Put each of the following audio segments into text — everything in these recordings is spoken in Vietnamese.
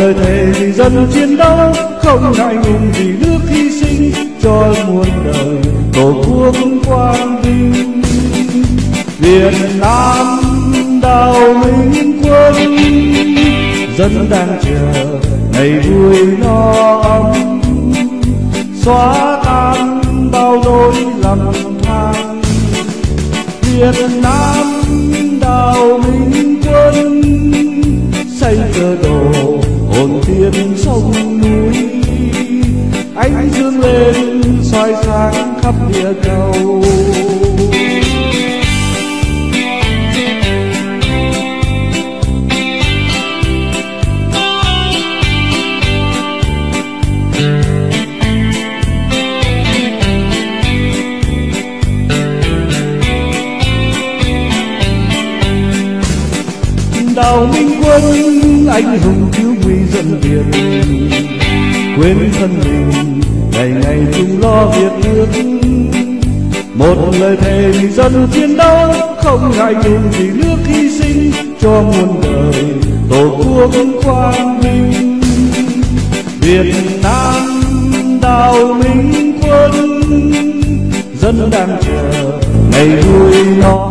lời thề vì dân chiến đấu, không ngại ngùng vì nước hy sinh cho muôn đời. Tổ quốc quang vinh, Việt Nam đào minh quân. Dân đang chờ, ngày vui no ấm. Xóa tan bao nỗi lầm than. Việt Nam đào minh quân, xây cơ đồ hồn thiên sông núi, ánh dương lên soi sáng khắp địa cầu. Đào minh quân, anh hùng cứu quên thân mình. Ngày ngày chung lo việc nước một lời thề vì dân chiến đấu, không ngại ngùng vì nước hy sinh cho muôn đời. Tổ quốc quang minh việt nam đào minh quân, dân đang chờ ngày vui no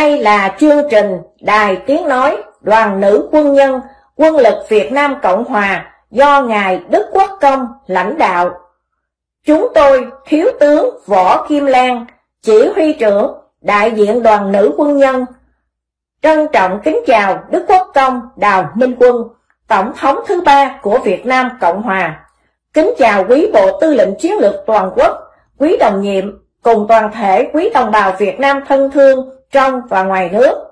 Đây là chương trình Đài Tiếng Nói Đoàn Nữ Quân Nhân Quân lực Việt Nam Cộng Hòa do Ngài Đức Quốc Công lãnh đạo. Chúng tôi, Thiếu tướng Võ Kim Lan, chỉ huy trưởng, đại diện đoàn nữ quân nhân. Trân trọng kính chào Đức Quốc Công Đào Minh Quân, Tổng thống thứ ba của Việt Nam Cộng Hòa. Kính chào quý Bộ Tư lệnh Chiến lược Toàn quốc, quý đồng nhiệm, cùng toàn thể quý đồng bào Việt Nam thân thương trong và ngoài nước.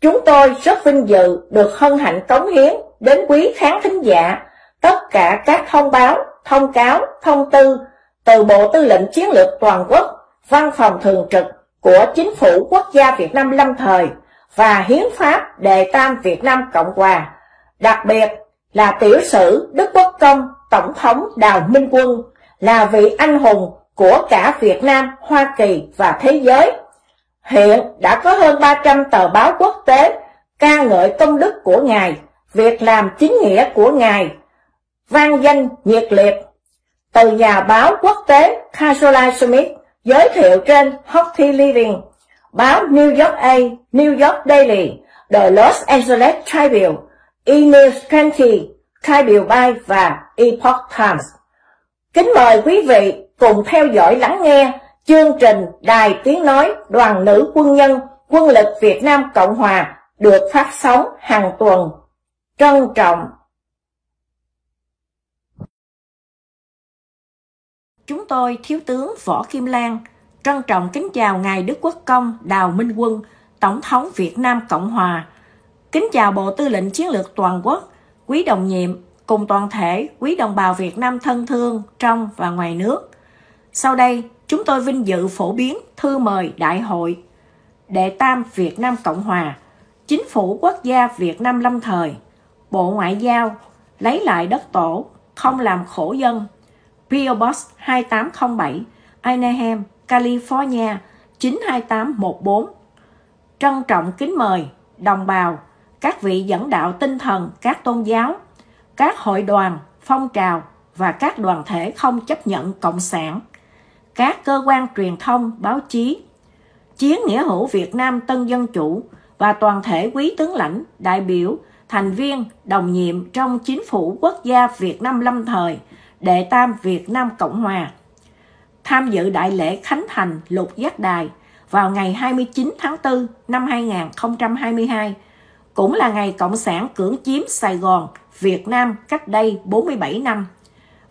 Chúng tôi rất vinh dự được hân hạnh cống hiến đến quý khán thính giả tất cả các thông báo, thông cáo, thông tư từ Bộ Tư lệnh Chiến lược Toàn quốc, Văn phòng Thường trực của Chính phủ Quốc gia Việt Nam lâm thời và Hiến pháp đề Tam Việt Nam Cộng Hòa, đặc biệt là tiểu sử Đức Quốc Công Tổng thống Đào Minh Quân là vị anh hùng của cả Việt Nam, Hoa Kỳ và thế giới. Hiện đã có hơn 300 tờ báo quốc tế ca ngợi công đức của Ngài, việc làm chính nghĩa của Ngài, vang danh nhiệt liệt. từ nhà báo quốc tế Caroline Smith giới thiệu trên Hockey Living, báo New York A, New York Daily, The Los Angeles Tribune, E-News 20, Tribune Bay và Epoch Times. Kính mời quý vị cùng theo dõi lắng nghe chương trình Đài Tiếng Nói Đoàn Nữ Quân Nhân Quân lực Việt Nam Cộng Hòa được phát sóng hàng tuần. Trân trọng Chúng tôi Thiếu tướng Võ Kim Lan trân trọng kính chào Ngài Đức Quốc Công Đào Minh Quân, Tổng thống Việt Nam Cộng Hòa. Kính chào Bộ Tư lệnh Chiến lược Toàn quốc, quý đồng nhiệm, cùng toàn thể quý đồng bào Việt Nam thân thương trong và ngoài nước. Sau đây, chúng tôi vinh dự phổ biến thư mời Đại hội Đệ Tam Việt Nam Cộng Hòa, Chính phủ Quốc gia Việt Nam lâm thời, Bộ Ngoại giao, lấy lại đất tổ, không làm khổ dân, PO Box 2807, Anaheim, California 92814. Trân trọng kính mời đồng bào, các vị dẫn đạo tinh thần các tôn giáo, các hội đoàn, phong trào và các đoàn thể không chấp nhận cộng sản, các cơ quan truyền thông, báo chí, chiến nghĩa hữu Việt Nam Tân Dân Chủ và toàn thể quý tướng lãnh, đại biểu, thành viên, đồng nhiệm trong chính phủ quốc gia Việt Nam lâm thời – Đệ Tam Việt Nam Cộng Hòa tham dự đại lễ khánh thành lục giác đài vào ngày 29 tháng 4 năm 2022, cũng là ngày Cộng sản cưỡng chiếm Sài Gòn, Việt Nam cách đây 47 năm.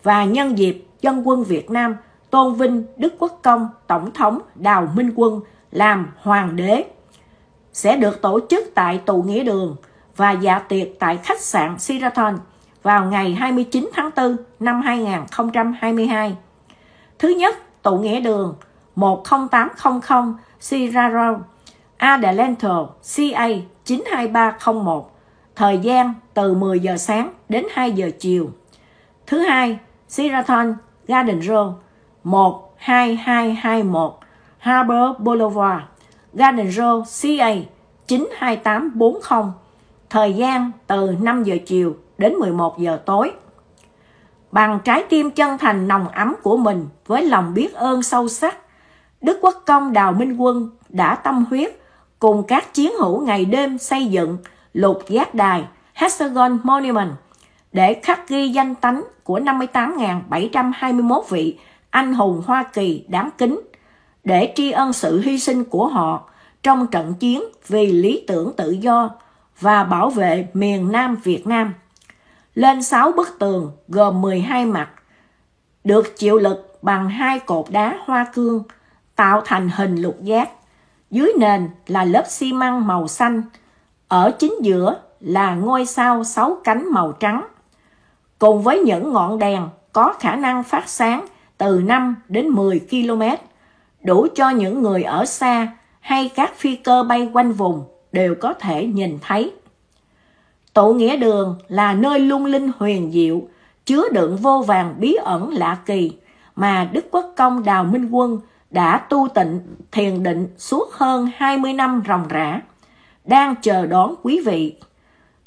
Và nhân dịp dân quân Việt Nam tôn vinh Đức Quốc Công Tổng thống Đào Minh Quân làm Hoàng đế sẽ được tổ chức tại tù nghĩa đường và dạ tiệc tại khách sạn Sheraton vào ngày 29 tháng 4 năm 2022. Thứ nhất, tụ nghĩa đường 10800 Sierra Adelanto, CA 92301, thời gian từ 10 giờ sáng đến 2 giờ chiều. Thứ hai, Sheraton Garden Road 12221 Harbor Boulevard, Garden Road, CA 92840, thời gian từ 5 giờ chiều đến 11 giờ tối. Bằng trái tim chân thành nồng ấm của mình với lòng biết ơn sâu sắc, Đức Quốc Công Đào Minh Quân đã tâm huyết cùng các chiến hữu ngày đêm xây dựng lục giác đài Hexagon Monument để khắc ghi danh tánh của 58.721 vị anh hùng Hoa Kỳ đáng kính để tri ân sự hy sinh của họ trong trận chiến vì lý tưởng tự do và bảo vệ miền Nam Việt Nam lên 6 bức tường gồm 12 mặt, được chịu lực bằng hai cột đá hoa cương tạo thành hình lục giác. Dưới nền là lớp xi măng màu xanh, ở chính giữa là ngôi sao sáu cánh màu trắng. Cùng với những ngọn đèn có khả năng phát sáng từ 5 đến 10 km, đủ cho những người ở xa hay các phi cơ bay quanh vùng đều có thể nhìn thấy. Tụ nghĩa đường là nơi lung linh huyền diệu, chứa đựng vô vàng bí ẩn lạ kỳ mà Đức Quốc Công Đào Minh Quân đã tu tịnh thiền định suốt hơn 20 năm ròng rã, đang chờ đón quý vị.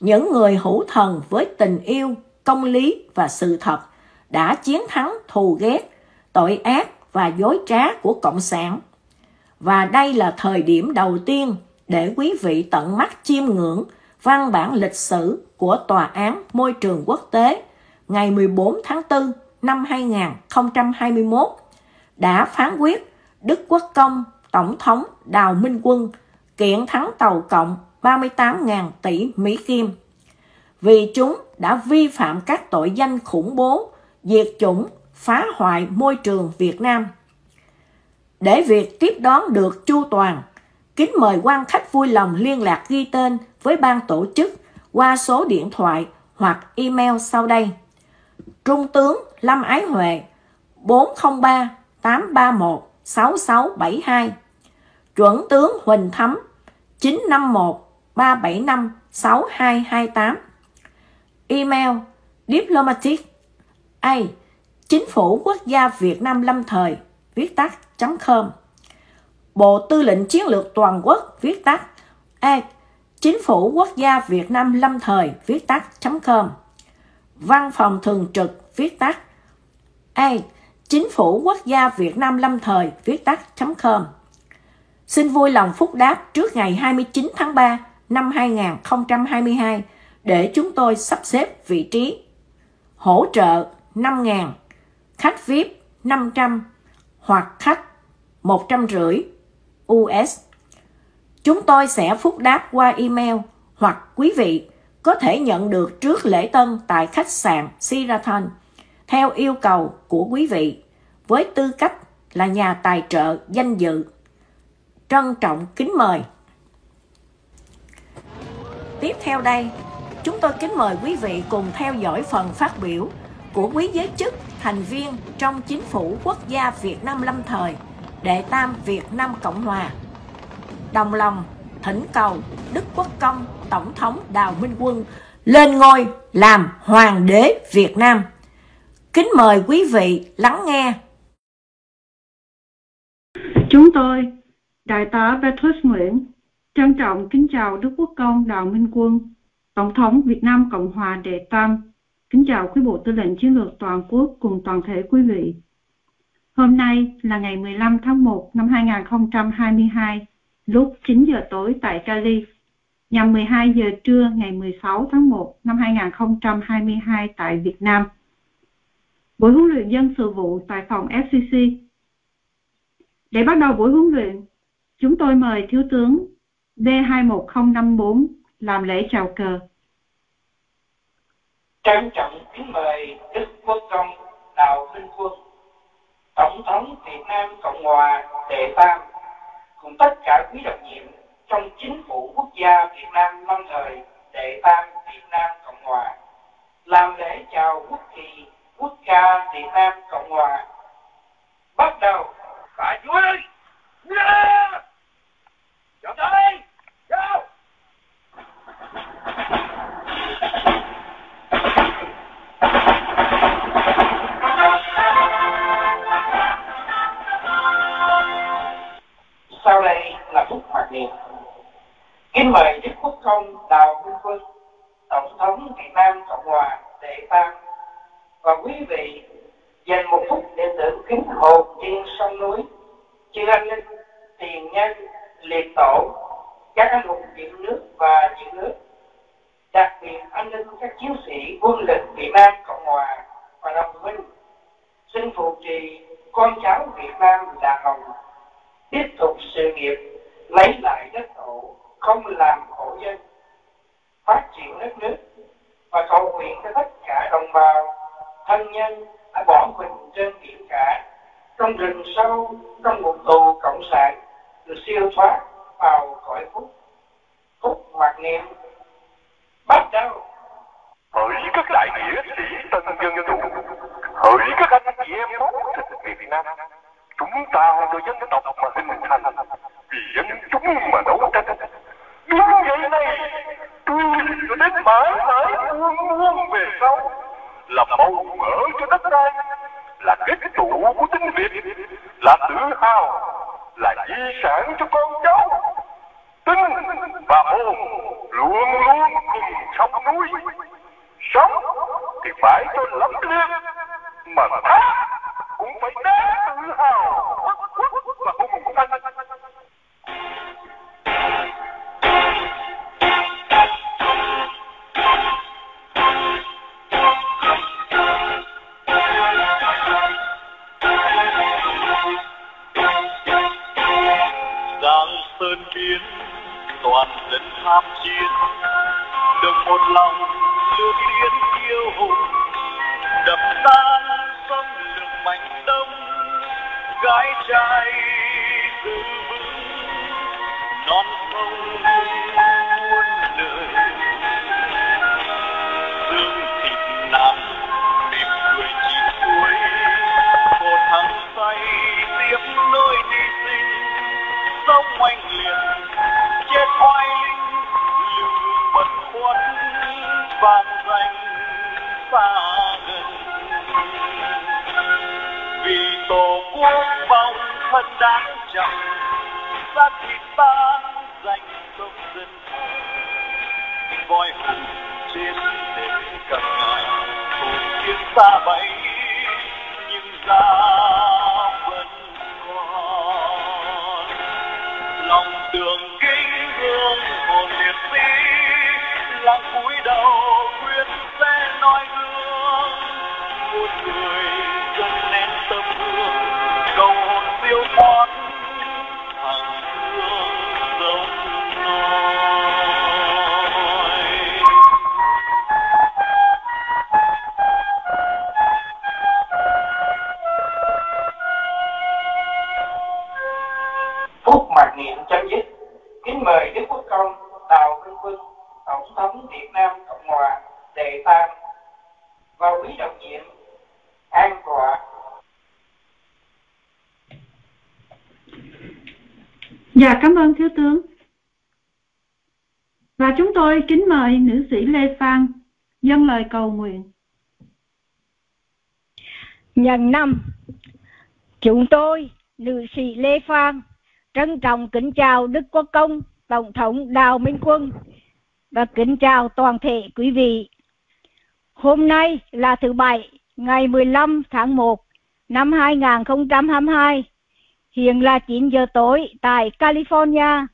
Những người hữu thần với tình yêu, công lý và sự thật đã chiến thắng thù ghét, tội ác và dối trá của Cộng sản. Và đây là thời điểm đầu tiên để quý vị tận mắt chiêm ngưỡng văn bản lịch sử của Tòa án Môi trường Quốc tế ngày 14 tháng 4 năm 2021 đã phán quyết Đức Quốc Công Tổng thống Đào Minh Quân kiện thắng tàu cộng 38.000 tỷ Mỹ Kim vì chúng đã vi phạm các tội danh khủng bố, diệt chủng, phá hoại môi trường Việt Nam. Để việc tiếp đón được chu toàn, kính mời quan khách vui lòng liên lạc ghi tên với ban tổ chức qua số điện thoại hoặc email sau đây. Trung tướng Lâm Ái Huệ 403 831 6672 Chuẩn tướng Huỳnh Thấm 951 375 6228 Email diplomatic A Chính phủ quốc gia Việt Nam lâm thời viết tắt com Bộ Tư lệnh Chiến lược Toàn quốc viết tắt A Chính phủ Quốc gia Việt Nam lâm thời viết tắt.com Văn phòng thường trực viết tắt A. Chính phủ quốc gia Việt Nam lâm thời viết tắt.com Xin vui lòng phúc đáp trước ngày 29 tháng 3 năm 2022 để chúng tôi sắp xếp vị trí. Hỗ trợ 5.000, khách VIP 500 hoặc khách 150 US. Chúng tôi sẽ phúc đáp qua email hoặc quý vị có thể nhận được trước lễ tân tại khách sạn Sheraton theo yêu cầu của quý vị với tư cách là nhà tài trợ danh dự. Trân trọng kính mời. Tiếp theo đây, chúng tôi kính mời quý vị cùng theo dõi phần phát biểu của quý giới chức thành viên trong chính phủ quốc gia Việt Nam lâm thời, đệ tam Việt Nam Cộng Hòa. Đồng lòng, thỉnh cầu Đức Quốc Công Tổng thống Đào Minh Quân lên ngôi làm Hoàng đế Việt Nam. Kính mời quý vị lắng nghe. Chúng tôi, Đại tá Petrus Nguyễn, trân trọng kính chào Đức Quốc Công Đào Minh Quân, Tổng thống Việt Nam Cộng Hòa Đệ Tam, kính chào quý Bộ Tư lệnh Chiến lược Toàn quốc cùng toàn thể quý vị. Hôm nay là ngày 15 tháng 1 năm 2022, lúc 9 giờ tối tại Cali, nhằm 12 giờ trưa ngày 16 tháng 1 năm 2022 tại Việt Nam. Buổi huấn luyện dân sự vụ tại phòng FCC. Để bắt đầu buổi huấn luyện, chúng tôi mời Thiếu tướng D21054 làm lễ chào cờ. Trân trọng kính mời Đức Quốc công Đào Minh Quân, Tổng thống Việt Nam Cộng hòa Đệ Tam cùng tất cả quý đồng nhiệm trong chính phủ quốc gia Việt Nam lâm thời Đệ Tam Việt Nam Cộng hòa làm lễ chào quốc kỳ quốc ca Việt Nam Cộng hòa. Bắt đầu, bà chúa ơi! Yeah! Chọn! Sau đây là phút mặc niệm. Kính mời Đức Quốc công Đào Minh Quân, Tổng thống Việt Nam Cộng hòa Đệ Tam và quý vị dành một phút để tưởng kính hồn trên sông núi, chư anh linh, tiền nhân, liệt tổ, các anh hùng dựng nước và giữ nước, đặc biệt anh linh các chiến sĩ quân lực Việt Nam Cộng hòa và đồng minh. Xin phụ trì con cháu Việt Nam là hồng tiếp tục sự nghiệp lấy lại đất tổ không làm khổ dân, phát triển đất nước. Và cầu nguyện cho tất cả đồng bào, thân nhân đã bỏ mình trên biển cả. Trong rừng sâu, trong một tù cộng sản, được siêu thoát vào cõi phúc. Phúc mặc niệm, bắt đầu. Hỡi các đại nghĩa sĩ tân dân chủ, hỡi các anh chị em máu thịt Việt Nam chúng ta do dân tộc mà hình thành, vì dân chúng mà đấu tranh. Đúng vậy này tôi cho đến mãi mãi muôn muôn về sau, là màu mỡ cho đất đai, là kết tụ của tiếng Việt, là tự hào, là di sản cho con cháu. Tinh và hồn luôn luôn cùng sông núi. Sống thì phải cho lắm liêng mà thác cũng phải đáng tự hào. Bất khuất và hùng thanh giang sơn biến toàn dân tham chiến. Được một lòng đưa tiến yêu hùng. Đập tan gái trai giữ vững non sông muôn đời. Xương thịt nát mỉm cười chín suối một hàng say tiếp nối đi sinh. Sông oanh liệt, chết oai linh, lưu bật khuất vang danh xa gần. Vì tổ quốc vong thân đáng trọng xác thịt ta dành công dân voi hùng trên để cầm ngài hồn kiếm xa bay Dạ cảm ơn thiếu tướng. Và chúng tôi kính mời nữ sĩ Lê Phan dâng lời cầu nguyện. Nhân năm, chúng tôi, nữ sĩ Lê Phan, trân trọng kính chào Đức Quốc Công, Tổng thống Đào Minh Quân và kính chào toàn thể quý vị. Hôm nay là thứ Bảy, ngày 15 tháng 1 năm 2022, hiện là 9 giờ tối tại California,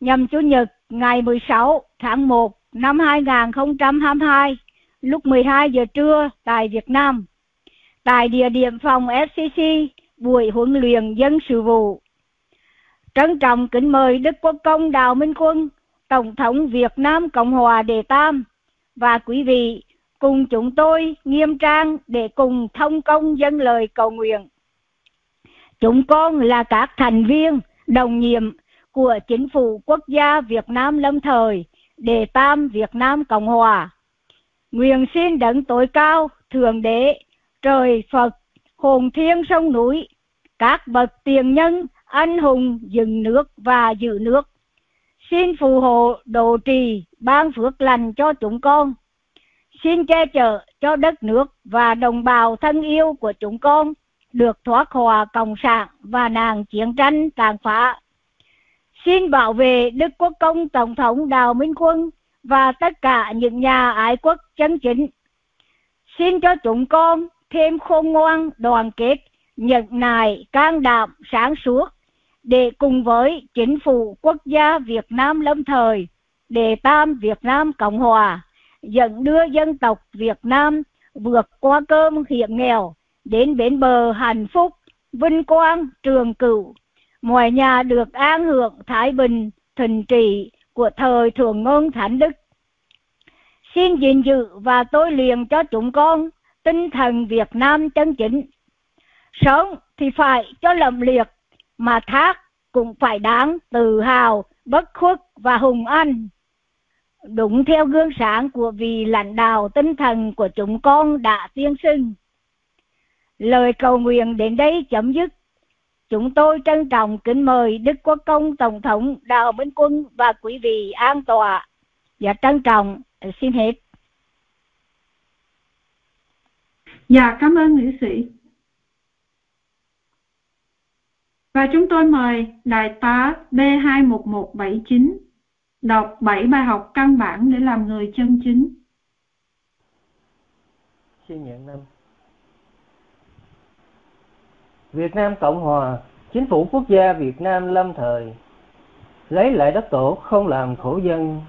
nhằm Chủ nhật ngày 16 tháng 1 năm 2022, lúc 12 giờ trưa tại Việt Nam tại địa điểm phòng FCC buổi huấn luyện dân sự vụ. Trân trọng kính mời Đức Quốc công Đào Minh Quân, Tổng thống Việt Nam Cộng hòa Đề Tam và quý vị cùng chúng tôi nghiêm trang để cùng thông công dân lời cầu nguyện. Chúng con là các thành viên đồng nhiệm của Chính phủ Quốc gia Việt Nam lâm thời, Đề Tam Việt Nam Cộng Hòa. Nguyện xin đấng tối cao, Thượng Đế, trời Phật, hồn thiên sông núi, các bậc tiền nhân, anh hùng dựng nước và giữ nước. Xin phù hộ độ trì, ban phước lành cho chúng con. Xin che chở cho đất nước và đồng bào thân yêu của chúng con được thoát khỏi cộng sản và nạn chiến tranh tàn phá. Xin bảo vệ Đức Quốc công Tổng thống Đào Minh Quân và tất cả những nhà ái quốc chân chính. Xin cho chúng con thêm khôn ngoan, đoàn kết, nhận nài, can đảm, sáng suốt để cùng với chính phủ quốc gia Việt Nam lâm thời, đề tam Việt Nam Cộng Hòa, dẫn đưa dân tộc Việt Nam vượt qua cơm hiểm nghèo đến bến bờ hạnh phúc, vinh quang, trường cửu, mọi nhà được an hưởng thái bình, thịnh trị của thời thượng ngôn thánh đức. Xin gìn giữ và tôi liền cho chúng con tinh thần Việt Nam chân chính. Sống thì phải cho lầm liệt, mà thác cũng phải đáng tự hào, bất khuất và hùng anh. Đúng theo gương sáng của vị lãnh đạo tinh thần của chúng con đã tiên sinh. Lời cầu nguyện đến đây chấm dứt. Chúng tôi trân trọng kính mời Đức Quốc công Tổng thống Đào Minh Quân và quý vị an tọa. Và trân trọng xin hết. Dạ cảm ơn nữ sĩ. Và chúng tôi mời Đại tá B21179 đọc 7 bài học căn bản để làm người chân chính. Xin nhận năm. Việt Nam Cộng Hòa, Chính phủ Quốc gia Việt Nam lâm thời, lấy lại đất tổ không làm khổ dân.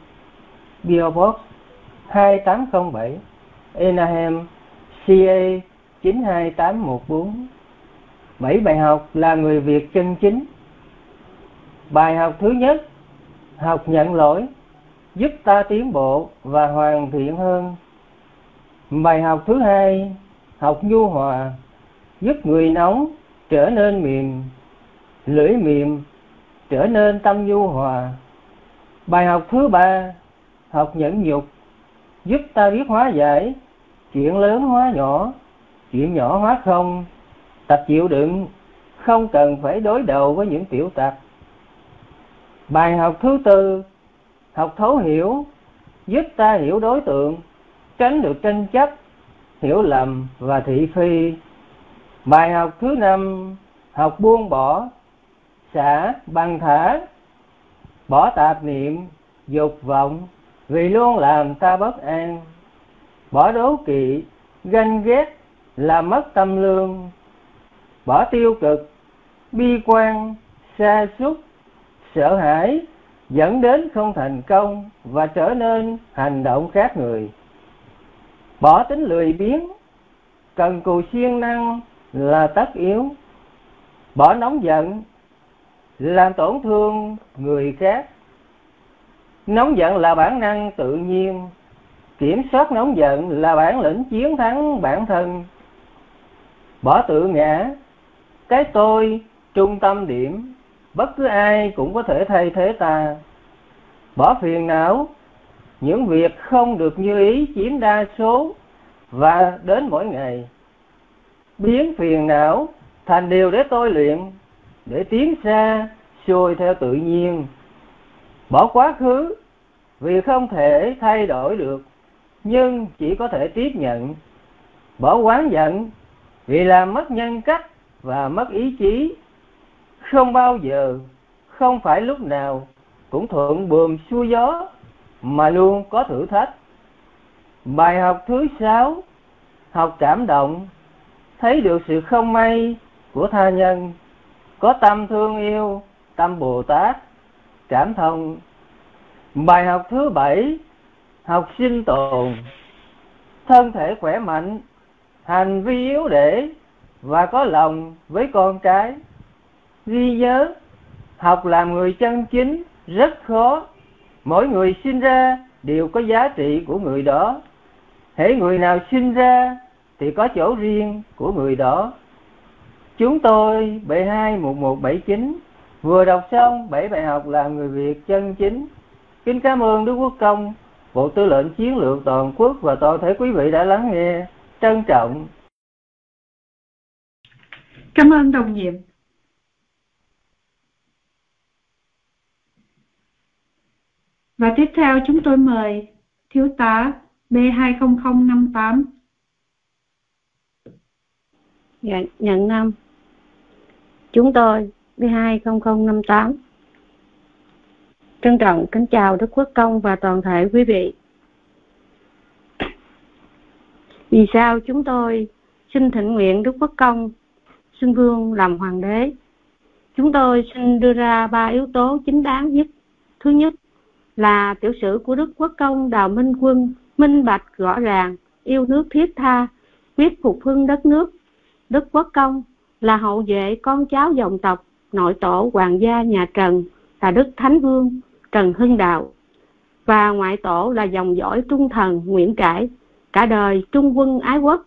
PO Box 2807 Anaheim, CA 92814 Bảy bài học là người Việt chân chính. Bài học thứ nhất Học nhận lỗi Giúp ta tiến bộ và hoàn thiện hơn. Bài học thứ hai Học nhu hòa Giúp người nóng trở nên mềm, Lưỡi mềm, trở nên tâm nhu hòa. Bài học thứ ba, Học nhẫn nhục, Giúp ta biết hóa giải Chuyện lớn hóa nhỏ, Chuyện nhỏ hóa không. Tập chịu đựng, Không cần phải đối đầu với những tiểu tặc. Bài học thứ tư, Học thấu hiểu, Giúp ta hiểu đối tượng, Tránh được tranh chấp, Hiểu lầm và thị phi. Bài học thứ năm, Học buông bỏ, Xả bằng thả. Bỏ tạp niệm, Dục vọng, Vì luôn làm ta bất an. Bỏ đố kỵ, Ganh ghét, Làm mất tâm lương. Bỏ tiêu cực, bi quan xa xúc sợ hãi, dẫn đến không thành công và trở nên hành động khác người. Bỏ tính lười biếng, cần cù siêng năng là tất yếu. Bỏ nóng giận, làm tổn thương người khác. Nóng giận là bản năng tự nhiên. Kiểm soát nóng giận là bản lĩnh chiến thắng bản thân. Bỏ tự ngã, cái tôi trung tâm điểm, bất cứ ai cũng có thể thay thế ta. Bỏ phiền não, những việc không được như ý chiếm đa số và đến mỗi ngày biến phiền não, thành điều để tôi luyện, để tiến xa, xuôi theo tự nhiên. Bỏ quá khứ, vì không thể thay đổi được, nhưng chỉ có thể tiếp nhận. Bỏ quán giận, vì làm mất nhân cách và mất ý chí. Không bao giờ, không phải lúc nào cũng thuận buồm xuôi gió mà luôn có thử thách. Bài học thứ sáu, học cảm động thấy được sự không may của tha nhân, có tâm thương yêu, tâm bồ tát, cảm thông. Bài học thứ bảy, học sinh tồn. Thân thể khỏe mạnh, hành vi yếu để và có lòng với con cái. Ghi nhớ, học làm người chân chính rất khó. Mỗi người sinh ra đều có giá trị của người đó. Hễ người nào sinh ra thì có chỗ riêng của người đó. Chúng tôi B2 1179 vừa đọc xong bảy bài học làm người Việt chân chính. Kính cảm ơn Đức Quốc Công, Bộ Tư lệnh Chiến lược Toàn quốc và toàn thể quý vị đã lắng nghe, trân trọng. Cảm ơn đồng nhiệm Và tiếp theo chúng tôi mời Thiếu tá B20058. Dạ, dạ nhận năm. Chúng tôi B20058. Trân trọng kính chào Đức Quốc Công và toàn thể quý vị. Vì sao chúng tôi xin thỉnh nguyện Đức Quốc Công xin vương làm hoàng đế? Chúng tôi xin đưa ra ba yếu tố chính đáng nhất. Thứ nhất, là tiểu sử của Đức Quốc Công Đào Minh Quân, minh bạch rõ ràng, yêu nước thiết tha, quyết phục hưng đất nước. Đức Quốc Công là hậu vệ con cháu dòng tộc, nội tổ hoàng gia nhà Trần là Đức Thánh Vương Trần Hưng Đạo và ngoại tổ là dòng dõi trung thần Nguyễn Trãi, cả đời trung quân ái quốc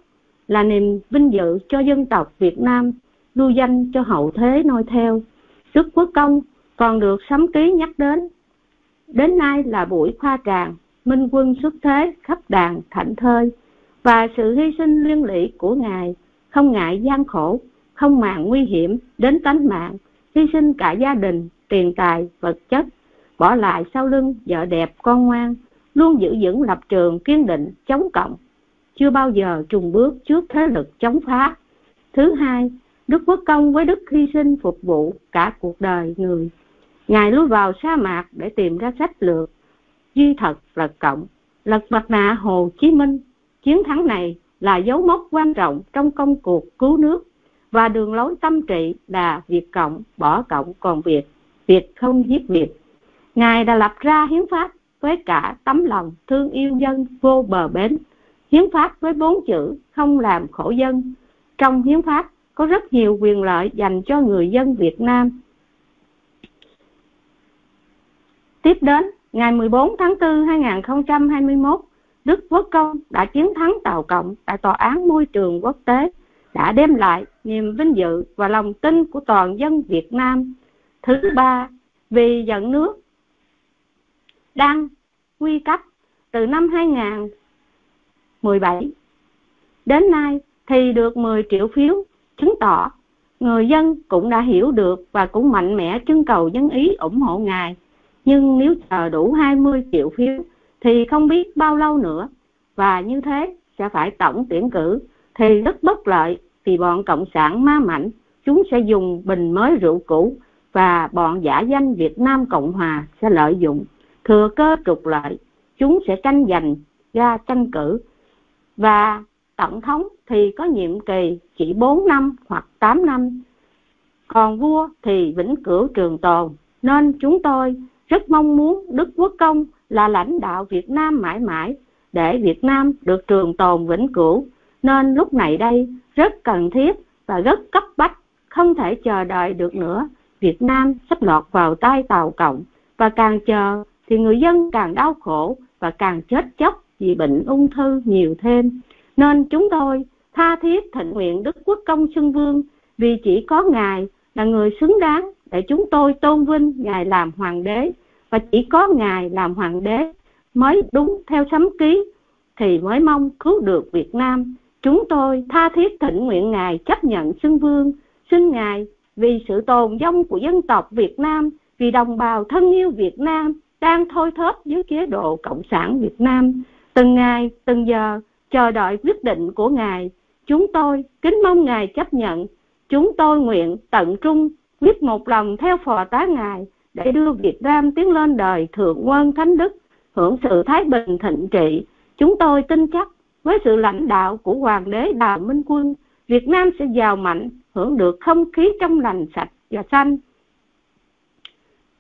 là niềm vinh dự cho dân tộc Việt Nam, lưu danh cho hậu thế noi theo. Đức Quốc Công còn được sấm ký nhắc đến Đến nay là buổi khoa tràng, minh quân xuất thế khắp đàn thảnh thơi và sự hy sinh liên lụy của Ngài không ngại gian khổ, không màng nguy hiểm đến tánh mạng, hy sinh cả gia đình, tiền tài, vật chất, bỏ lại sau lưng vợ đẹp con ngoan, luôn giữ vững lập trường kiên định chống cộng, chưa bao giờ trùng bước trước thế lực chống phá. Thứ hai, Đức Quốc Công với đức hy sinh phục vụ cả cuộc đời người Ngài lui vào sa mạc để tìm ra sách lược, duy thật là cộng, lật mặt nạ Hồ Chí Minh. Chiến thắng này là dấu mốc quan trọng trong công cuộc cứu nước và đường lối tâm trị là Việt Cộng, bỏ Cộng còn Việt, Việt không giết Việt. Ngài đã lập ra hiến pháp với cả tấm lòng thương yêu dân vô bờ bến. Hiến pháp với bốn chữ không làm khổ dân. Trong hiến pháp có rất nhiều quyền lợi dành cho người dân Việt Nam Tiếp đến, ngày 14 tháng 4 2021, Đức Quốc Công đã chiến thắng Tàu Cộng tại Tòa án Môi trường Quốc tế, đã đem lại niềm vinh dự và lòng tin của toàn dân Việt Nam. Thứ ba, vì dẫn nước đang nguy cấp từ năm 2017 đến nay thì được 10 triệu phiếu chứng tỏ người dân cũng đã hiểu được và cũng mạnh mẽ trưng cầu dân ý ủng hộ ngài nhưng nếu chờ đủ 20 triệu phiếu thì không biết bao lâu nữa. Và như thế sẽ phải tổng tuyển cử. Thì rất bất lợi vì bọn cộng sản ma mạnh chúng sẽ dùng bình mới rượu cũ và bọn giả danh Việt Nam Cộng Hòa sẽ lợi dụng. Thừa cơ trục lợi chúng sẽ tranh giành ra tranh cử. Và tổng thống thì có nhiệm kỳ chỉ 4 năm hoặc 8 năm, còn vua thì vĩnh cửu trường tồn. Nên chúng tôi rất mong muốn Đức Quốc Công là lãnh đạo Việt Nam mãi mãi để Việt Nam được trường tồn vĩnh cửu. Nên lúc này đây rất cần thiết và rất cấp bách, không thể chờ đợi được nữa. Việt Nam sắp lọt vào tay Tàu Cộng và càng chờ thì người dân càng đau khổ và càng chết chóc vì bệnh ung thư nhiều thêm. Nên chúng tôi tha thiết thịnh nguyện Đức Quốc Công Xuân Vương vì chỉ có Ngài là người xứng đáng để chúng tôi tôn vinh Ngài làm hoàng đế và chỉ có Ngài làm hoàng đế mới đúng theo sấm ký thì mới mong cứu được Việt Nam. Chúng tôi tha thiết thỉnh nguyện Ngài chấp nhận xưng vương, xin Ngài vì sự tồn vong của dân tộc Việt Nam, vì đồng bào thân yêu Việt Nam đang thôi thóp dưới chế độ Cộng sản Việt Nam. Từng ngày, từng giờ, chờ đợi quyết định của Ngài. Chúng tôi kính mong Ngài chấp nhận. Chúng tôi nguyện tận trung, quyết một lòng theo phò tá Ngài để đưa Việt Nam tiến lên đời thượng quân thánh đức, hưởng sự thái bình thịnh trị. Chúng tôi tin chắc với sự lãnh đạo của Hoàng đế Đào Minh Quân, Việt Nam sẽ giàu mạnh, hưởng được không khí trong lành sạch và xanh.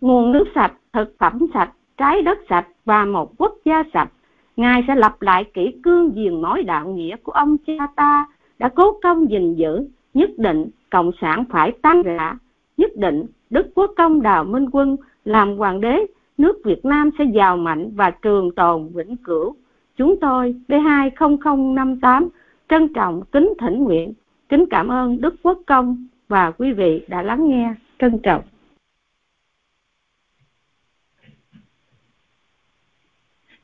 Nguồn nước sạch, thực phẩm sạch, trái đất sạch và một quốc gia sạch. Ngài sẽ lập lại kỹ cương diền mối đạo nghĩa của ông cha ta đã cố công gìn giữ, nhất định Cộng sản phải tan rã, nhất định Đức Quốc công Đào Minh Quân làm hoàng đế, nước Việt Nam sẽ giàu mạnh và trường tồn vĩnh cửu. Chúng tôi B20058 trân trọng kính thỉnh nguyện, kính cảm ơn Đức Quốc công và quý vị đã lắng nghe. Trân trọng.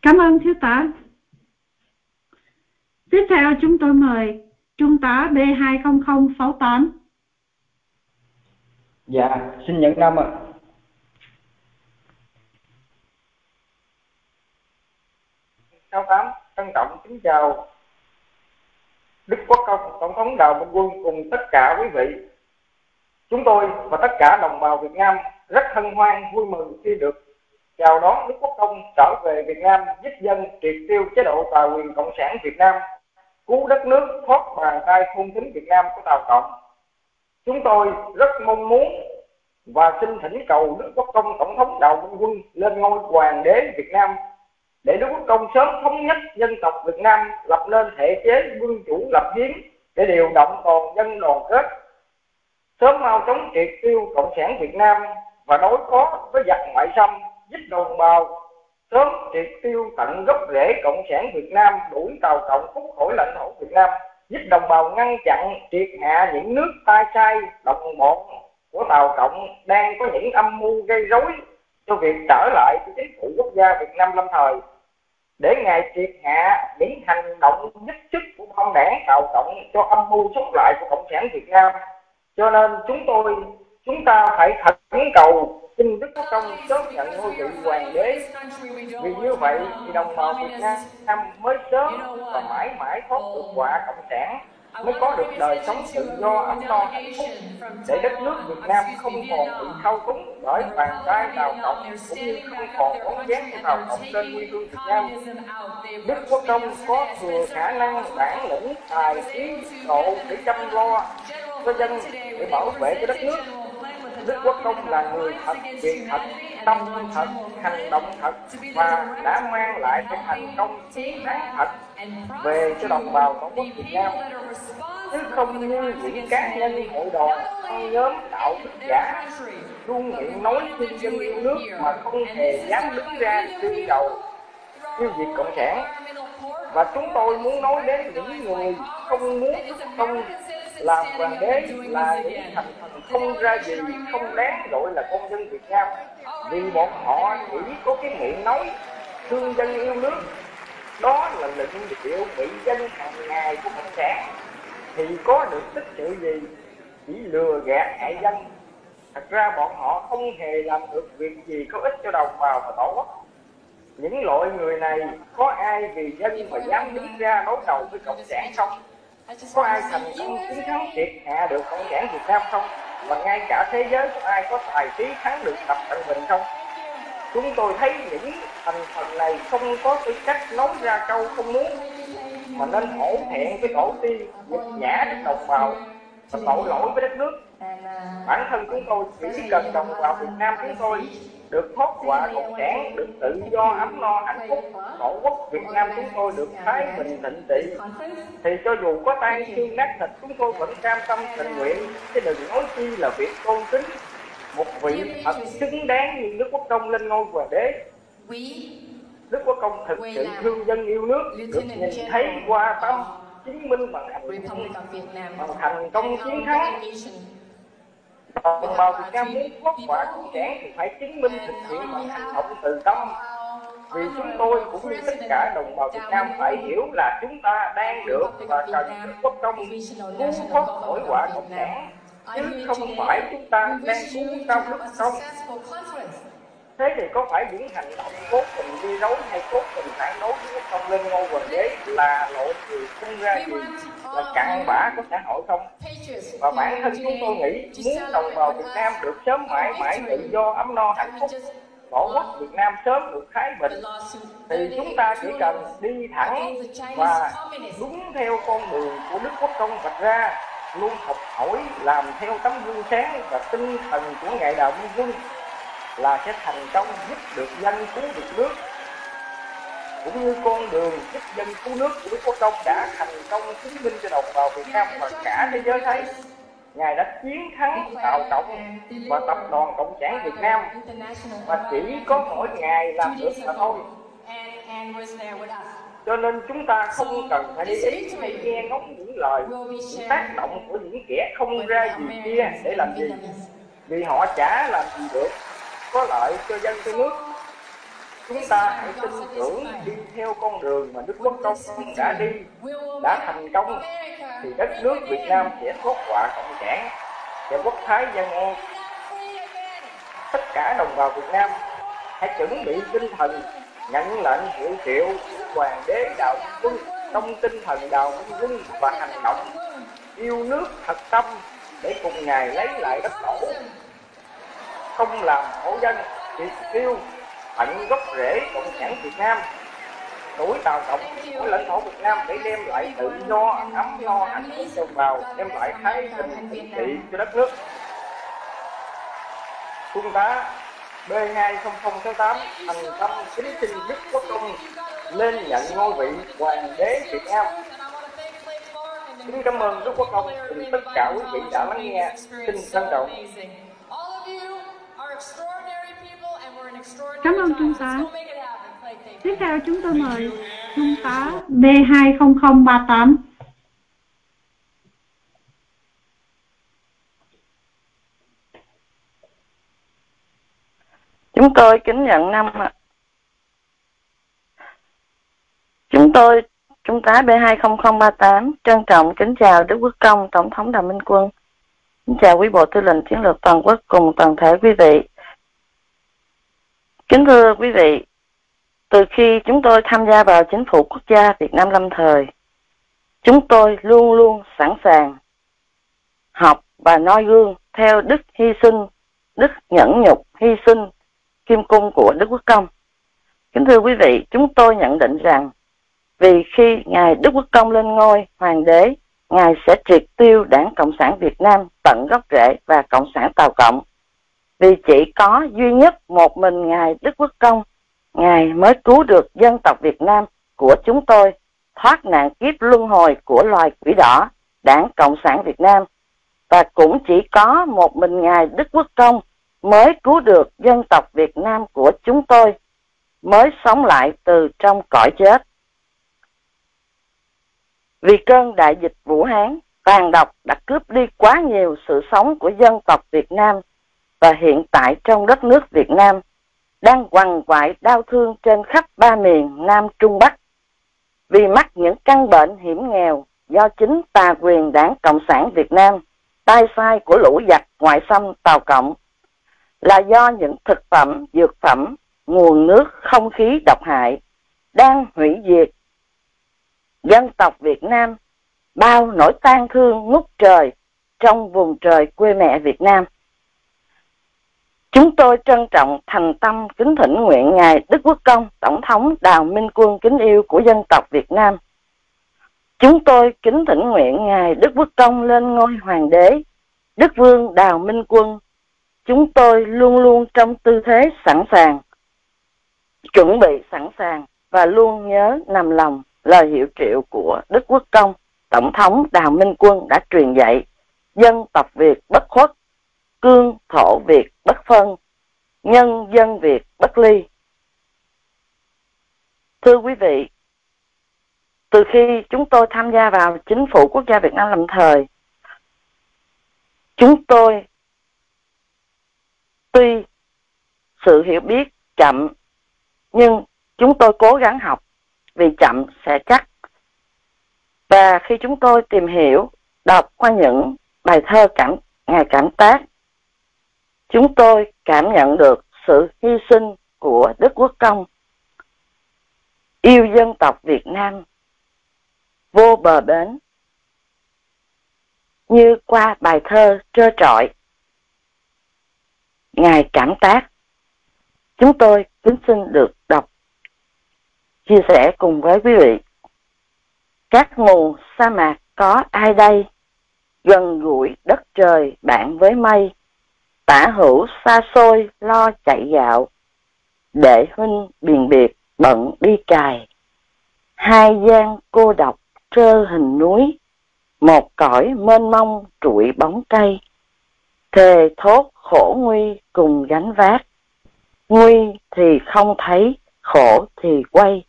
Cảm ơn thiếu tá. Tiếp theo chúng tôi mời Trung tá B20068. Dạ, xin nhận năm ạ. sáu Tám trân trọng kính chào Đức Quốc công Tổng thống Đào Minh Quân cùng tất cả quý vị. Chúng tôi và tất cả đồng bào Việt Nam rất hân hoan vui mừng khi được chào đón Đức Quốc công trở về Việt Nam giúp dân triệt tiêu chế độ tà quyền cộng sản Việt Nam, cứu đất nước thoát bàn tay thôn tính Việt Nam của Tàu Cộng. Chúng tôi rất mong muốn và xin thỉnh cầu Đức Quốc công Tổng thống Đào Minh Quân lên ngôi hoàng đế Việt Nam để Đức Quốc công sớm thống nhất dân tộc Việt Nam lập nên thể chế quân chủ lập hiến để điều động toàn dân đoàn kết, sớm mau chống triệt tiêu cộng sản Việt Nam và đối phó với giặc ngoại xâm giúp đồng bào, sớm triệt tiêu tận gốc rễ cộng sản Việt Nam, đuổi tàu cộng phúc khỏi lãnh thổ Việt Nam giúp đồng bào ngăn chặn, triệt hạ những nước tay sai, đồng bọn của tàu cộng đang có những âm mưu gây rối cho việc trở lại của chính phủ quốc gia Việt Nam lâm thời. Để ngài triệt hạ những hành động nhất chức của con đảng tàu cộng cho âm mưu sống lại của cộng sản Việt Nam, cho nên chúng tôi, chúng ta phải thật cầu xin Đức Quốc Công sớm nhận ngôi vị hoàng đế vì như vậy thì đồng bào Việt Nam năm mới sớm và mãi mãi thoát được quả cộng sản mới có được đời sống tự do ấm no hạnh phúc để đất nước Việt Nam không còn bị thao túng bởi bàn tay đào cộng cũng như không còn bóng dáng của đào cộng trên quê hương Việt Nam. Đức Quốc Công có thừa khả năng bản lĩnh tài trí độ để chăm lo cho dân, để bảo vệ cho đất nước Đức Quốc Công là người thật, việc thật, tâm thật, hành động thật và đã mang lại cái thành công chiến thật. Về cho đồng bào tổ quốc Việt Nam chứ không như những cá nhân hội đoàn nhóm đạo đức giả luôn miệng nói thương dân yêu nước mà không hề dám đứng ra đi đầu tiêu diệt cộng sản. Và chúng tôi muốn nói đến những người không muốn không làm hoàng đế là những thành phần không ra gì, không đáng gọi là công dân Việt Nam. Vì bọn họ chỉ có cái miệng nói, thương dân yêu nước. Đó là lệnh điệu bị dân hàng ngày của cộng sản thì có được tích sự gì? Chỉ lừa gạt hại dân. Thật ra bọn họ không hề làm được việc gì có ích cho đồng bào và tổ quốc. Những loại người này, có ai vì dân mà dám đứng ra đối đầu với cộng sản không? Có ai thành công chiến thắng triệt hạ được cộng sản Việt Nam không? Và ngay cả thế giới có ai có tài trí thắng được tập cận bình không? Chúng tôi thấy những thành phần này không có tư cách nói ra câu không muốn mà nên hổ thẹn với tổ tiên nhục nhã đến đồng bào và tội lỗi với đất nước. Bản thân chúng tôi chỉ cần đồng bào Việt Nam chúng tôi được thoát họa cộng sản được tự do ấm no hạnh phúc. tổ quốc Việt Nam chúng tôi được thái bình thịnh trị thì cho dù có tan xương nát thịt chúng tôi vẫn cam tâm tình nguyện. Chứ đừng nói chi là việc tôn kính một vị thật xứng đáng như Đức Quốc Công lên ngôi hoàng đế. Đức Quốc Công thực sự thương dân yêu nước được nhìn thấy qua tâm chứng minh bằng hành bằng thành công chiến thắng đồng bào Việt Nam muốn thoát quả cộng sản thì phải chứng minh thực hiện bằng hành động từ tâm vì chúng tôi cũng như tất cả đồng bào Việt Nam phải hiểu là chúng ta đang được và cần Đức Quốc Công cứu thoát khỏi quả cộng sản chứ không phải chúng ta đang cứu trong Đức Công. thế thì có phải những hành động cố tình gây rối hay cố tình phản đối với công lên ngôi hoàng đế là lộ người không ra gì là cặn bã của xã hội không? Và bản thân chúng tôi nghĩ muốn đồng bào Việt Nam được sớm mãi mãi tự do, ấm no, hạnh phúc tổ quốc Việt Nam sớm được thái bình, thì chúng ta chỉ cần đi thẳng và đúng theo con đường của Đức Quốc Công vạch ra, luôn học hỏi, làm theo tấm gương sáng và tinh thần của ngài đạo minh quân là sẽ thành công giúp được dân cứu được nước cũng như con đường giúp dân cứu nước của Đức Quốc Công đã thành công chứng minh cho đồng bào Việt Nam và cả thế giới thấy, Ngài đã chiến thắng Tàu Cộng và Tập đoàn Cộng sản Việt Nam. Và chỉ có mỗi Ngài làm được mà thôi. Cho nên chúng ta không cần phải đi ý hay nghe ngóng những lời, những tác động của những kẻ không ra gì kia để làm gì. Vì họ chả làm gì được, có lợi cho dân cho nước chúng ta hãy tin tưởng đi theo con đường mà Đức Quốc Công đã đi. Đã thành công thì đất nước Việt Nam sẽ thoát họa cộng sản và quốc thái dân an tất cả đồng bào Việt Nam hãy chuẩn bị tinh thần nhận lệnh hiệu triệu hoàng đế đạo quân trong tinh thần đào minh quân và hành động. Yêu nước thật tâm để cùng ngài lấy lại đất tổ. Không làm khổ dân triệt tiêu tận gốc rễ cộng sản Việt Nam tuổi tàu cộng của lãnh thổ Việt Nam để đem lại tự do, ấm no, hạnh phúc cho bào, đem lại thái bình thịnh trị cho đất nước trung tá B20068 thành tâm kính xin Đức Quốc Công lên nhận ngôi vị hoàng đế Việt Nam Xin cảm ơn Đức Quốc Công cùng tất cả quý vị đã lắng nghe. Xin trân trọng. Cảm ơn Trung tá. Tiếp theo chúng tôi mời Trung tá B20038. Chúng tôi kính nhận năm ạ. Chúng tôi, Trung tá B20038, trân trọng kính chào Đức Quốc Công, Tổng thống Đào Minh Quân. Kính chào quý Bộ Tư lệnh Chiến lược Toàn quốc cùng toàn thể quý vị. Kính thưa quý vị, từ khi chúng tôi tham gia vào chính phủ quốc gia Việt Nam lâm thời, chúng tôi luôn luôn sẵn sàng học và noi gương theo đức hy sinh, đức nhẫn nhục, hy sinh, kim cung của Đức Quốc Công. Kính thưa quý vị, chúng tôi nhận định rằng vì khi Ngài Đức Quốc Công lên ngôi hoàng đế, Ngài sẽ triệt tiêu đảng Cộng sản Việt Nam tận gốc rễ và Cộng sản Tàu Cộng vì chỉ có duy nhất một mình Ngài Đức Quốc Công, Ngài mới cứu được dân tộc Việt Nam của chúng tôi thoát nạn kiếp luân hồi của loài quỷ đỏ, đảng Cộng sản Việt Nam. Và cũng chỉ có một mình Ngài Đức Quốc Công mới cứu được dân tộc Việt Nam của chúng tôi, mới sống lại từ trong cõi chết. Vì cơn đại dịch Vũ Hán, tàn độc đã cướp đi quá nhiều sự sống của dân tộc Việt Nam và hiện tại trong đất nước Việt Nam đang quằn quại đau thương trên khắp ba miền Nam Trung Bắc vì mắc những căn bệnh hiểm nghèo do chính tà quyền đảng Cộng sản Việt Nam tai sai của lũ giặc ngoại xâm Tàu Cộng là do những thực phẩm, dược phẩm, nguồn nước, không khí độc hại đang hủy diệt dân tộc Việt Nam bao nỗi tan thương ngút trời trong vùng trời quê mẹ Việt Nam. Chúng tôi trân trọng thành tâm kính thỉnh nguyện Ngài Đức Quốc Công, Tổng thống Đào Minh Quân kính yêu của dân tộc Việt Nam. Chúng tôi kính thỉnh nguyện Ngài Đức Quốc Công lên ngôi hoàng đế, Đức Vương Đào Minh Quân. Chúng tôi luôn luôn trong tư thế sẵn sàng, chuẩn bị sẵn sàng và luôn nhớ nằm lòng lời hiệu triệu của Đức Quốc Công, Tổng thống Đào Minh Quân đã truyền dạy dân tộc Việt bất khuất, cương thổ Việt bất phân, nhân dân Việt bất ly. Thưa quý vị, từ khi chúng tôi tham gia vào chính phủ quốc gia Việt Nam lâm thời, chúng tôi tuy sự hiểu biết chậm nhưng chúng tôi cố gắng học vì chậm sẽ chắc. Và khi chúng tôi tìm hiểu, đọc qua những bài thơ cảm ngày cảm tác, chúng tôi cảm nhận được sự hy sinh của Đức Quốc Công, yêu dân tộc Việt Nam vô bờ bến như qua bài thơ trơ trọi. Ngài cảm tác chúng tôi kính xin được đọc chia sẻ cùng với quý vị. Các nguồn sa mạc có ai đây? Gần gũi đất trời bạn với mây tả hữu xa xôi lo chạy dạo để huynh biền biệt bận đi cài hai gian cô độc trơ hình núi, một cõi mênh mông trụi bóng cây. Thề thốt khổ nguy cùng gánh vác, nguy thì không thấy, khổ thì quay.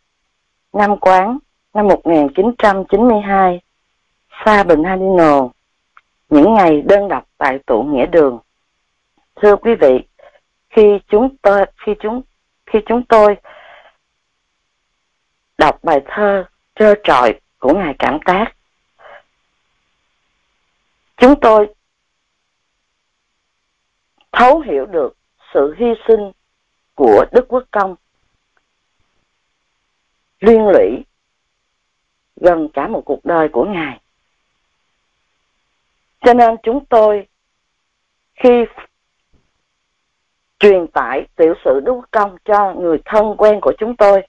Năm Quán, năm 1992, Sa Bình Hadino, những ngày đơn độc tại tụ nghĩa đường. Thưa quý vị, khi chúng tôi khi chúng khi chúng tôi đọc bài thơ trơ trọi của Ngài Cảm Tác. Chúng tôi thấu hiểu được sự hy sinh của Đức Quốc Công liên lụy gần cả một cuộc đời của Ngài. Cho nên chúng tôi khi truyền tải tiểu sử Đức Quốc Công cho người thân quen của chúng tôi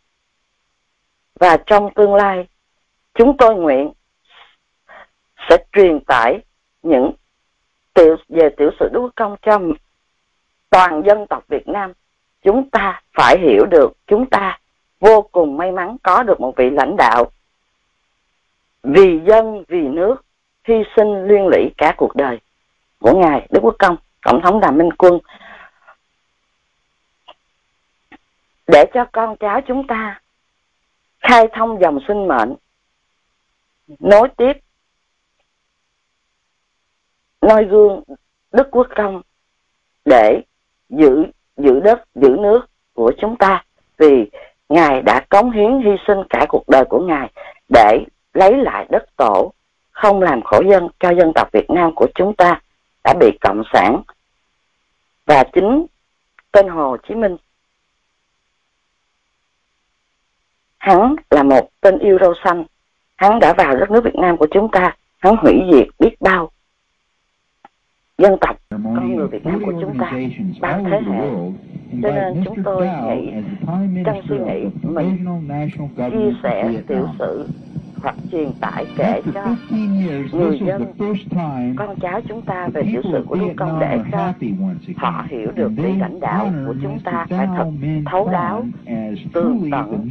và trong tương lai chúng tôi nguyện sẽ truyền tải những tiểu về tiểu sử Đức Công cho toàn dân tộc Việt Nam. Chúng ta phải hiểu được chúng ta vô cùng may mắn có được một vị lãnh đạo vì dân, vì nước, hy sinh liên lụy cả cuộc đời của Ngài Đức Quốc Công, Tổng thống Đàm Minh Quân để cho con cháu chúng ta khai thông dòng sinh mệnh, nối tiếp noi gương đức quốc công để giữ giữ đất, giữ nước của chúng ta. Vì ngài đã cống hiến hy sinh cả cuộc đời của ngài để lấy lại đất tổ, không làm khổ dân, cho dân tộc Việt Nam của chúng ta đã bị cộng sản và chính tên Hồ Chí Minh hắn là một tên yêu râu xanh. Hắn đã vào đất nước Việt Nam của chúng ta. Hắn hủy diệt biết bao dân tộc con người Việt Nam của chúng ta bao thế hệ. cho nên chúng tôi nghĩ trong suy nghĩ mình chia sẻ tiểu sử hoặc truyền tải kể cho người dân. con cháu chúng ta về tiểu sử của Đức Công để cho họ hiểu được vị lãnh đạo của chúng ta phải thật thấu đáo tường tận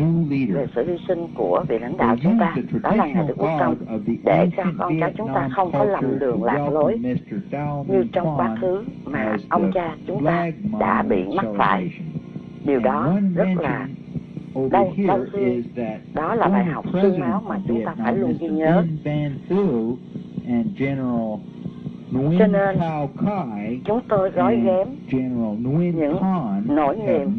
về sự hy sinh của vị lãnh đạo chúng ta. đó là ngài Đức Quốc Công để cho con cháu chúng ta không có lầm đường lạc lối như trong quá khứ mà ông cha chúng ta đã bị mắc phải. điều đó rất là đây đau xương đó là bài học xương máu mà chúng ta phải luôn ghi nhớ. cho nên chúng tôi gói ghém những nỗi niềm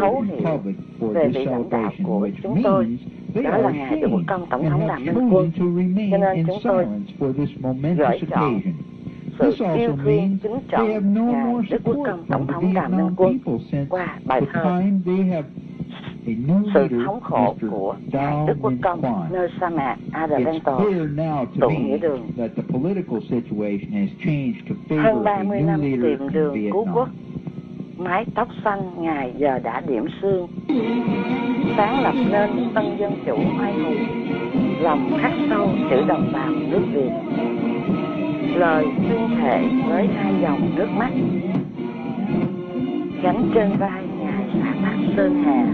thấu hiểu về vị lãnh đạo của chúng tôi. đó là Đức Quốc Công Tổng thống Đàm Minh Quân. cho nên chúng tôi gửi chọn sự yêu thương kính trọng ngài Đức Quốc Công Tổng thống Đàm Minh Quân qua bài thơ sự thống khổ của Đức Quốc Công nơi sa mạc Adalento, tụ nghĩa đường. Hơn 30 năm tìm đường cứu quốc, mái tóc xanh Ngài giờ đã điểm xương, sáng lập nên tân dân chủ oai hùng, lòng khắc sâu chữ đồng bào nước Việt. Lời tuyên thệ với hai dòng nước mắt, gánh trên vai ngài xã tắc Sơn Hà,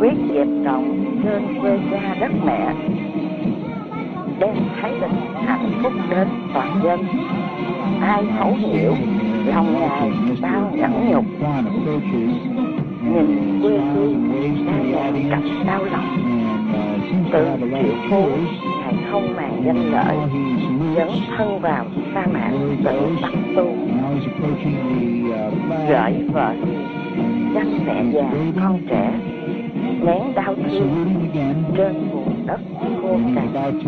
quyết dẹp trọng trên quê cha đất mẹ, đem thái bình hạnh phúc đến toàn dân. Ai thấu hiểu lòng ngài bao nhẫn nhục. Nhìn quê hương đang ngàn cặp đau lòng. Từ triệu phú ngài không màng danh lợi. Dấn thân vào sa mạc tự tập tu. Gửi vợ chăm mẹ già con trẻ nén đau thương. trên vùng đất khô cằn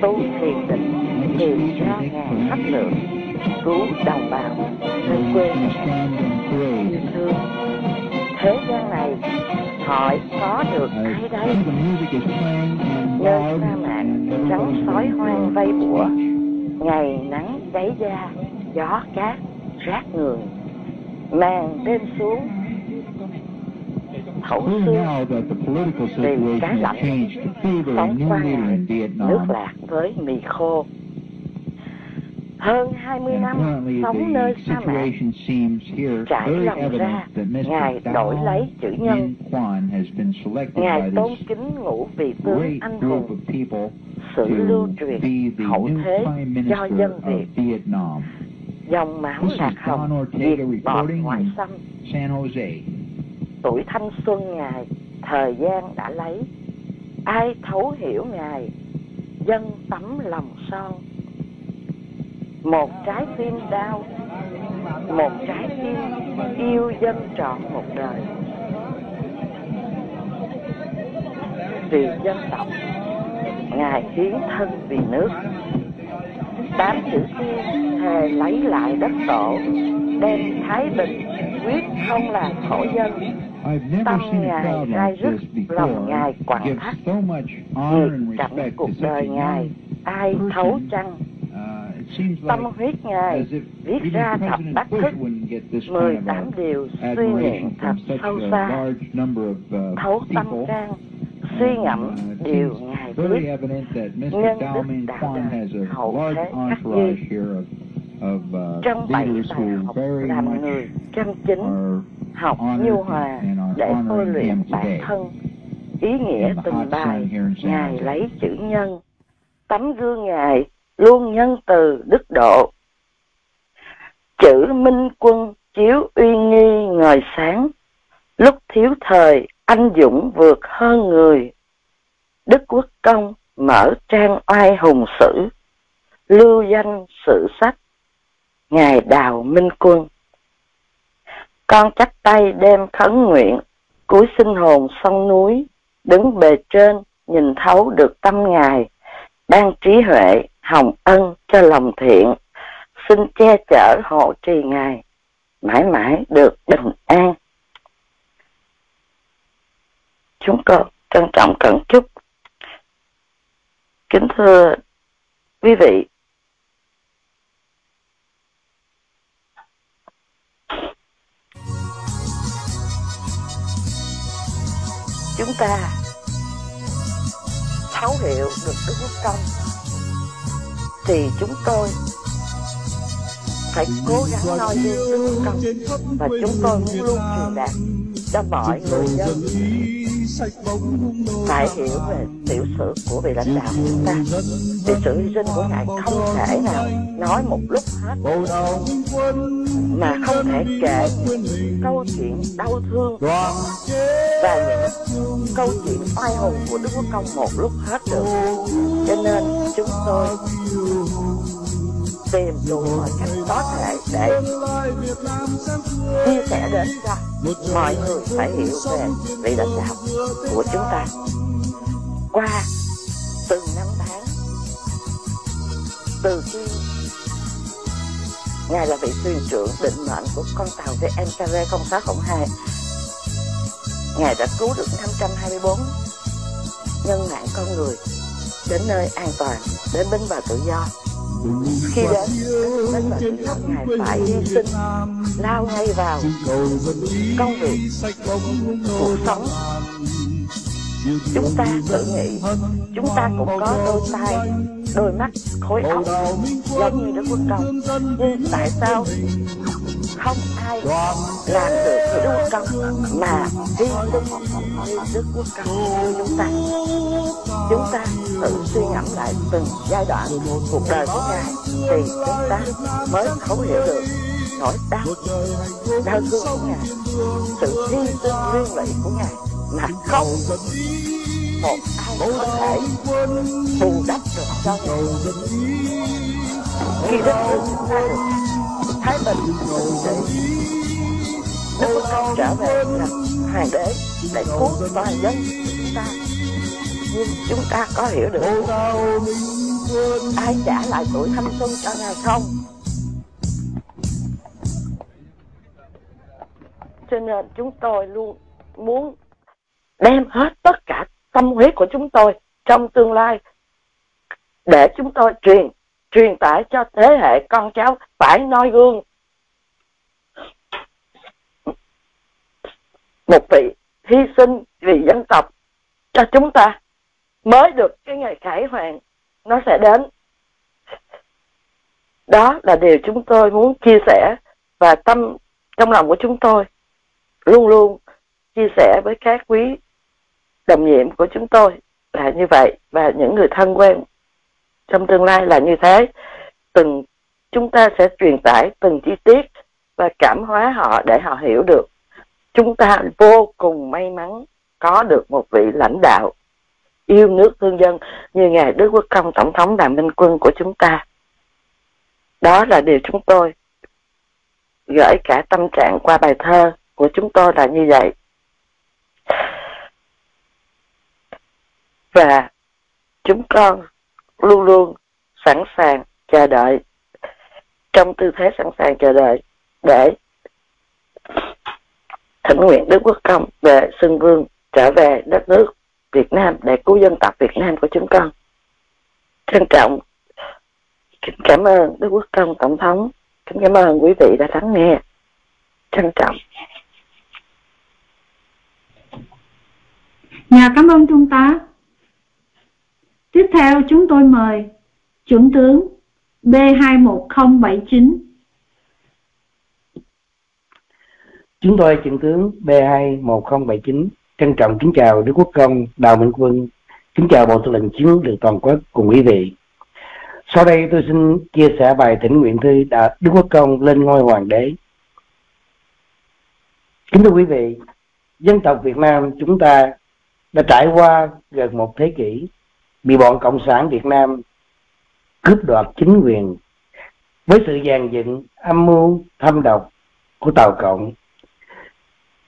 tu thiền định. Tìm ra ngàn pháp lượng. Cứu đồng bào. Nơi quê thương. Thế gian này hỏi có được ai đây? nơi sa mạc trắng sói hoang vây bủa. Ngày nắng cháy da gió cát rát người màn đêm xuống thấu xương. tìm cái lạnh sống qua nước lạc với mì khô. Hơn 20 năm sống nơi sa mạc. trải lòng ra ngài đổi lấy chữ nhân. Ngài tôn kính ngũ vị tướng anh hùng. sự lưu truyền hậu thế cho dân việt. Dòng máu lạc hồng diệt bọt ngoại xâm tuổi thanh xuân ngài thời gian đã lấy. Ai thấu hiểu ngài dân tấm lòng son. Một trái tim đau, một trái tim yêu dân trọn một đời. Vì dân tộc, ngài hiến thân vì nước. Tám chữ thiên thề lấy lại đất tổ, đem thái bình, quyết không làm khổ dân tâm ngài gai rứt lòng ngài quặn thắt nhiệt cảnh cuộc đời ngài ai thấu chăng tâm huyết ngài viết ra thập bát thức. mười tám điều suy niệm thật sâu xa. thấu tâm can suy ngẫm điều ngài viết nhân đức đạo đời hậu thế khắc ghi trong bảy bài học làm người chân chính học nhu hòa để tôi luyện bản thân. Ý nghĩa từng bài ngài lấy chữ nhân tấm gương ngài luôn nhân từ đức độ. Chữ minh quân chiếu uy nghi ngời sáng. Lúc thiếu thời anh dũng vượt hơn người. Đức quốc công mở trang oai hùng sử lưu danh sử sách ngài đào minh quân con chắp tay đem khấn nguyện, cúi sinh hồn sông núi, đứng bề trên, nhìn thấu được tâm ngài ban trí huệ, hồng ân cho lòng thiện. Xin che chở hộ trì ngài, mãi mãi được bình an. Chúng con trân trọng cẩn chúc kính thưa quý vị chúng ta. Thấu hiểu được đức quốc công thì chúng tôi phải cố gắng noi gương đức quốc công và chúng tôi muốn luôn truyền đạt cho mọi người dân phải hiểu về tiểu sử của vị lãnh đạo chúng ta. Vì sự hy sinh của ngài không thể nào nói một lúc hết. Mà không thể kể câu chuyện đau thương và những câu chuyện oai hùng của đức quốc công một lúc hết được. Cho nên chúng tôi tìm đủ mọi cách có thể để chia sẻ đến cho mọi người phải hiểu về vị lãnh đạo của chúng ta. Qua từng năm tháng, từ khi ngài là vị thuyền trưởng định mệnh của con tàu VNKV 0602 ngài đã cứu được 524 nhân mạng con người đến nơi an toàn, đến bến bờ tự do khi đến đến bờ tự do ngài phải hy sinh lao ngay vào công việc cuộc sống, chúng ta tự nghĩ, chúng ta cũng có đôi tay đôi mắt khối óc giống như đức quốc công nhưng tại sao không ai làm được như công mà hy sinh như đức quốc công như chúng ta chúng ta tự suy ngẫm lại từng giai đoạn cuộc đời của ngài thì chúng ta mới thấu hiểu được nỗi đau đau thương của ngài, sự hy sinh riêng lệ của ngài mà không một ai có thể bù đắp được cho ngài. Khi đất nước chúng ta được thái bình ổn định đức quốc công trở về làm hoàng đế để cứu toàn dân chúng ta. Nhưng chúng ta có hiểu được ai trả lại tuổi thanh xuân cho ngài không? Cho nên chúng tôi luôn muốn đem hết tất cả tâm huyết của chúng tôi trong tương lai để chúng tôi truyền truyền tải cho thế hệ con cháu phải noi gương. Một vị hy sinh vì dân tộc cho chúng ta mới được cái ngày khải hoàn nó sẽ đến. Đó là điều chúng tôi muốn chia sẻ và tâm, trong lòng của chúng tôi luôn luôn chia sẻ với các quý đồng nhiệm của chúng tôi là như vậy và những người thân quen trong tương lai là như thế từng chúng ta sẽ truyền tải từng chi tiết và cảm hóa họ để họ hiểu được chúng ta vô cùng may mắn có được một vị lãnh đạo yêu nước thương dân như ngài Đức Quốc công tổng thống Đàm Minh Quân của chúng ta. Đó là điều chúng tôi gửi cả tâm trạng qua bài thơ của chúng tôi là như vậy. Và chúng con luôn luôn sẵn sàng chờ đợi trong tư thế sẵn sàng chờ đợi để thỉnh nguyện Đức Quốc Công về sơn Vương trở về đất nước Việt Nam để cứu dân tộc Việt Nam của chúng con. Trân trọng kính cảm ơn Đức Quốc Công Tổng thống, kính cảm ơn quý vị đã lắng nghe. Trân trọng. Nhà cảm ơn Trung tá. Tiếp theo chúng tôi mời Trưởng tướng B21079. Chúng tôi Trưởng tướng B21079 trân trọng kính chào Đức Quốc công Đào Minh Quân, kính chào Bộ Tư lệnh Chiến lược toàn quốc cùng quý vị. Sau đây tôi xin chia sẻ bài thỉnh nguyện thư đã Đức Quốc công lên ngôi hoàng đế. Kính thưa quý vị, dân tộc Việt Nam chúng ta đã trải qua gần một thế kỷ bị bọn Cộng sản Việt Nam cướp đoạt chính quyền với sự dàn dựng, âm mưu, thâm độc của Tàu Cộng.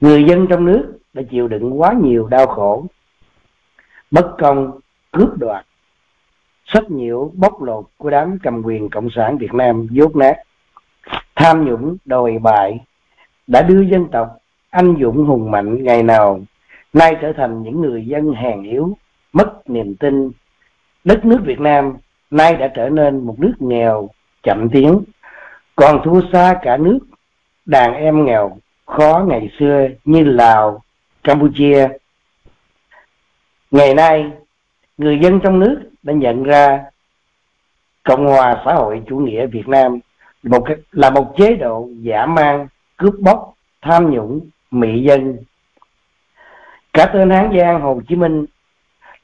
Người dân trong nước đã chịu đựng quá nhiều đau khổ, bất công, cướp đoạt, sách nhiễu, bóc lột của đám cầm quyền cộng sản việt nam dốt nát tham nhũng, đồi bại đã đưa dân tộc anh dũng hùng mạnh ngày nào, nay trở thành những người dân hèn yếu, mất niềm tin đất nước việt nam nay đã trở nên một nước nghèo chậm tiến còn thua xa cả nước đàn em nghèo khó ngày xưa như lào Campuchia. Ngày nay, người dân trong nước đã nhận ra Cộng hòa xã hội chủ nghĩa Việt Nam một là một chế độ giả mang, cướp bóc, tham nhũng, mị dân. Cả tên Hán Giang Hồ Chí Minh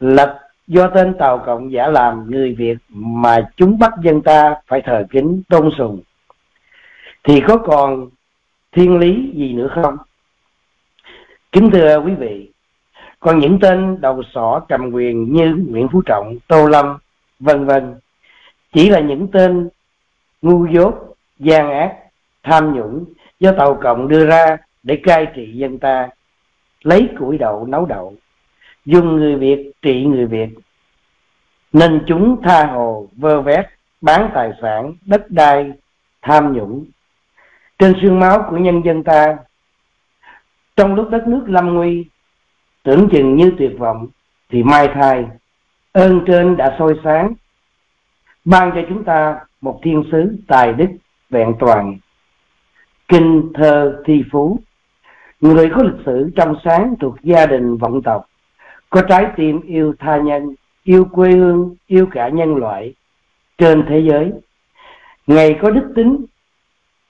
là do tên Tàu Cộng giả làm người Việt mà chúng bắt dân ta phải thờ kính tôn sùng. Thì có còn thiên lý gì nữa không? Kính thưa quý vị, còn những tên đầu sỏ cầm quyền như Nguyễn Phú Trọng, Tô Lâm, vân vân chỉ là những tên ngu dốt, gian ác, tham nhũng do Tàu Cộng đưa ra để cai trị dân ta, lấy củi đậu nấu đậu, dùng người Việt trị người Việt. Nên chúng tha hồ, vơ vét, bán tài sản, đất đai, tham nhũng. Trên xương máu của nhân dân ta trong lúc đất nước lâm nguy tưởng chừng như tuyệt vọng thì mai thai ơn trên đã soi sáng ban cho chúng ta một thiên sứ tài đức vẹn toàn kinh thơ thi phú người có lịch sử trong sáng thuộc gia đình vọng tộc có trái tim yêu tha nhân yêu quê hương yêu cả nhân loại trên thế giới. Ngài có đức tính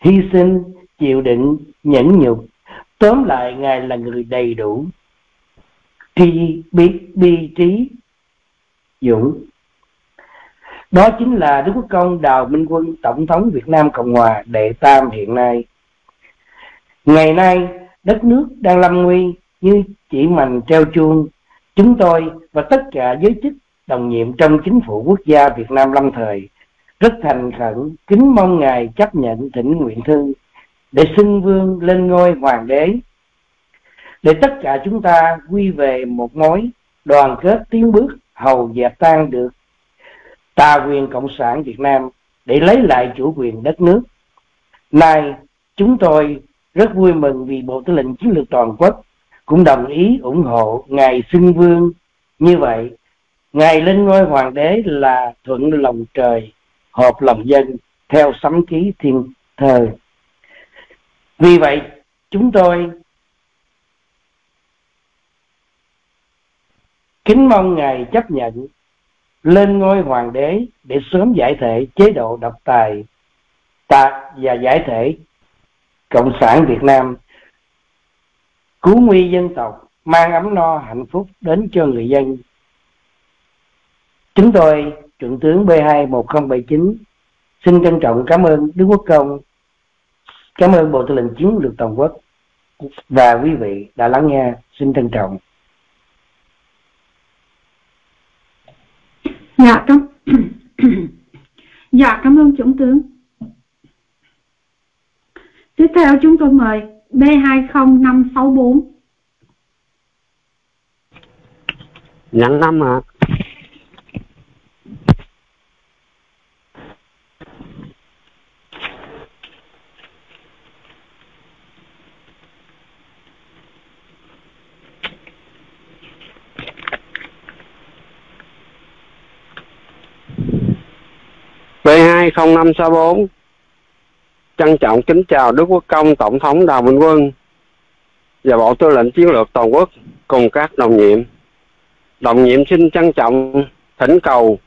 hy sinh chịu đựng nhẫn nhục. Tóm lại ngài là người đầy đủ. Tri bi, bi trí dũng. Đó chính là đức quốc công đào minh quân tổng thống việt nam cộng hòa đệ tam hiện nay. Ngày nay đất nước đang lâm nguy như chỉ mành treo chuông chúng tôi và tất cả giới chức đồng nhiệm trong chính phủ quốc gia việt nam lâm thời rất thành khẩn, kính mong ngài chấp nhận thỉnh nguyện thư để xưng vương lên ngôi hoàng đế. Để tất cả chúng ta quy về một mối đoàn kết tiến bước hầu dẹp tan được tà quyền cộng sản việt nam để lấy lại chủ quyền đất nước. Nay, chúng tôi rất vui mừng vì bộ tư lệnh chiến lược toàn quốc cũng đồng ý ủng hộ ngài xưng vương. Như vậy, ngài lên ngôi hoàng đế là thuận lòng trời, hợp lòng dân, theo sấm ký thiên thờ. Vì vậy, chúng tôi kính mong ngài chấp nhận lên ngôi hoàng đế để sớm giải thể chế độ độc tài ta và giải thể cộng sản việt nam cứu nguy dân tộc mang ấm no hạnh phúc đến cho người dân chúng tôi Thượng tướng B21079 xin trân trọng cảm ơn Đức Quốc Công, cảm ơn Bộ Tư lệnh Chiến lược Toàn quốc và quý vị đã lắng nghe. Xin trân trọng. Dạ, cảm, dạ, cảm ơn Trung tướng. Tiếp theo chúng tôi mời B20564. Nhắn năm ạ. À. B20564 Trân trọng kính chào Đức Quốc Công Tổng thống Đào Minh Quân và Bộ Tư lệnh Chiến lược Toàn quốc cùng các đồng nhiệm. Đồng nhiệm xin trân trọng thỉnh cầu,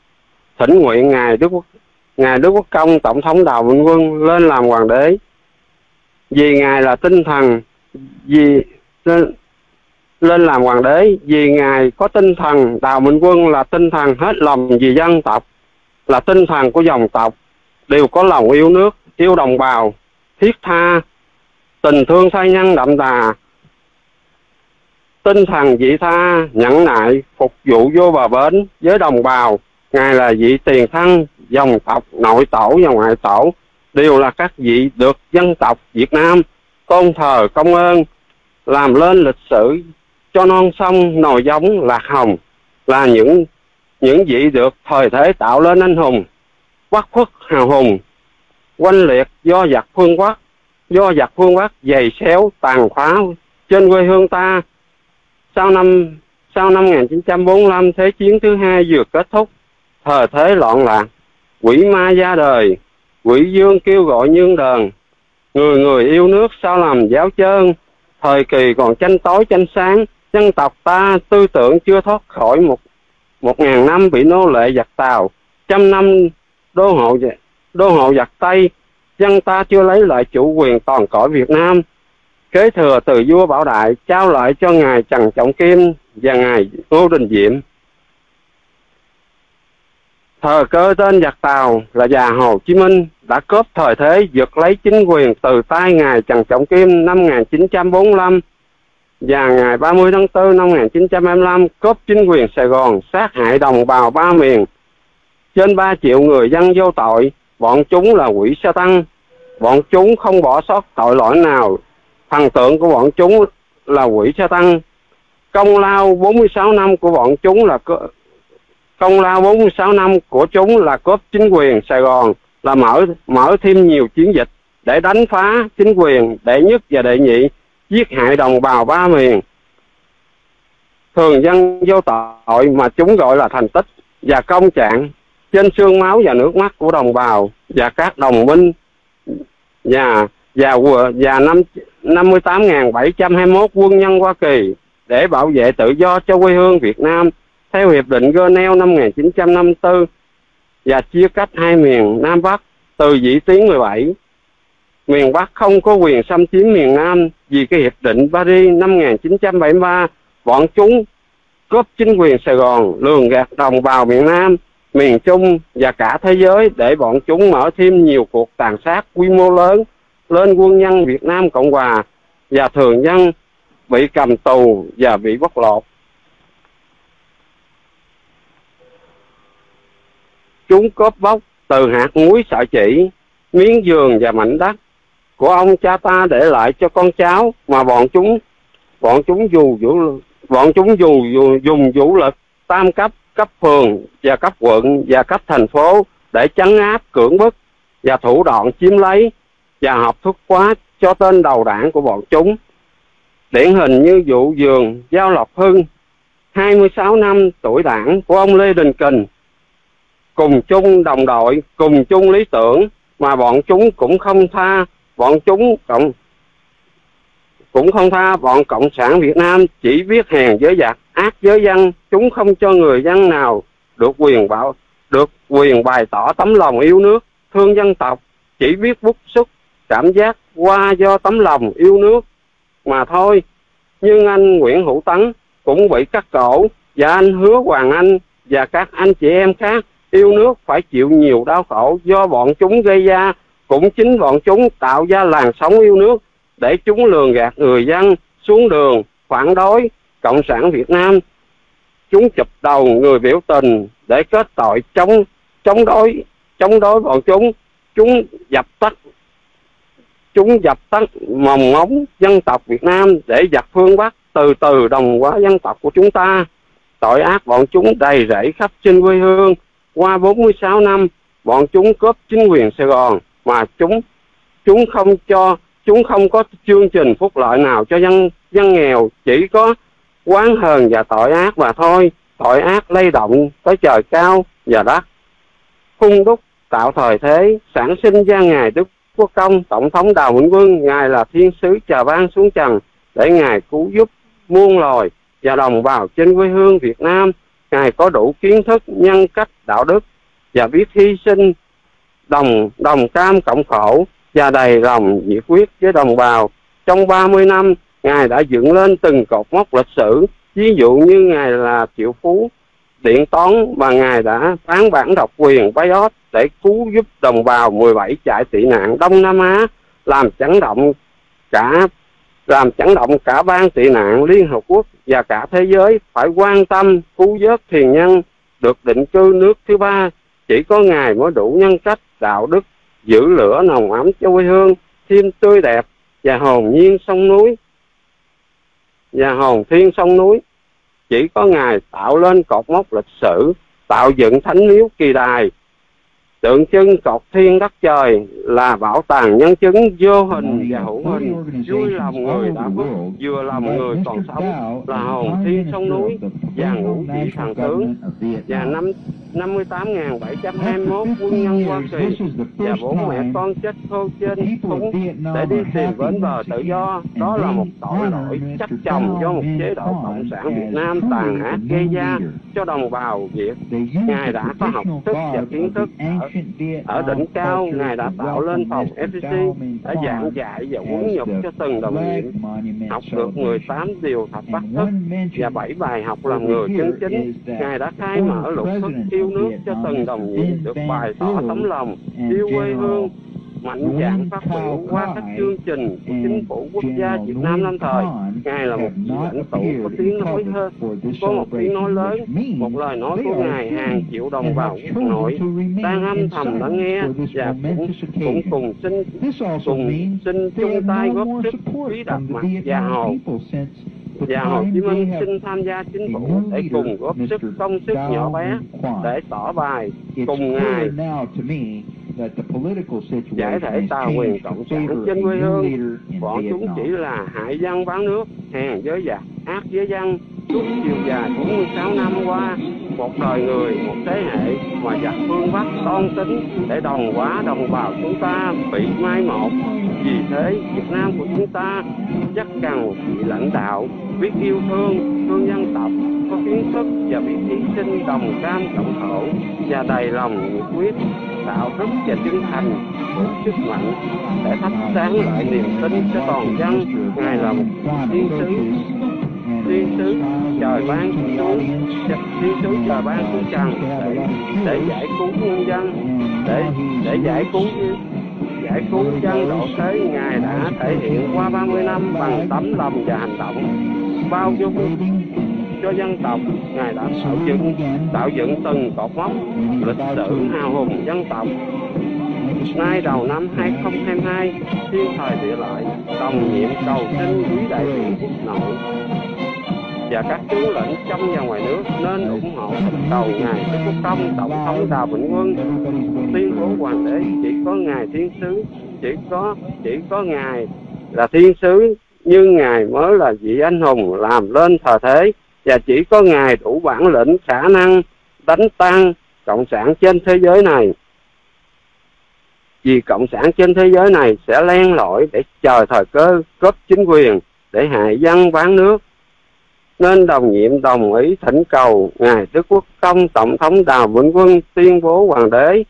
thỉnh nguyện Ngài Đức Quốc Ngài Đức Quốc Công Tổng thống Đào Minh Quân lên làm hoàng đế. Vì Ngài là tinh thần, vì lên, lên làm hoàng đế, vì Ngài có tinh thần Đào Minh Quân là tinh thần hết lòng vì dân tộc là tinh thần của dòng tộc đều có lòng yêu nước yêu đồng bào, thiết tha, tình thương say nhân đậm đà, tinh thần vị tha, nhẫn nại, phục vụ vô bờ bến với đồng bào. Ngài là vị tiền thân, dòng tộc, nội tổ và ngoại tổ, đều là các vị được dân tộc việt nam tôn thờ công ơn, làm lên lịch sử cho non sông nồi giống lạc hồng, là những những vị được thời thế tạo lên anh hùng bất khuất hào hùng quanh liệt, do giặc phương quốc, do giặc phương quốc dày xéo, tàn phá trên quê hương ta. Sau năm sau năm 1945 thế chiến thứ hai vừa kết thúc thời thế loạn lạc, quỷ ma ra đời, quỷ dương kêu gọi nhân đờn, người người yêu nước sao làm giáo chơn. Thời kỳ còn tranh tối tranh sáng, dân tộc ta tư tưởng chưa thoát khỏi một một ngàn năm bị nô lệ giặc tàu, trăm năm đô hộ đô hộ giặc tây dân ta chưa lấy lại chủ quyền toàn cõi việt nam kế thừa từ vua bảo đại trao lại cho ngài trần trọng kim và ngài ngô đình diệm thờ cơ tên giặc tàu là già hồ chí minh đã cướp thời thế giật lấy chính quyền từ tay ngài trần trọng kim năm 1945 và ngày 30 tháng 4 năm 1925 cướp chính quyền Sài Gòn sát hại đồng bào ba miền. Trên 3 triệu người dân vô tội, bọn chúng là quỷ sa tăng. Bọn chúng không bỏ sót tội lỗi nào. Thần tượng của bọn chúng là quỷ sa tăng. Công lao 46 năm của bọn chúng là công lao 46 năm của chúng là cướp chính quyền Sài Gòn, là mở mở thêm nhiều chiến dịch để đánh phá chính quyền đệ nhất và đệ nhị, giết hại đồng bào ba miền thường dân vô tội mà chúng gọi là thành tích và công trạng trên xương máu và nước mắt của đồng bào và các đồng minh và và và năm năm mươi tám bảy trăm hai mốt quân nhân Hoa Kỳ để bảo vệ tự do cho quê hương Việt Nam theo Hiệp định Geneva năm 1954 và chia cách hai miền Nam Bắc từ vĩ tuyến 17. Miền Bắc không có quyền xâm chiếm miền Nam vì cái Hiệp định Paris năm 1973 bọn chúng cướp chính quyền Sài Gòn lường gạt đồng bào miền Nam, miền Trung và cả thế giới để bọn chúng mở thêm nhiều cuộc tàn sát quy mô lớn lên quân nhân Việt Nam Cộng Hòa và thường dân bị cầm tù và bị bóc lột. Chúng cướp bóc từ hạt muối sợi chỉ, miếng giường và mảnh đất của ông cha ta để lại cho con cháu mà bọn chúng bọn chúng dù vũ bọn chúng dù, dù dùng vũ lực tam cấp cấp phường và cấp quận và cấp thành phố để chấn áp cưỡng bức và thủ đoạn chiếm lấy và hợp thức hóa cho tên đầu đảng của bọn chúng. Điển hình như vụ giường Giao Lộc Hưng 26 năm tuổi đảng của ông Lê Đình Kình. Cùng chung đồng đội, cùng chung lý tưởng mà bọn chúng cũng không tha, bọn chúng cộng cũng không tha bọn cộng sản Việt Nam chỉ biết hèn với giặc, ác với dân, chúng không cho người dân nào được quyền bảo, được quyền bày tỏ tấm lòng yêu nước. Thương dân tộc chỉ biết bức xúc, cảm giác qua do tấm lòng yêu nước mà thôi. Nhưng anh Nguyễn Hữu Tấn cũng bị cắt cổ và anh Hứa Hoàng Anh và các anh chị em khác yêu nước phải chịu nhiều đau khổ do bọn chúng gây ra. Cũng chính bọn chúng tạo ra làn sóng yêu nước để chúng lường gạt người dân xuống đường, phản đối cộng sản Việt Nam. Chúng chụp đầu người biểu tình để kết tội chống chống đối chống đối bọn chúng. Chúng dập tắt, chúng dập tắt mầm móng dân tộc Việt Nam để giặc phương Bắc từ từ đồng hóa dân tộc của chúng ta. Tội ác bọn chúng đầy rẫy khắp trên quê hương. Qua 46 năm, bọn chúng cướp chính quyền Sài Gòn mà chúng chúng không cho chúng không có chương trình phúc lợi nào cho dân dân nghèo, chỉ có quán hờn và tội ác mà thôi. Tội ác lay động tới trời cao và đất. Hung đúc tạo thời thế, sản sinh ra ngài đức quốc công, tổng thống đào vĩnh quân ngài là thiên sứ trà ban xuống trần để ngài cứu giúp, muôn loài và đồng bào trên quê hương việt nam. Ngài có đủ kiến thức, nhân cách, đạo đức và biết hy sinh đồng đồng cam cộng khổ và đầy lòng nhiệt quyết với đồng bào. Trong 30 năm, ngài đã dựng lên từng cột mốc lịch sử. Ví dụ như ngài là triệu phú, điện toán và ngài đã phán bản độc quyền Bayot để cứu giúp đồng bào 17 trại tị nạn Đông Nam Á, làm chấn động cả, làm chấn động cả ban tị nạn Liên Hợp Quốc và cả thế giới. Phải quan tâm, cứu vớt thiền nhân được định cư nước thứ ba. Chỉ có ngài mới đủ nhân cách, đạo đức giữ lửa nồng ấm cho quê hương, thêm tươi đẹp và hồn nhiên sông núi. Và hồn thiên sông núi, chỉ có ngài tạo lên cột mốc lịch sử, tạo dựng thánh miếu kỳ đài tượng trưng cột thiên đất trời là bảo tàng nhân chứng vô hình và hữu hình. vui lòng người đã mất vừa lòng người còn sống là hồn thiên sông núi và ngũ chỉ thần tướng. Và năm 58.721 quân nhân Hoa Kỳ và bốn mẹ con chết khô trên súng để đi tìm bến bờ tự do. Đó là một tội lỗi chắc chồng do một chế độ Cộng sản Việt Nam tàn ác gây ra cho đồng bào Việt. Ngài đã có học thức và kiến thức ở, ở đỉnh cao. Ngài đã tạo lên phòng FCC đã giảng dạy và huấn nhục cho từng đồng nghiệp. Học được 18 điều thập bắt thức và 7 bài học làm người chân chính. Ngài đã khai mở lục thức yêu nước cho từng đồng nghiệp được bày tỏ tấm lòng yêu quê hương mạnh dạn phát biểu qua các chương trình của chính phủ quốc gia Việt Nam lâm thời. Ngài là một lãnh tụ có tiếng nói hơn, có một tiếng nói lớn, một lời nói của Ngài hàng triệu đồng bào quốc nội. đang âm thầm lắng nghe và cũng cũng cùng xin cùng xin chung tay góp sức quý đặt mặt và hồ và Hồ Chí Minh xin tham gia chính phủ để cùng góp sức công sức nhỏ bé để tỏ bài cùng Ngài giải thể tà quyền cộng sản trên quê hương. bọn chúng chỉ là hại dân bán nước hèn với giặc ác với dân suốt chiều dài 46 năm qua, một đời người, một thế hệ mà giặc phương bắc tôn tính để đồng hóa đồng bào chúng ta bị mai một. Vì thế, việt nam của chúng ta chắc cần một vị lãnh đạo, biết yêu thương thương dân tộc, có kiến thức và biết hy sinh đồng cam cộng khổ và đầy lòng nhiệt quyết đạo đức và chân thành đủ sức mạnh để thắp sáng lại niềm tin cho toàn dân ngài là một thiên sứ thiên sứ, trời ban xuống thiên sứ, trời ban xuống trần để để giải cứu nhân dân, để để giải cứu giải cứu dân độ thế ngài đã thể hiện qua 30 năm bằng tấm lòng và hành động. Bao dung cho dân tộc, ngài đã tạo dựng tạo dựng từng cột mốc lịch sử hào hùng dân tộc. Nay đầu năm 2022 thiên thời địa lợi đồng nhiệm cầu sinh quý đại biểu quốc nội và các tướng lĩnh trong và ngoài nước nên ủng hộ đầu ngài Đức Quốc Công, Tổng thống Đào Vĩnh Quân tuyên bố hoàng đế chỉ có ngài thiên sứ, chỉ có chỉ có ngài là thiên sứ, nhưng ngài mới là vị anh hùng làm lên thời thế. Và chỉ có ngài đủ bản lĩnh, khả năng đánh tan cộng sản trên thế giới này. Vì cộng sản trên thế giới này sẽ len lỏi để chờ thời cơ cấp chính quyền, để hại dân bán nước nên đồng nhiệm, đồng ý, thỉnh cầu ngài Đức Quốc công, tổng thống Đào Vĩnh Quân tuyên bố hoàng đế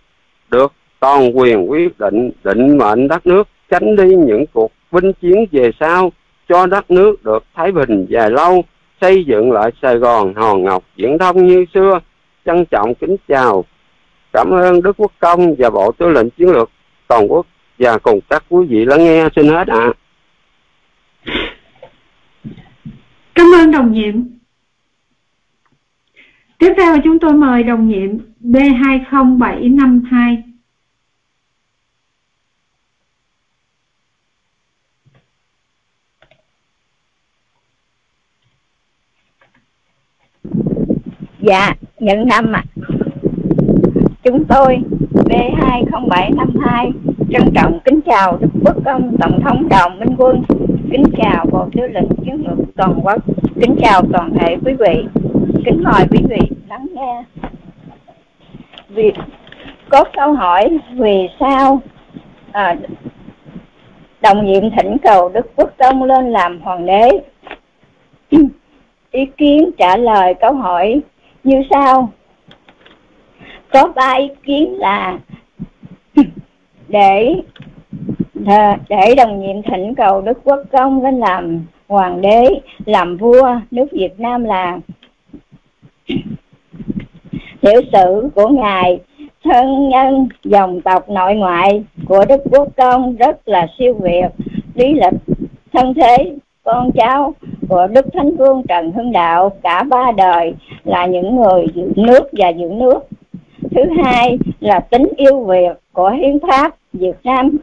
được toàn quyền quyết định định mệnh đất nước, tránh đi những cuộc binh chiến về sau cho đất nước được thái bình dài lâu, xây dựng lại Sài Gòn Hòn Ngọc Viễn Thông như xưa trân trọng kính chào cảm ơn Đức Quốc công và Bộ Tư lệnh Chiến lược Toàn quốc và cùng các quý vị lắng nghe xin hết ạ. À. Cảm ơn đồng nhiệm. Tiếp theo chúng tôi mời đồng nhiệm B20752. Dạ, nhận năm ạ. À. Chúng tôi B20752 trân trọng kính chào Đức Quốc ông Tổng thống Đào Minh Quân, kính chào Bộ Tư lệnh Chiến lược toàn quốc, kính chào toàn thể quý vị, kính mời quý vị lắng nghe. Vì có câu hỏi vì sao à, đồng nhiệm thỉnh cầu Đức Quốc công lên làm hoàng đế. Ý kiến trả lời câu hỏi như sau có ba ý kiến là để à, để đồng nhiệm thỉnh cầu Đức Quốc công lên làm hoàng đế, làm vua nước Việt Nam là tiểu sử của ngài. Thân nhân dòng tộc nội ngoại của Đức Quốc công rất là siêu việt, lý lịch thân thế con cháu của Đức Thánh Vương Trần Hưng Đạo cả ba đời là những người giữ nước và giữ nước. Thứ hai là tính yêu Việt của hiến pháp Việt Nam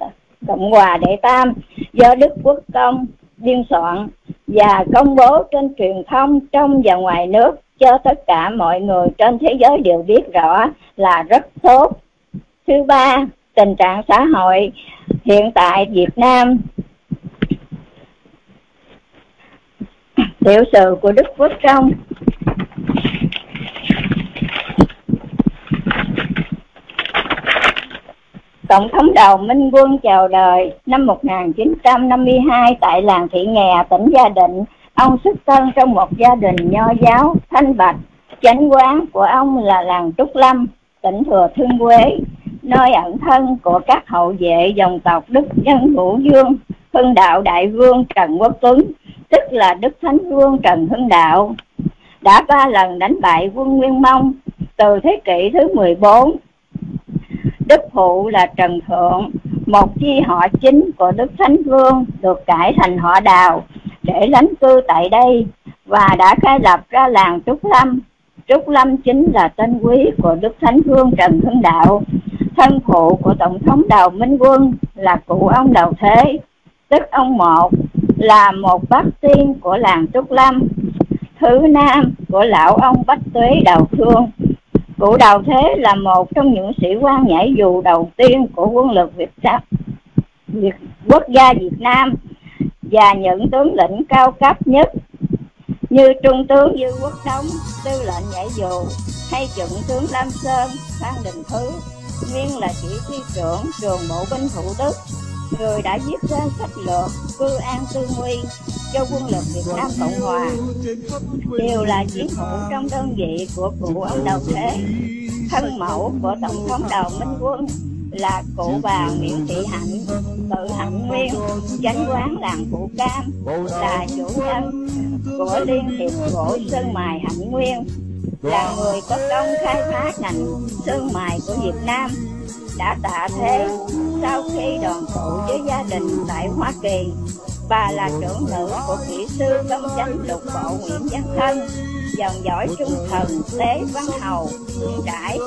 Cộng hòa Đệ Tam do Đức Quốc công biên soạn và công bố trên truyền thông trong và ngoài nước cho tất cả mọi người trên thế giới đều biết rõ là rất tốt. Thứ ba, tình trạng xã hội hiện tại Việt Nam tiểu sự của Đức Quốc công Tổng thống đầu Minh Quân chào đời năm 1952 tại làng Thị Nghè, tỉnh Gia Định. Ông xuất thân trong một gia đình nho giáo thanh bạch. Chánh quán của ông là làng Trúc Lâm, tỉnh Thừa Thiên Huế, nơi ẩn thân của các hậu vệ dòng tộc Đức Nhân Vũ Dương, Hưng Đạo Đại Vương Trần Quốc Tuấn, tức là Đức Thánh Vương Trần Hưng Đạo, đã ba lần đánh bại quân Nguyên Mông từ thế kỷ thứ 14 Đức Phụ là Trần Thượng, một chi họ chính của Đức Thánh Vương được cải thành họ Đào để lánh cư tại đây và đã khai lập ra làng Trúc Lâm. Trúc Lâm chính là tên quý của Đức Thánh Vương Trần Hưng Đạo. Thân phụ của Tổng thống Đào Minh Quân là cụ ông Đào Thế, tức ông Một là một bác tiên của làng Trúc Lâm. Thứ nam của lão ông Bách Tuế Đào Thương Cụ Đào Thế là một trong những sĩ quan nhảy dù đầu tiên của quân lực Việt Nam, Việt, quốc gia Việt Nam và những tướng lĩnh cao cấp nhất như Trung tướng Dư Quốc thống tư lệnh nhảy dù, hay chuẩn tướng Lam Sơn, Phan Đình Thứ, nguyên là chỉ huy trưởng trường bộ binh Thủ Đức, người đã viết ra sách lược cư an tư nguy cho quân lực Việt Nam Cộng Hòa, đều là chiến hữu trong đơn vị của cụ ông Đầu Thế, thân mẫu của Tổng thống Đào Minh Quân là cụ bà Nguyễn Thị Hạnh, tự Hạnh Nguyên, chánh quán làng Phụ Cam, là chủ nhân của Liên hiệp gỗ Sơn Mài Hạnh Nguyên, là người có công khai phá ngành sơn mài của Việt Nam đã tạ thế sau khi đoàn tụ với gia đình tại Hoa Kỳ. Bà là trưởng nữ của kỹ sư công chánh lục bộ Nguyễn Văn Thân, dòng dõi trung thần Tế Văn Hầu, Nguyễn Trãi.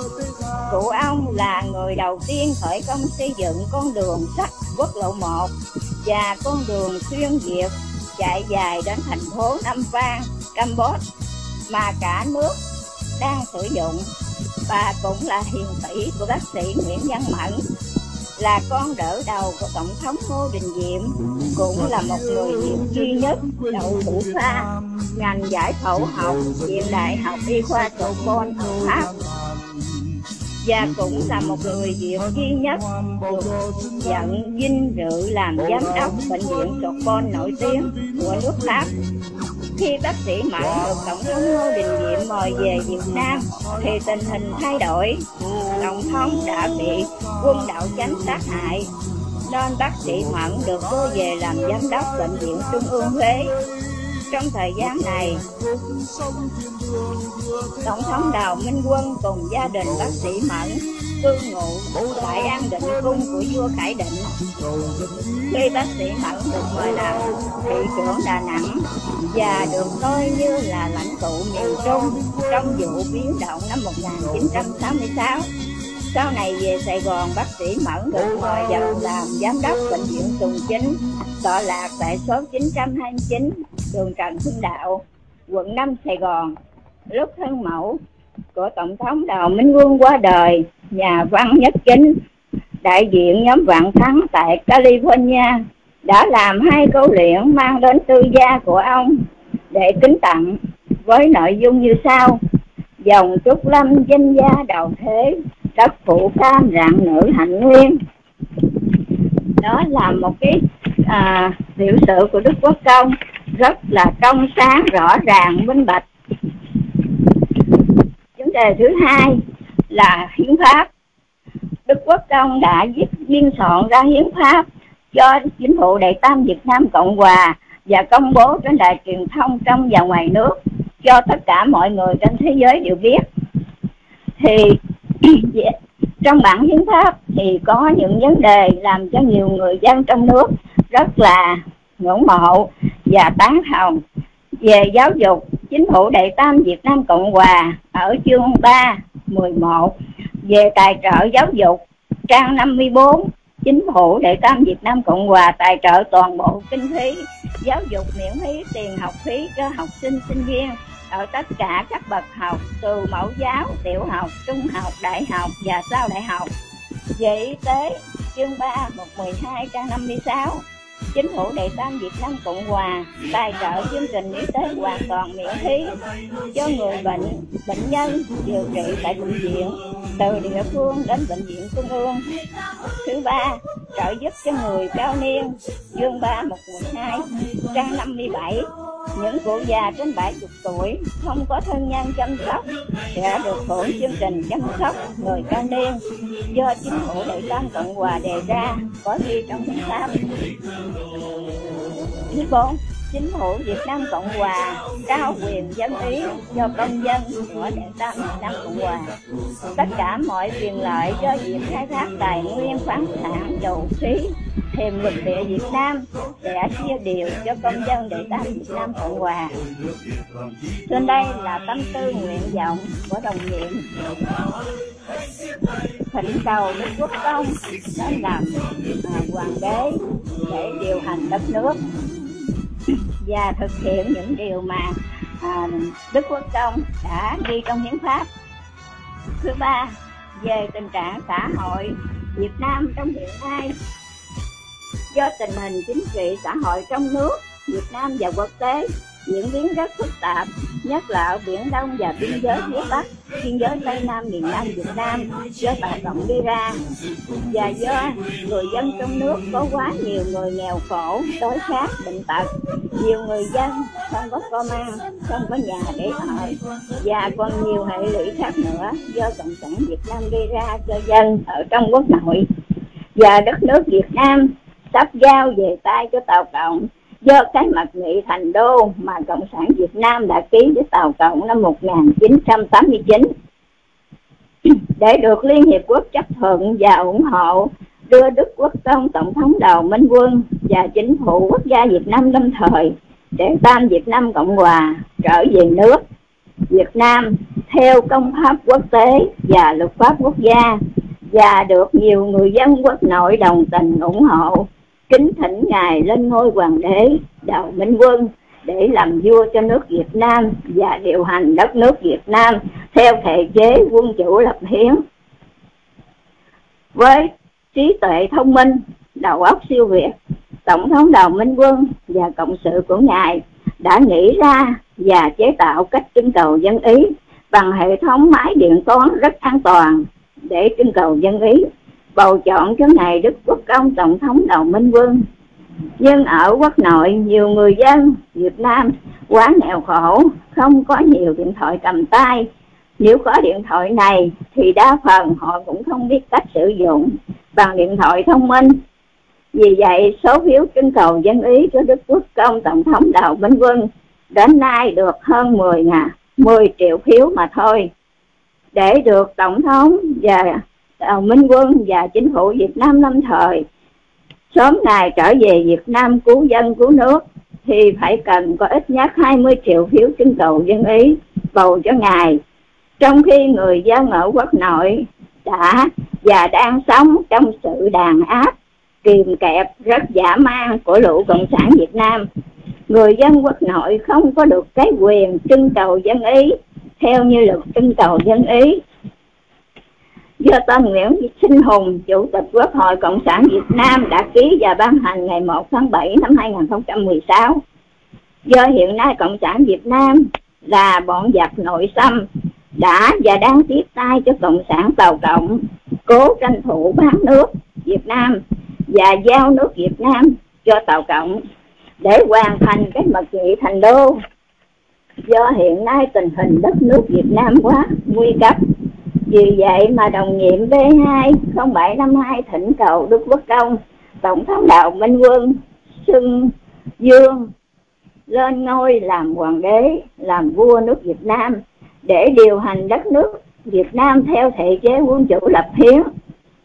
Cụ ông là người đầu tiên khởi công xây dựng con đường sắt quốc lộ 1 và con đường xuyên Việt chạy dài đến thành phố Nam Vang, Campuchia mà cả nước đang sử dụng bà cũng là hiền tỷ của bác sĩ Nguyễn Văn Mẫn là con đỡ đầu của tổng thống Ngô Đình Diệm, cũng là một người Việt duy nhất, đậu thủ khoa, ngành giải phẫu học viện đại học y khoa Sorbonne ở Pháp và cũng là một người Việt duy nhất, được nhận vinh dự làm giám đốc bệnh viện Sorbonne nổi tiếng của nước Pháp khi bác sĩ Mẫn được Tổng thống Ngô Đình Diệm mời về Việt Nam thì tình hình thay đổi. Tổng thống đã bị quân đạo chánh sát hại nên bác sĩ Mẫn được đưa về làm giám đốc bệnh viện Trung ương Huế. Trong thời gian này, Tổng thống Đào Minh Quân cùng gia đình bác sĩ Mẫn cư ngụ tại An Định Cung của vua Khải Định. Khi bác sĩ Mẫn được mời làm thị trưởng Đà Nẵng và được coi như là lãnh tụ miền Trung trong vụ biến động năm 1966. Sau này về Sài Gòn, bác sĩ Mẫn được mời vào làm giám đốc bệnh viện Tùng Chính, tọa lạc tại số 929 đường Trần Hưng Đạo, quận 5 Sài Gòn. Lúc thân mẫu của Tổng thống Đào Minh Quân qua đời, nhà văn nhất chính, đại diện nhóm Vạn Thắng tại California đã làm hai câu liễn mang đến tư gia của ông để kính tặng với nội dung như sau. Dòng trúc lâm danh gia đầu thế đất phụ cam rạng nữ hạnh nguyên. Đó là một cái à, tiểu sự của đức quốc công rất là trong sáng rõ ràng minh bạch vấn đề thứ hai là hiến pháp. Đức quốc công đã viết biên soạn ra hiến pháp cho chính phủ Đại tam Việt Nam Cộng Hòa và công bố trên đài truyền thông trong và ngoài nước cho tất cả mọi người trên thế giới đều biết. Thì trong bản hiến pháp thì có những vấn đề làm cho nhiều người dân trong nước rất là ngưỡng mộ và tán thồng về giáo dục chính phủ đệ tam Việt Nam Cộng Hòa ở chương 3 11 về tài trợ giáo dục trang 54 chính phủ đệ tam Việt Nam Cộng Hòa tài trợ toàn bộ kinh phí giáo dục miễn phí tiền học phí cho học sinh sinh viên ở tất cả các bậc học từ mẫu giáo, tiểu học, trung học, đại học và sau đại học. Về y tế, chương 3, 112 trang 56, chính phủ Đệ Tam Việt Nam Cộng Hòa tài trợ chương trình y tế hoàn toàn miễn phí cho người bệnh, bệnh nhân điều trị tại bệnh viện từ địa phương đến bệnh viện trung ương. Thứ ba, trợ giúp cho người cao niên dương 3112 trang 57 những cụ già trên 70 tuổi không có thân nhân chăm sóc sẽ được hưởng chương trình chăm sóc người cao niên do chính phủ Đệ Tam Cộng Hòa đề ra có ghi trong tháng 8. go chính phủ Việt Nam Cộng Hòa trao quyền dân ý cho công dân của Đại Tam Việt Nam Cộng Hòa. Tất cả mọi quyền lợi cho việc khai thác tài nguyên khoáng sản, dầu khí, thềm lục địa Việt Nam sẽ chia đều cho công dân Đại Tam Việt Nam Cộng Hòa. Trên đây là tâm tư nguyện vọng của đồng nhiệm thỉnh cầu Đức Quốc Công đã làm à, hoàng đế để điều hành đất nước và thực hiện những điều mà à, Đức Quốc Công đã ghi trong hiến pháp. Thứ ba, về tình trạng xã hội Việt Nam trong hiện nay do tình hình chính trị xã hội trong nước Việt Nam và quốc tế diễn biến rất phức tạp, nhất là ở Biển Đông và biên giới phía Bắc, biên giới Tây Nam miền Nam Việt Nam do bà Cộng đi ra. Và do người dân trong nước có quá nhiều người nghèo khổ, đói khát, bệnh tật, nhiều người dân không có công ăn, không có nhà để ở, và còn nhiều hệ lụy khác nữa do Cộng sản Việt Nam gây ra cho dân ở trong quốc nội. Và đất nước Việt Nam sắp giao về tay cho Tàu Cộng do cái mặt nghị thành đô mà Cộng sản Việt Nam đã ký với Tàu Cộng năm 1989 để được Liên Hiệp Quốc chấp thuận và ủng hộ, đưa Đức Quốc Công Tổng thống Đào Minh Quân và chính phủ quốc gia Việt Nam lâm thời để tam Việt Nam Cộng Hòa trở về nước. Việt Nam theo công pháp quốc tế và luật pháp quốc gia và được nhiều người dân quốc nội đồng tình ủng hộ kính thỉnh ngài lên ngôi hoàng đế Đào Minh Quân để làm vua cho nước Việt Nam và điều hành đất nước Việt Nam theo thể chế quân chủ lập hiến. Với trí tuệ thông minh, đầu óc siêu việt, Tổng thống Đào Minh Quân và cộng sự của ngài đã nghĩ ra và chế tạo cách trưng cầu dân ý bằng hệ thống máy điện toán rất an toàn để trưng cầu dân ý bầu chọn cho ngài Đức Quốc công Tổng thống đầu Minh Quân. Nhưng ở quốc nội, nhiều người dân Việt Nam quá nghèo khổ, không có nhiều điện thoại cầm tay. Nếu có điện thoại này thì đa phần họ cũng không biết cách sử dụng bằng điện thoại thông minh. Vì vậy, số phiếu trưng cầu dân ý cho Đức Quốc công Tổng thống Đào Minh Quân đến nay được hơn 10 ngàn, 10 triệu phiếu mà thôi. Để được Tổng thống và Ờ, Minh Quân và chính phủ Việt Nam lâm thời. Sớm ngày trở về Việt Nam cứu dân, cứu nước, thì phải cần có ít nhất 20 triệu phiếu trưng cầu dân ý bầu cho ngài. Trong khi người dân ở quốc nội đã và đang sống trong sự đàn áp, kìm kẹp rất dã man của lũ cộng sản Việt Nam, người dân quốc nội không có được cái quyền trưng cầu dân ý theo như luật trưng cầu dân ý do tên Nguyễn Sinh Hùng, Chủ tịch Quốc hội Cộng sản Việt Nam đã ký và ban hành ngày 1 tháng 7 năm 2016. Do hiện nay Cộng sản Việt Nam là bọn giặc nội xâm đã và đang tiếp tay cho Cộng sản Tàu Cộng cố tranh thủ bán nước Việt Nam và giao nước Việt Nam cho Tàu Cộng để hoàn thành cái mật nghị thành đô. Do hiện nay tình hình đất nước Việt Nam quá nguy cấp vì vậy mà đồng nhiệm B2 0752 thỉnh cầu Đức Quốc Công Tổng thống đạo Minh Quân Xuân Dương lên ngôi làm hoàng đế, làm vua nước Việt Nam để điều hành đất nước Việt Nam theo thể chế quân chủ lập hiến.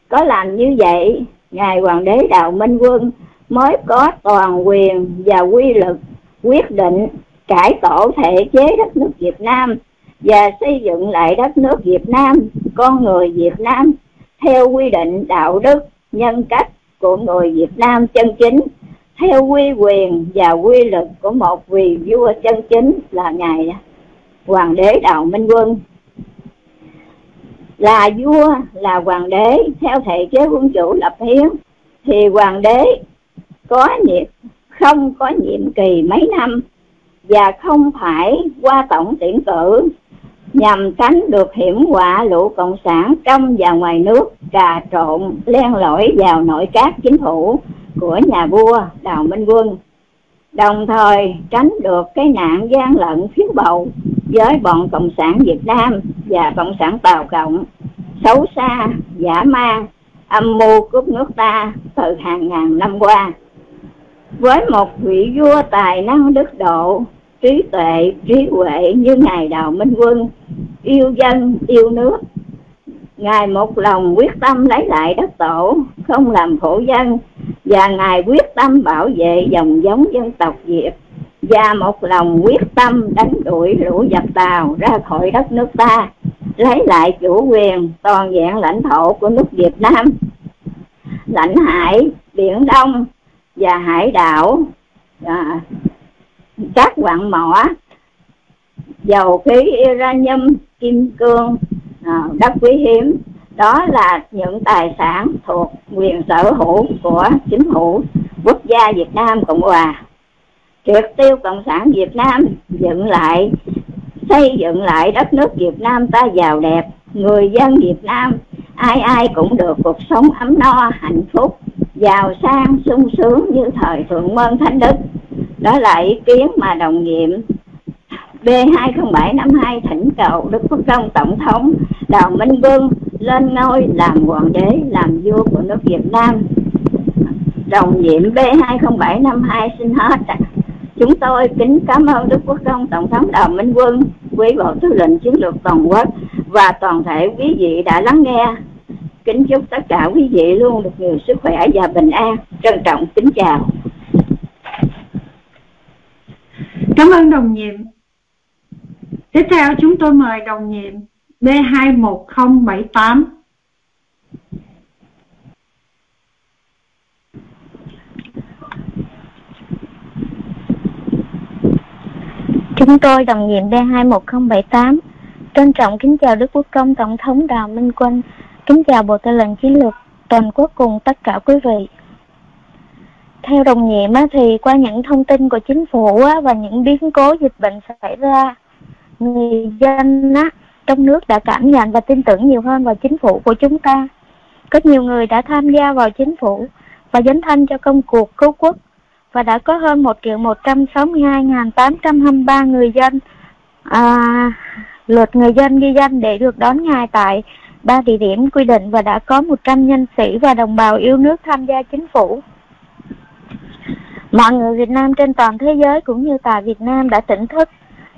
Có làm như vậy, Ngài Hoàng đế Đạo Minh Quân mới có toàn quyền và quy lực quyết định cải tổ thể chế đất nước Việt Nam và xây dựng lại đất nước Việt Nam, con người Việt Nam theo quy định đạo đức, nhân cách của người Việt Nam chân chính, theo quy quyền và quy lực của một vị vua chân chính là Ngài Hoàng đế Đạo Minh Quân. Là vua, là hoàng đế theo thể chế quân chủ lập hiến thì hoàng đế có nhiệm không có nhiệm kỳ mấy năm và không phải qua tổng tuyển cử nhằm tránh được hiểm họa lũ cộng sản trong và ngoài nước, trà trộn, len lỏi vào nội các chính phủ của nhà vua Đào Minh Quân. Đồng thời tránh được cái nạn gian lận phiếu bầu với bọn cộng sản Việt Nam và cộng sản Tàu Cộng xấu xa, giả man âm mưu cướp nước ta từ hàng ngàn năm qua. Với một vị vua tài năng đức độ trí tuệ trí huệ như ngài đào minh quân yêu dân yêu nước. Ngài một lòng quyết tâm lấy lại đất tổ không làm khổ dân và ngài quyết tâm bảo vệ dòng giống dân tộc việt và một lòng quyết tâm đánh đuổi lũ giặc tàu ra khỏi đất nước ta lấy lại chủ quyền toàn vẹn lãnh thổ của nước việt nam. Lãnh hải biển đông và hải đảo à, các quặng mỏ dầu khí uranium, kim cương à, đất quý hiếm. Đó là những tài sản thuộc quyền sở hữu của chính phủ, quốc gia Việt Nam Cộng Hòa. Triệt tiêu cộng sản Việt Nam, dựng lại, xây dựng lại đất nước Việt Nam ta giàu đẹp. Người dân Việt Nam, ai ai cũng được cuộc sống ấm no, hạnh phúc, giàu sang, sung sướng như thời thượng môn thánh đức đó là ý kiến mà đồng nhiệm B20752 thỉnh cầu Đức Quốc Công Tổng thống Đào Minh Vương lên ngôi làm hoàng đế, làm vua của nước Việt Nam. Đồng nhiệm B20752 xin hết. Chúng tôi kính cảm ơn Đức Quốc Công Tổng thống Đào Minh Quân, quý Bộ Tư lệnh Chiến lược Toàn quốc và toàn thể quý vị đã lắng nghe. Kính chúc tất cả quý vị luôn được nhiều sức khỏe và bình an. Trân trọng kính chào. Cảm ơn đồng nhiệm. Tiếp theo chúng tôi mời đồng nhiệm B21078. Chúng tôi đồng nhiệm B21078 trân trọng kính chào Đức Quốc công Tổng thống Đào Minh Quân, kính chào Bộ Tư lệnh Chiến lược toàn quốc cùng tất cả quý vị. Theo đồng nhiệm thì qua những thông tin của chính phủ và những biến cố dịch bệnh xảy ra, người dân trong nước đã cảm nhận và tin tưởng nhiều hơn vào chính phủ của chúng ta. Có nhiều người đã tham gia vào chính phủ và dấn thân cho công cuộc cứu quốc và đã có hơn 1 triệu 162.823 người dân à, lượt người dân ghi danh để được đón ngài tại ba địa điểm quy định và đã có 100 nhân sĩ và đồng bào yêu nước tham gia chính phủ. Mọi người Việt Nam trên toàn thế giới cũng như tại Việt Nam đã tỉnh thức,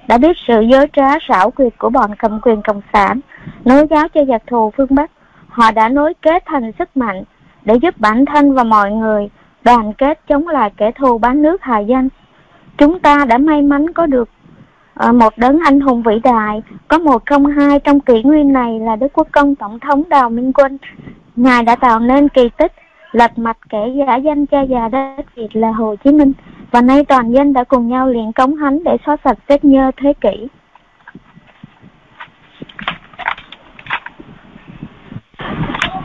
đã biết sự dối trá xảo quyệt của bọn cầm quyền cộng sản, nối giáo cho giặc thù phương Bắc. Họ đã nối kết thành sức mạnh để giúp bản thân và mọi người đoàn kết chống lại kẻ thù bán nước hại danh. Chúng ta đã may mắn có được ờ, một đấng anh hùng vĩ đại, có một trong hai trong kỷ nguyên này là Đức Quốc công Tổng thống Đào Minh Quân. Ngài đã tạo nên kỳ tích lật mặt kẻ giả danh cha già đất Việt là Hồ Chí Minh và nay toàn dân đã cùng nhau luyện cống hánh để xóa sạch vết nhơ thế kỷ.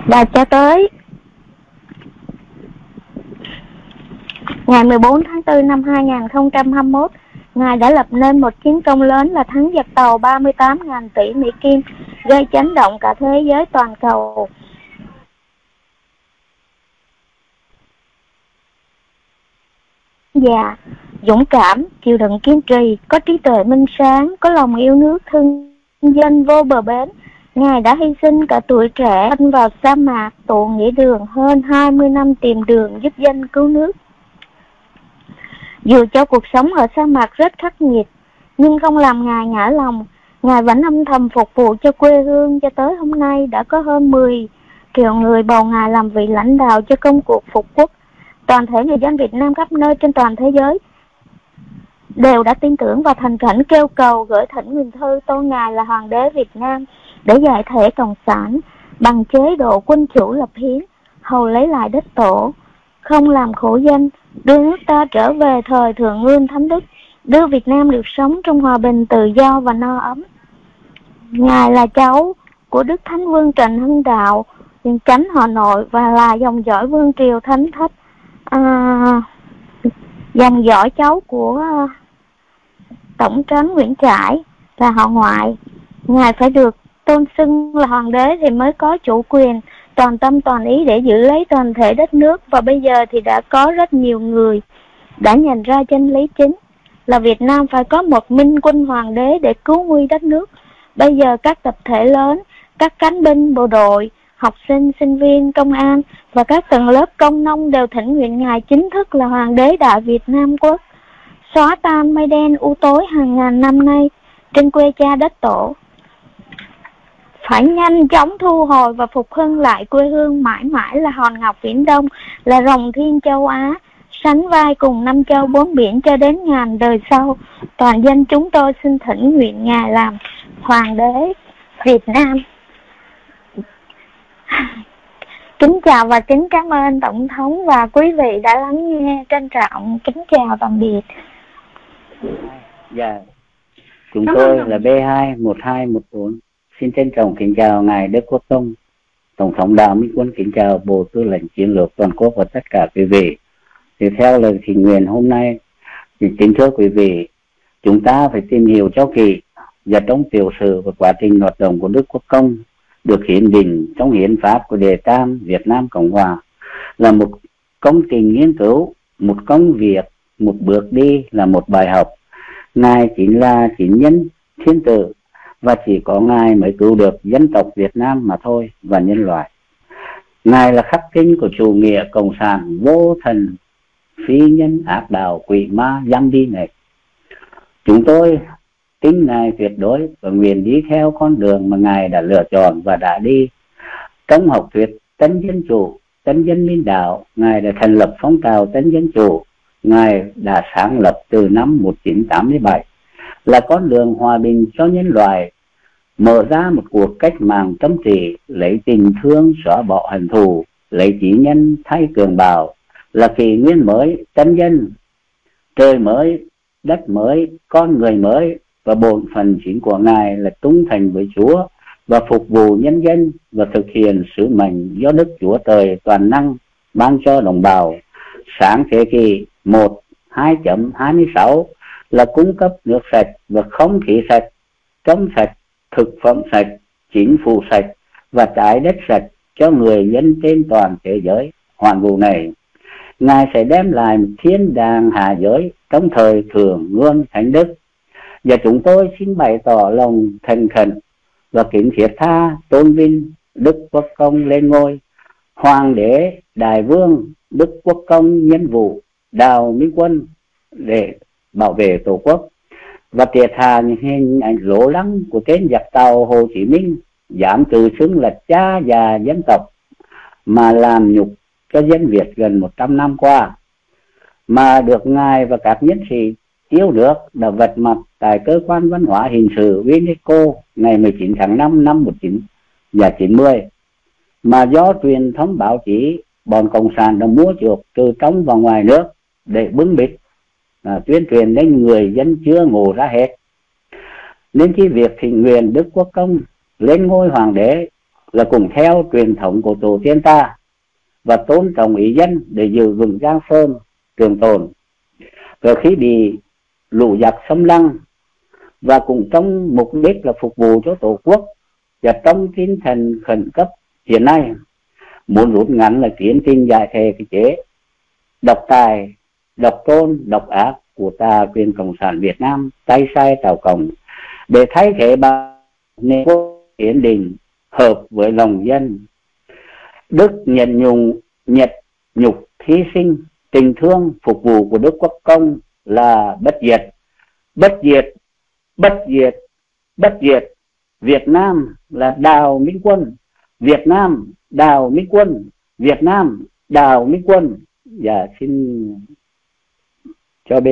Và cho tới ngày 14 tháng 4 năm 2021, Ngài đã lập nên một chiến công lớn là thắng giặc tàu 38.000 tỷ Mỹ Kim, gây chấn động cả thế giới toàn cầu. Già dũng cảm, chịu đựng kiên trì, có trí tuệ minh sáng, có lòng yêu nước thương dân vô bờ bến. Ngài đã hy sinh cả tuổi trẻ anh vào sa mạc tụ nghĩa đường hơn 20 năm tìm đường giúp dân cứu nước. Dù cho cuộc sống ở sa mạc rất khắc nghiệt, nhưng không làm Ngài ngã lòng. Ngài vẫn âm thầm phục vụ cho quê hương cho tới hôm nay đã có hơn 10 triệu người bầu Ngài làm vị lãnh đạo cho công cuộc phục quốc. Toàn thể người dân Việt Nam khắp nơi trên toàn thế giới đều đã tin tưởng và thành khẩn kêu cầu gửi thỉnh nguyện thư tôn Ngài là Hoàng đế Việt Nam để giải thể Cộng sản bằng chế độ quân chủ lập hiến, hầu lấy lại đất tổ, không làm khổ dân, đưa nước ta trở về thời thượng nguyên thánh đức, đưa Việt Nam được sống trong hòa bình tự do và no ấm. Ngài là cháu của Đức Thánh Vương Trần Hưng Đạo, viên chánh họ nội và là dòng dõi vương triều thánh thất, à, dòng dõi cháu của ờ, Tổng trấn Nguyễn Trãi là họ ngoại. Ngài phải được tôn xưng là hoàng đế thì mới có chủ quyền toàn tâm toàn ý để giữ lấy toàn thể đất nước và bây giờ thì đã có rất nhiều người đã nhận ra chân lý chính là Việt Nam phải có một minh quân hoàng đế để cứu nguy đất nước. Bây giờ các tập thể lớn, các cánh binh bộ đội, học sinh, sinh viên, công an và các tầng lớp công nông đều thỉnh nguyện ngài chính thức là hoàng đế đại Việt Nam quốc, xóa tan mây đen u tối hàng ngàn năm nay trên quê cha đất tổ. Phải nhanh chóng thu hồi và phục hưng lại quê hương mãi mãi là hòn ngọc viễn đông là rồng thiên châu á sánh vai cùng năm châu bốn biển cho đến ngàn đời sau. Toàn dân chúng tôi xin thỉnh nguyện ngài làm hoàng đế việt nam. kính chào và kính cảm ơn tổng thống và quý vị đã lắng nghe trân trọng. Kính chào tạm biệt. Dạ. Chúng tôi là b 2 1214 Xin trân trọng kính chào Ngài Đức Quốc Tông, Tổng thống Đào Minh Quân kính chào Bộ Tư lệnh Chiến lược Toàn quốc và tất cả quý vị. Thì theo lời thỉnh nguyện hôm nay kính thưa quý vị chúng ta phải tìm hiểu cho kỹ và trong tiểu sử và quá trình hoạt động của Đức Quốc Công được hiến định trong hiến pháp của Đề Tam Việt Nam Cộng Hòa là một công trình nghiên cứu, một công việc, một bước đi là một bài học. Ngài chính là chính nhân thiên tử và chỉ có Ngài mới cứu được dân tộc Việt Nam mà thôi và nhân loại. Ngài là khắc kinh của chủ nghĩa cộng sản vô thần phi nhân ác đạo quỷ ma giam đi này chúng tôi tin ngài tuyệt đối và nguyện đi theo con đường mà ngài đã lựa chọn và đã đi. Trong học thuyết tánh dân chủ, tánh dân minh đạo, ngài đã thành lập phong trào tánh dân chủ. Ngài đã sáng lập từ năm 1987 là con đường hòa bình cho nhân loại, mở ra một cuộc cách mạng tâm trị lấy tình thương xóa bỏ hận thù, lấy chỉ nhân thay cường bạo là kỷ nguyên mới tân dân, trời mới, đất mới, con người mới và bổn phận chính của ngài là trung thành với chúa và phục vụ nhân dân và thực hiện sứ mệnh do đức chúa trời toàn năng ban cho đồng bào. Sáng thế kỷ 1 2.26 là cung cấp nước sạch và không khí sạch, trong sạch, thực phẩm sạch, chính phủ sạch và trái đất sạch cho người dân trên toàn thế giới. Hoàn vụ này, ngài sẽ đem lại thiên đàng hạ giới trong thời thường nguồn thánh đức và chúng tôi xin bày tỏ lòng thành khẩn và kính thiết tha tôn vinh đức quốc công lên ngôi, hoàng đế, đại vương, đức quốc công nhân vụ, đào minh quân để bảo vệ tổ quốc. Và triệt hạ hình ảnh lỗ lăng của tên giặc tàu Hồ Chí Minh, dám tự xưng là cha già dân tộc, mà làm nhục cho dân Việt gần 100 năm qua. Mà được ngài và các nhân sĩ yêu nước đã vật mặt tại cơ quan văn hóa hình sự UNESCO ngày 19 tháng 5 năm 1990 mà do truyền thống báo chí bọn cộng sản đã mua chuộc từ trong và ngoài nước để bưng bít à, tuyên truyền đến người dân chưa ngủ ra hết. Nên khi việc thịnh nguyện đức quốc công lên ngôi hoàng đế là cùng theo truyền thống của tổ tiên ta và tôn trọng ý dân để giữ vững giang sơn trường tồn. Rồi khi bị lũ giặc xâm lăng và cùng trong mục đích là phục vụ cho tổ quốc và trong tinh thần khẩn cấp hiện nay, muốn rút ngắn là tiến trình giải thể cái chế, độc tài, độc tôn, độc ác của ta quyền cộng sản việt nam tay sai tàu cộng để thay thế bằng nền quốc hiến định hợp với lòng dân. Đức nhận nhùng nhật nhục thí sinh, tình thương phục vụ của đức quốc công là bất diệt. Bất diệt bất diệt bất diệt việt nam là đào minh quân việt nam đào minh quân việt nam đào minh quân và dạ, xin cho b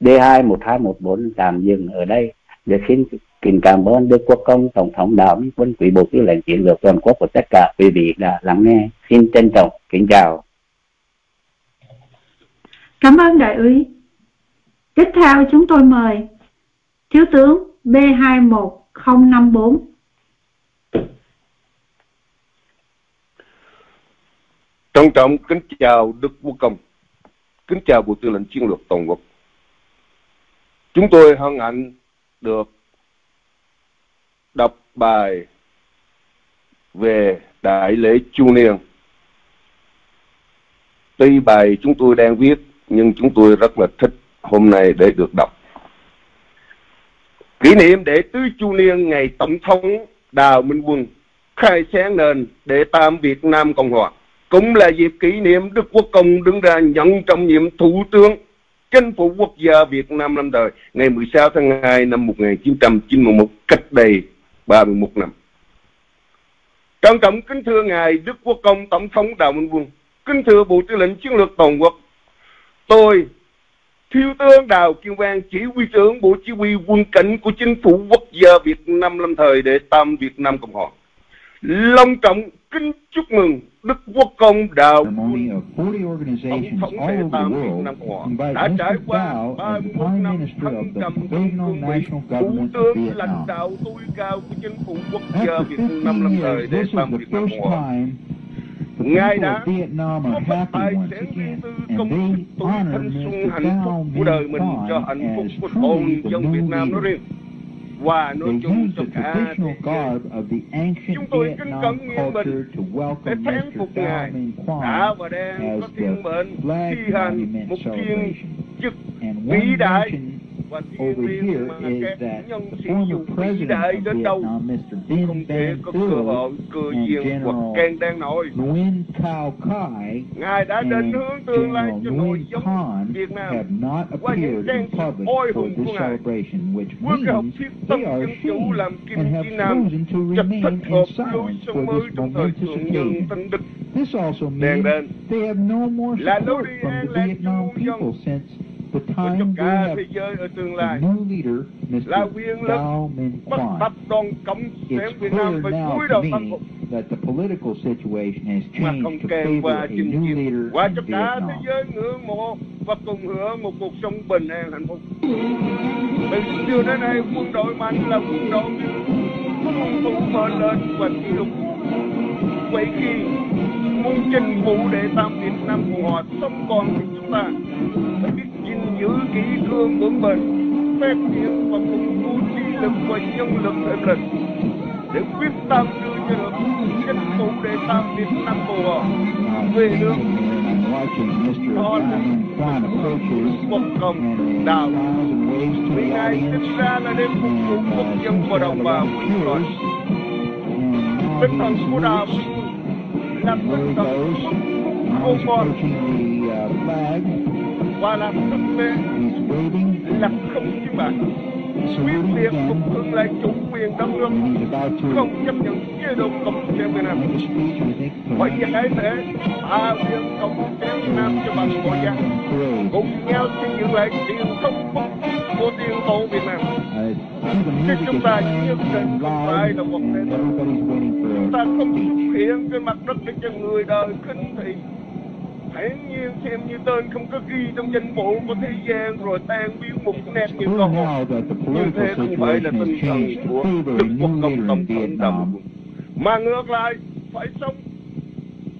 d hai một hai một bốn tạm dừng ở đây để xin kính cảm ơn Đức Quốc công Tổng thống Đào Minh Quân Quỹ bộ tư lệnh chiến lược toàn quốc của tất cả quý vị đã lắng nghe. Xin trân trọng kính chào. Cảm ơn đại úy. Tiếp theo chúng tôi mời Thiếu tướng B21054. Trân trọng kính chào Đức Quốc công. Kính chào Bộ Tư lệnh Chiến lược Toàn quốc. Chúng tôi hân hạnh được đọc bài về Đại lễ Chu Niên. Tuy bài chúng tôi đang viết, nhưng chúng tôi rất là thích hôm nay để được đọc. Kỷ niệm để tứ Chu Niên ngày Tổng thống Đào Minh Quân khai sáng nền đệ tam Việt Nam Cộng Hòa cũng là dịp kỷ niệm Đức Quốc Công đứng ra nhận trọng nhiệm Thủ tướng Chính phủ quốc gia Việt Nam năm đời ngày 16 tháng 2 năm 1991 cách đây 31 năm. Trân trọng kính thưa Ngài Đức Quốc Công Tổng thống Đào Minh Quân, kính thưa Bộ Tư lệnh Chiến lược Toàn quốc, tôi, Thiếu tướng Đào Kiên Quang, chỉ huy trưởng Bộ Chỉ huy quân cảnh của Chính phủ quốc gia Việt Nam lâm thời để tam Việt Nam Cộng Hòa. Long trọng kính chúc mừng Đức Quốc công Đào Quân, Tổng thống Thể Tam Việt Nam Cộng Hòa đã trải qua 31 năm thăng trầm trong cương vị Thủ tướng lãnh đạo tối cao của Chính phủ quốc gia Việt Nam lâm thời để Tam Việt Nam Cộng Hòa. Ngài đã mất tài sản riêng tư công sức tuổi thanh xuân hạnh phúc của đời mình cho hạnh phúc của toàn dân Việt Nam nói riêng. Và nói chung cho cả thế giới. Chúng tôi kính cẩn nghiêng mình để thán phục Ngài. Đã và đang có thiên mệnh thi hành một thiên chức vĩ đại và thiên liêng mà các nhân sĩ dù vĩ đại đến đâu không thể có cơ hội cơ duyên hoặc can đang nổi. Ngài đã định hướng tương lai cho nội giống Việt Nam qua những trang phục ôi hùng của Ngài. Quốc học thiết tâm dân chủ làm kim chi nam chất thích hợp lối sống mới trong the time cho cả thế giới ở tương lai là quyền lực Kwan. tập đoàn cộng sản Việt Nam phải cúi đầu tâm phục that the political situation has changed to favor qua a chinh new chiến leader và in cho cả thế giới ngưỡng mộ và cùng hưởng một cuộc sống bình an hạnh phúc. Từ xưa đến nay quân đội mạnh là quân đội luôn thủ mệnh lệnh và kỷ lục. Vậy khi muốn chinh phục để tam Việt Nam Cộng Hòa sống còn thì chúng ta phải biết giữ kỹ cương vững bền, phép triển và cùng tu trí lực và nhân lực thể lực để quyết tâm đưa cho được chính phủ để tam Việt Nam Cộng về nước đó là một Thôi. Công đạo. Vì ngài sinh ra là để phục vụ quốc dân và đồng bào của nhân loại tinh thần của đạo là tinh thần không còn qua và là thực tế là không chứ bạn. Quyết liệt phục hưng lại chủ quyền đất nước. Không chấp nhận chế độ cộng sản Việt Nam mọi việc ấy thế ta viên cộng sản Việt Nam cho bằng mọi giá. Cùng nhau xây dựng lại truyền thống phúc của tiền tổ Việt Nam. Chứ chúng ta nhất định không phải là một thế chúng ta không xuất hiện trên mặt đất để cho người đời khinh thị hãy nhiên xem như tên không có ghi trong danh bộ của thế gian rồi tan biến một nét như con now that the như political thế không phải là tinh thần của Đức Quốc công tổng thống Vietnam. mà ngược lại phải sống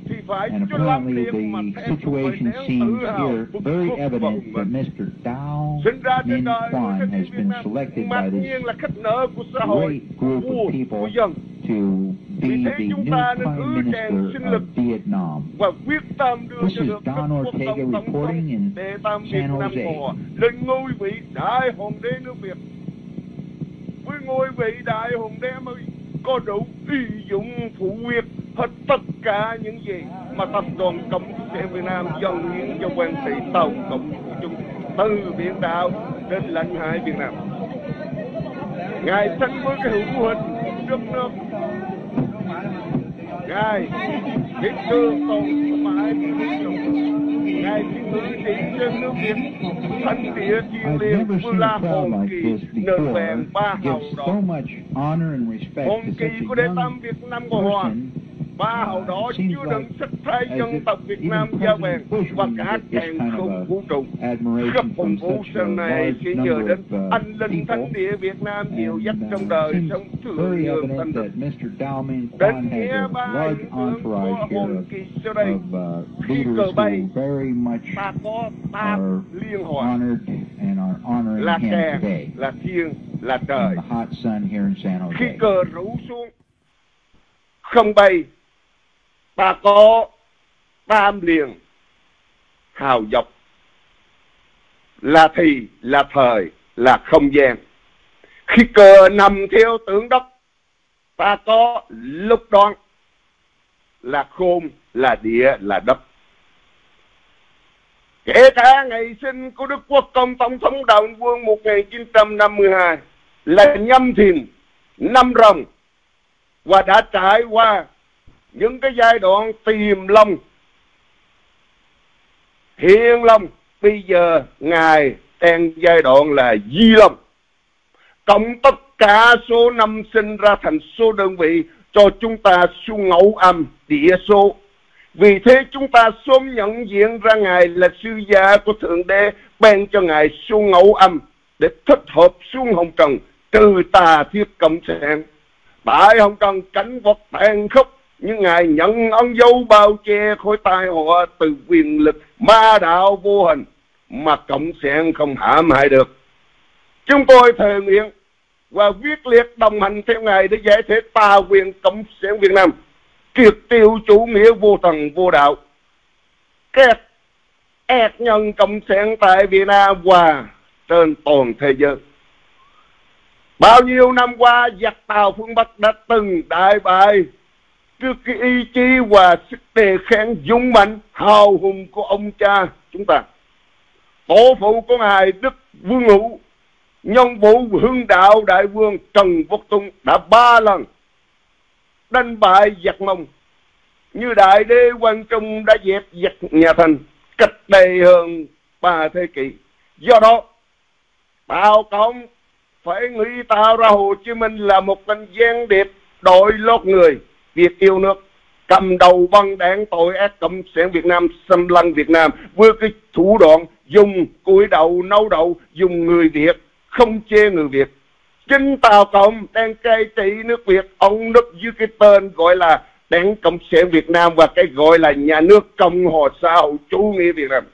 thì phải cho lắm niệm mà the theo situation phải seems tự hào here bức very xúc evident và that Mr. Dao sinh ra trên đời người has Việt been Nam selected mặc by this nhiên là khách nợ của xã hội great group của, of của people dân to be the new Prime Minister of Vietnam. This is Don Ortega reporting in Việt San Jose. Lên ngôi vị đại hoàng đế nước Việt với ngôi vị đại hoàng đế mới có đủ uy dụng phụ quyết hết tất cả những gì mà tập đoàn cộng sản Việt Nam dâng hiến cho quan thị tàu cộng của chúng từ biển đảo đến lãnh hải Việt Nam ngài sánh với cái hữu hình đất nước liêng never vua seen la a crowd hồn like kỳ this nền before. vàng ba hào Gives đỏ so much honor Hòa ba đỏ seems chứa đựng sắc thái dân tộc Việt Nam da vàng và cả càng không vũ trụ. khắp phú such a sau này sẽ nhờ đến uh, anh linh thánh địa Việt Nam dìu dắt trong uh, đời sống very nhường thanh Min Đến nghĩa ba hiện tượng của hồn kỳ sau đây. uh, khi cờ bay ta có are liên honoring là càng là thiên là trời. khi cờ rủ xuống không bay ta có tam liền. Hào dọc. Là thì, là thời, là không gian. Khi cờ nằm theo tướng đất, ta có lúc đoan là khôn, là địa, là đất. Kể cả ngày sinh của Đức Quốc công Tổng thống Đạo Quân 1952 là nhâm thìn, năm rồng và đã trải qua những cái giai đoạn tìm long hiện long bây giờ ngài đang giai đoạn là di long cộng tất cả số năm sinh ra thành số đơn vị cho chúng ta số ngẫu âm địa số. Vì thế chúng ta sớm nhận diện ra ngài là sư gia của thượng đế, ban cho ngài số ngẫu âm để thích hợp xuống hồng trần, trừ tà thiết cộng sản. Tại hồng trần, cảnh vật tàn khốc nhưng ngài nhận ân dấu bao che khỏi tai họa từ quyền lực ma đạo vô hình mà cộng sản không hãm hại được. Chúng tôi thề nguyện và quyết liệt đồng hành theo ngài để giải thể tà quyền cộng sản việt nam triệt tiêu chủ nghĩa vô thần vô đạo. Các ác nhân cộng sản tại việt nam và trên toàn thế giới. Bao nhiêu năm qua, giặc tàu phương bắc đã từng đại bại trước cái ý chí và sức đề kháng dũng mạnh hào hùng của ông cha chúng ta. Tổ phụ của ngài đức vương hữu, nhân vụ hưng đạo đại vương trần quốc tung đã ba lần đánh bại giặc mông. Như đại đế quan trung đã dẹp giặc nhà thành, cách đây hơn ba thế kỷ. Do đó tào cộng phải nghĩ tạo ra hồ chí minh là một tên gian điệp đội lót người việc yêu nước cầm đầu băng đảng tội ác cộng sản việt nam xâm lăng việt nam. Với cái thủ đoạn dùng cúi đầu nấu đầu dùng người việt không chê người việt. Chính tàu cộng đang cai trị nước việt. Ông nấp dưới cái tên gọi là đảng cộng sản việt nam và cái gọi là nhà nước cộng hòa xã hội chủ nghĩa việt nam.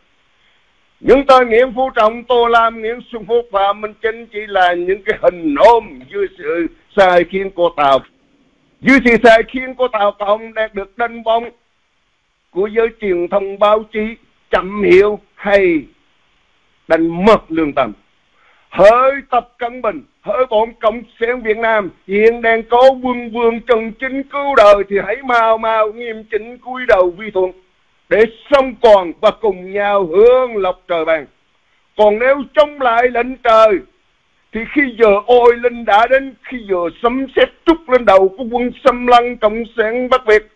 Những tên Nguyễn Phú Trọng, Tô Lam, Nguyễn Xuân Phúc và Minh Chính chỉ là những cái hình ôm dưới sự sai khiến của Tàu. Dưới sự sai khiến của Tàu Cộng đạt được đánh bóng của giới truyền thông báo chí chậm hiểu hay đánh mất lương tâm. Hỡi Tập Cận Bình, hỡi bọn Cộng sản Việt Nam hiện đang có quân vương Trần Chính cứu đời thì hãy mau mau nghiêm chỉnh cúi đầu vi thuận để sống còn và cùng nhau hướng lộc trời bàn. Còn nếu chống lại lệnh trời, thì khi giờ ôi linh đã đến, khi giờ sấm sét trúc lên đầu của quân xâm lăng cộng sản Bắc Việt,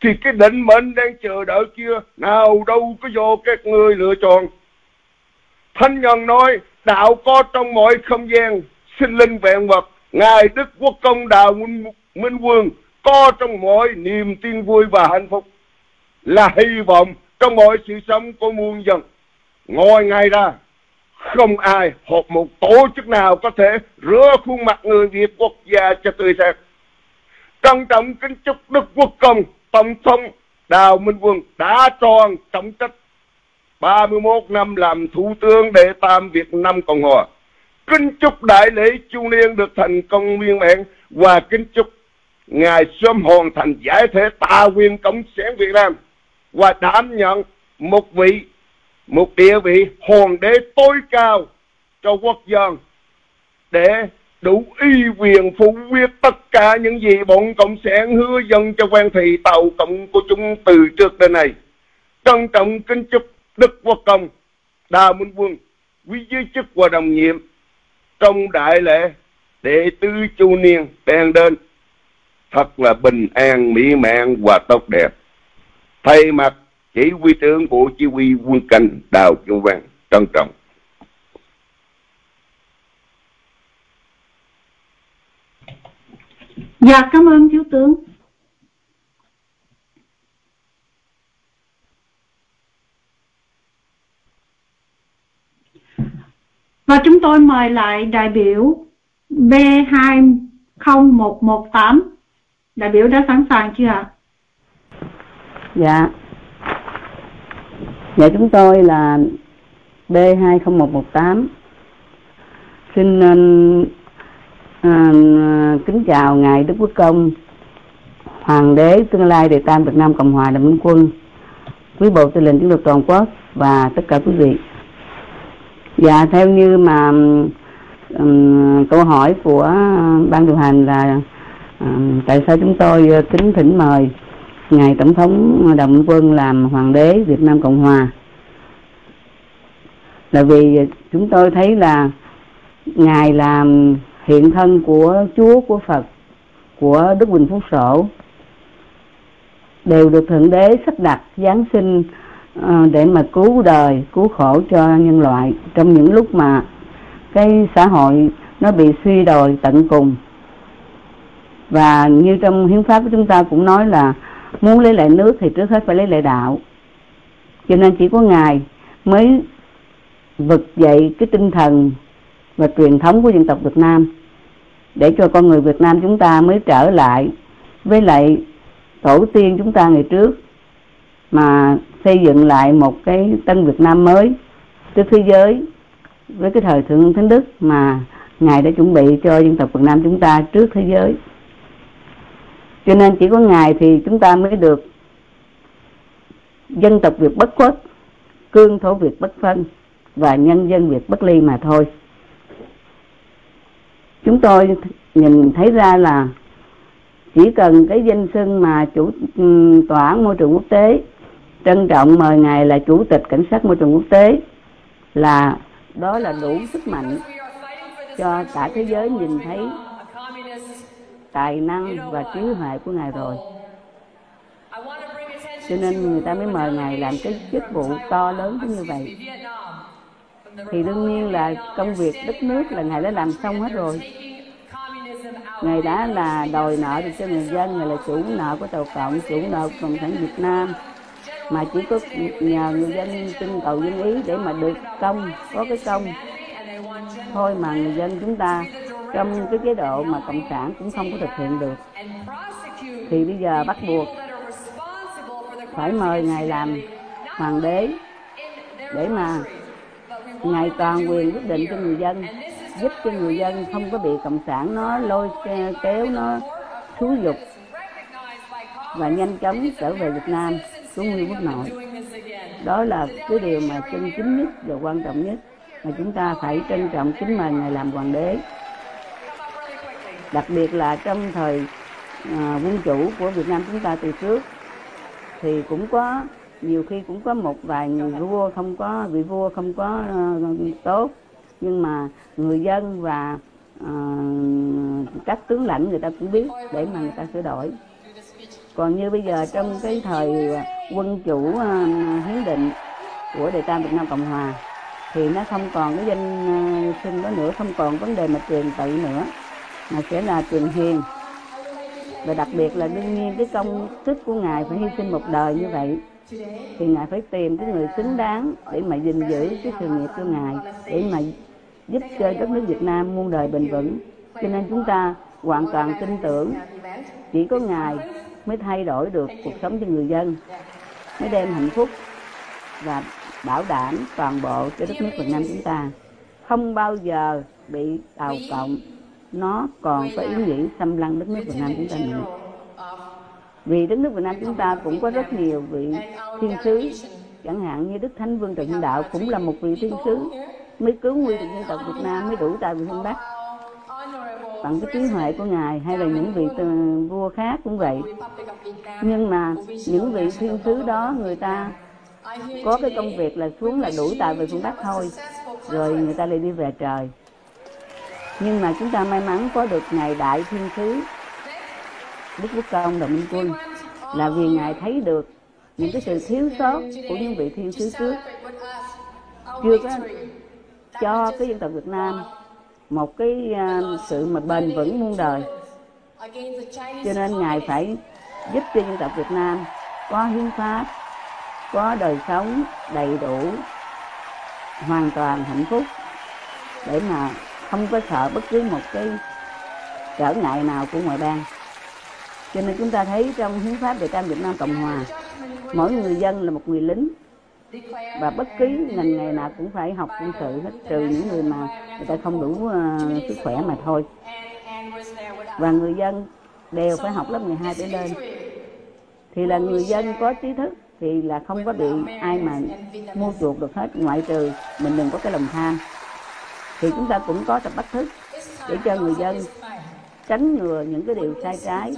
thì cái định mệnh đang chờ đợi kia nào đâu có do các người lựa chọn. Thánh nhân nói, đạo có trong mọi không gian, sinh linh vẹn vật, Ngài Đức Quốc Công Đào Minh, Minh Quân có trong mọi niềm tin vui và hạnh phúc là hy vọng trong mọi sự sống của muôn dân. ngồi ngay ra, không ai hoặc một tổ chức nào có thể rửa khuôn mặt người Việt quốc gia cho tươi sáng. Trân trọng kính chúc Đức Quốc Công, Tổng thống Đào Minh Quân đã tròn trọng trách 31 năm làm Thủ tướng đệ tam Việt Nam Cộng Hòa. Kính chúc đại lễ chu niên được thành công viên mãn và kính chúc Ngài sớm hoàn thành giải thể tà quyền Cộng sản Việt Nam và đảm nhận một vị một địa vị hoàng đế tối cao cho quốc dân để đủ y quyền phụ quyết tất cả những gì bọn cộng sản hứa dân cho quan thị tàu cộng của chúng từ trước đến nay. Trân trọng kính chúc đức quốc công, đa minh quân, quý giới chức và đồng nhiệm trong đại lễ đệ tứ chu niên đang đến. Thật là bình an, mỹ mãn và tốt đẹp. Thay mặt chỉ huy trưởng bộ chỉ huy quân canh đào châu văn trân trọng dạ cảm ơn thiếu tướng Và chúng tôi mời lại đại biểu B20118. Đại biểu đã sẵn sàng chưa ạ? Dạ. Dạ chúng tôi là B20118. Xin uh, uh, kính chào ngài Đức Quốc Công, Hoàng đế tương lai Đệ Tam Việt Nam Cộng hòa Đàm Minh Quân, quý bộ tư lệnh chiến lược toàn quốc và tất cả quý vị. Dạ theo như mà um, câu hỏi của ban điều hành là um, tại sao chúng tôi ờ, kính thỉnh mời ngài tổng thống đồng quân làm hoàng đế việt nam cộng hòa. Là vì chúng tôi thấy là ngài làm hiện thân của chúa, của phật, của đức bình phúc sổ, đều được thượng đế sắp đặt giáng sinh ờ, để mà cứu đời, cứu khổ cho nhân loại trong những lúc mà cái xã hội nó bị suy đồi tận cùng. Và như trong hiến pháp của chúng ta cũng nói là muốn lấy lại nước thì trước hết phải lấy lại đạo. Cho nên chỉ có ngài mới vực dậy cái tinh thần và truyền thống của dân tộc Việt Nam, để cho con người Việt Nam chúng ta mới trở lại với lại tổ tiên chúng ta ngày trước, mà xây dựng lại một cái tân Việt Nam mới trên thế giới với cái thời thượng thánh đức mà ngài đã chuẩn bị cho dân tộc Việt Nam chúng ta trước thế giới cho nên chỉ có ngài thì chúng ta mới được dân tộc Việt bất khuất, cương thổ Việt bất phân và nhân dân Việt bất ly mà thôi. Chúng tôi nhìn thấy ra là chỉ cần cái danh xưng mà chủ ừ, tòa án môi trường quốc tế trân trọng mời ngài là chủ tịch cảnh sát môi trường quốc tế là, đó là đủ sức mạnh cho cả thế giới nhìn thấy tài năng và trí huệ của ngài rồi. Cho nên người ta mới mời ngài làm cái chức vụ to lớn như vậy. Thì đương nhiên là công việc đất nước là ngài đã làm xong hết rồi. Ngài đã là đòi nợ được cho người dân, ngài là chủ nợ của tàu cộng, chủ nợ của cộng sản việt nam. Mà chỉ có nhờ người dân trưng cầu dân ý để mà được công, có cái công. Thôi mà người dân chúng ta trong cái chế độ mà cộng sản cũng không có thực hiện được. Thì bây giờ bắt buộc phải mời ngài làm hoàng đế để mà ngài toàn quyền quyết định cho người dân, giúp cho người dân không có bị cộng sản nó lôi kéo, nó xúi dục và nhanh chóng trở về Việt Nam xuống nguyên quốc nội. Đó là cái điều mà chân chính nhất và quan trọng nhất mà chúng ta phải trân trọng chính mình ngài làm hoàng đế đặc biệt là trong thời à, quân chủ của Việt Nam chúng ta từ trước thì cũng có nhiều khi cũng có một vài người vua không có vị vua không có uh, tốt. Nhưng mà người dân và uh, các tướng lãnh người ta cũng biết để mà người ta sửa đổi. Còn như bây giờ trong cái thời quân chủ uh, hiến định của đề tam Việt Nam Cộng Hòa thì nó không còn cái danh uh, xưng đó nữa không còn vấn đề mà truyền tự nữa mà sẽ là truyền hiền. Và đặc biệt là đương nhiên cái công sức của ngài phải hy sinh một đời như vậy, thì ngài phải tìm cái người xứng đáng để mà gìn giữ cái sự nghiệp của ngài, để mà giúp cho đất nước Việt Nam muôn đời bền vững. Cho nên chúng ta hoàn toàn tin tưởng chỉ có ngài mới thay đổi được cuộc sống cho người dân, mới đem hạnh phúc và bảo đảm toàn bộ cho đất nước Việt Nam chúng ta. Không bao giờ bị tàu cộng nó còn có ý nghĩ xâm lăng đất nước Việt Nam chúng ta nữa. Vì đất nước Việt Nam chúng ta cũng có rất nhiều vị thiên sứ chẳng hạn như Đức Thánh Vương Trần Đạo cũng là một vị thiên sứ mới cứu nguy được dân tộc Việt Nam mới đủ tại vị phương Bắc. bằng cái trí huệ của ngài hay là những vị vua khác cũng vậy. Nhưng mà những vị thiên sứ đó người ta có cái công việc là xuống là đủ tại về phương Bắc thôi. rồi người ta lại đi về trời nhưng mà chúng ta may mắn có được ngài đại thiên sứ, đức quốc công đồng minh quân, là vì ngài thấy được những cái sự thiếu sót của những vị thiên sứ trước. Chưa có cho cái dân tộc Việt Nam một cái à, sự mà bền vững muôn đời. Cho nên ngài phải giúp cho dân tộc Việt Nam có hiến pháp, có đời sống đầy đủ, hoàn toàn hạnh phúc để mà không có sợ bất cứ một cái trở ngại nào của ngoại bang. Cho nên chúng ta thấy trong hiến pháp Việt Nam Việt Nam Cộng Hòa mỗi người dân là một người lính và bất cứ ngành nghề nào cũng phải học quân sự hết trừ những người mà người ta không đủ uh, sức khỏe mà thôi. Và người dân đều phải học lớp 12 trở lên. Thì là người dân có trí thức thì là không có bị ai mà mua chuộc được hết ngoại trừ mình đừng có cái lòng tham thì chúng ta cũng có tập bách thức để cho người dân tránh ngừa những cái điều sai trái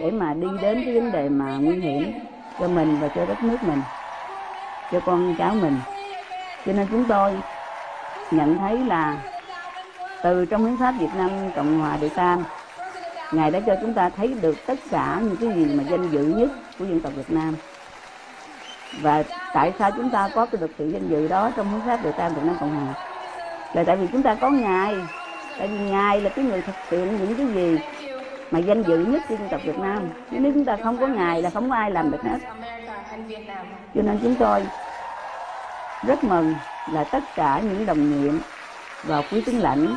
để mà đi đến cái vấn đề mà nguy hiểm cho mình và cho đất nước mình, cho con cháu mình. Cho nên chúng tôi nhận thấy là từ trong hiến pháp Việt Nam Cộng hòa Địa Tam, Ngài đã cho chúng ta thấy được tất cả những cái gì mà danh dự nhất của dân tộc Việt Nam. Và tại sao chúng ta có cái được sự danh dự đó trong hiến pháp Địa Tam Việt Nam Cộng hòa? Là tại vì chúng ta có Ngài. Tại vì Ngài là cái người thực hiện những cái gì mà danh dự nhất của dân tộc Việt Nam. Nếu chúng ta không có Ngài là không có ai làm được hết. Cho nên chúng tôi rất mừng là tất cả những đồng nhiệm và quý tướng lãnh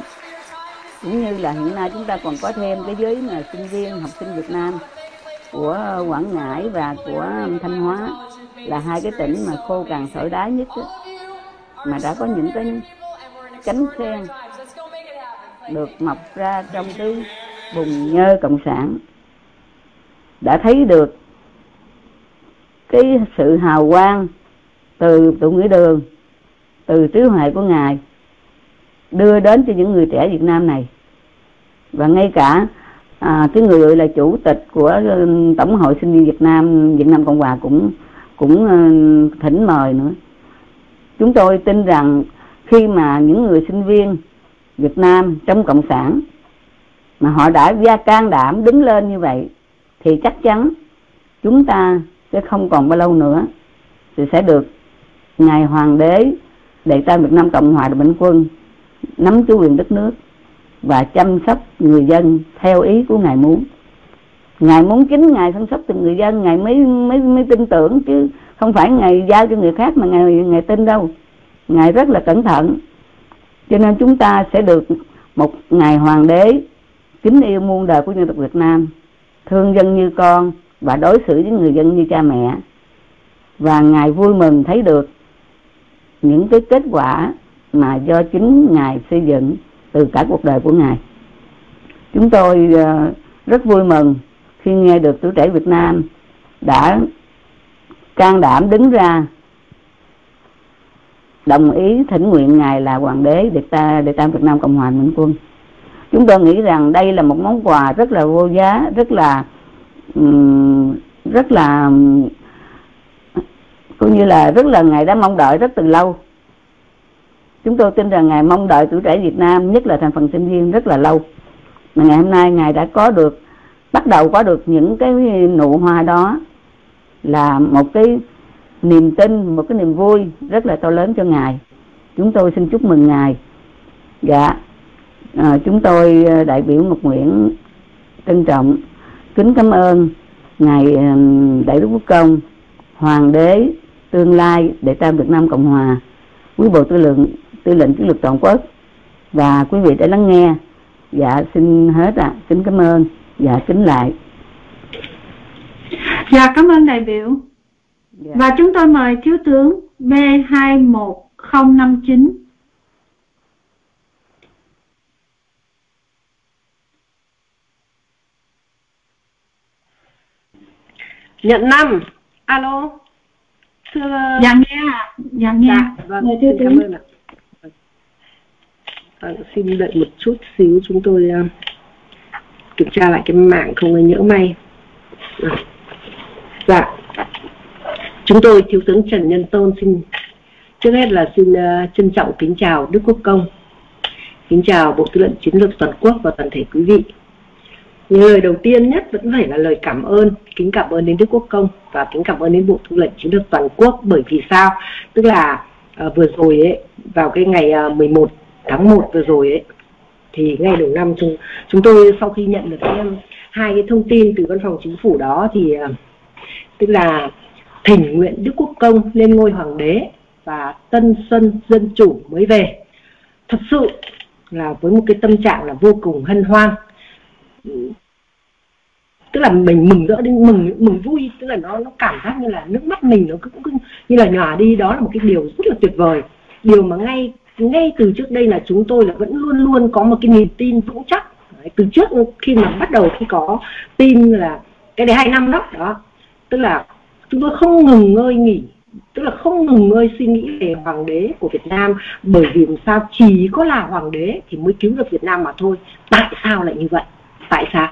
cũng như là hiện nay chúng ta còn có thêm cái giới mà sinh viên học sinh Việt Nam của Quảng Ngãi và của Thanh Hóa là hai cái tỉnh mà khô cằn sỏi đá nhất đó, mà đã có những cái cánh sen được mọc ra trong cái bùn nhơ cộng sản. Đã thấy được cái sự hào quang từ tụ nghĩa đường từ trí huệ của ngài đưa đến cho những người trẻ Việt Nam này. Và ngay cả à, cái người là chủ tịch của tổng hội sinh viên Việt Nam Việt Nam Cộng Hòa cũng cũng thỉnh mời nữa. Chúng tôi tin rằng khi mà những người sinh viên Việt Nam trong cộng sản mà họ đã gia can đảm đứng lên như vậy, thì chắc chắn chúng ta sẽ không còn bao lâu nữa thì sẽ được ngài hoàng đế đệ tam Việt Nam Cộng hòa Bình Quân nắm chủ quyền đất nước và chăm sóc người dân theo ý của ngài muốn. Ngài muốn chính ngài chăm sóc từng người dân, ngài mới mới mới tin tưởng chứ không phải ngài giao cho người khác mà ngài ngài tin đâu ngài rất là cẩn thận. Cho nên chúng ta sẽ được một ngài hoàng đế kính yêu muôn đời của dân tộc Việt Nam, thương dân như con và đối xử với người dân như cha mẹ. Và ngài vui mừng thấy được những cái kết quả mà do chính ngài xây dựng từ cả cuộc đời của ngài. Chúng tôi ờ, rất vui mừng khi nghe được tuổi trẻ Việt Nam đã can đảm đứng ra đồng ý thỉnh nguyện ngài là hoàng đế việt ta đệ tam, Việt Nam Cộng hòa minh quân. chúng tôi nghĩ rằng đây là một món quà rất là vô giá, rất là rất là, cũng như là rất là ngài đã mong đợi rất từ lâu chúng tôi tin rằng ngài mong đợi tuổi trẻ Việt Nam, nhất là thành phần sinh viên, rất là lâu mà ngày hôm nay ngài đã có được, bắt đầu có được những cái nụ hoa đó là một cái niềm tin một cái niềm vui rất là to lớn cho ngài. Chúng tôi xin chúc mừng ngài. Dạ à, chúng tôi à, đại biểu Ngọc Nguyễn trân trọng kính cảm ơn ngài à, đại đức quốc công hoàng đế tương lai đệ tam Việt Nam Cộng hòa quý bộ tư lệnh tư lệnh chiến lược toàn quốc và quý vị đã lắng nghe. Dạ xin hết ạ. À. xin cảm ơn. Dạ kính lại. Dạ cảm ơn đại biểu dạ. và chúng tôi mời thiếu tướng B 21059 nhận năm. Alo. Thưa dạ nghe ạ. Dạ nghe. Dạ, vâng, xin cảm ơn ạ. À, xin đợi một chút xíu chúng tôi uh, kiểm tra lại cái mạng không ai nhỡ may. À. dạ chúng tôi thiếu tướng trần nhân tôn xin trước hết là xin uh, trân trọng kính chào đức quốc công. Kính chào bộ tư lệnh chiến lược toàn quốc và toàn thể quý vị. Lời đầu tiên nhất vẫn phải là lời cảm ơn kính cảm ơn đến đức quốc công và kính cảm ơn đến bộ tư lệnh chiến lược toàn quốc. Bởi vì sao? Tức là uh, vừa rồi ấy vào cái ngày ờ, uh, 11 tháng 1 vừa rồi ấy thì ngay đầu năm chúng chúng tôi sau khi nhận được cái, hai cái thông tin từ văn phòng chính phủ đó thì uh, tức là thỉnh nguyện Đức Quốc Công lên ngôi hoàng đế và tân xuân dân chủ mới về. Thật sự là với một cái tâm trạng là vô cùng hân hoan. Tức là mình mừng rỡ đến mừng mừng vui tức là nó nó cảm giác như là nước mắt mình nó cứ, cứ như là nhòa đi. Đó là một cái điều rất là tuyệt vời. Điều mà ngay ngay từ trước đây là chúng tôi là vẫn luôn luôn có một cái niềm tin vững chắc. Đấy, từ trước khi mà bắt đầu khi có tin là cái đấy hai năm đó đó. Tức là chúng tôi không ngừng ngơi nghỉ tức là không ngừng ngơi suy nghĩ về hoàng đế của Việt Nam bởi vì sao chỉ có là hoàng đế thì mới cứu được Việt Nam mà thôi. Tại sao lại như vậy? Tại sao?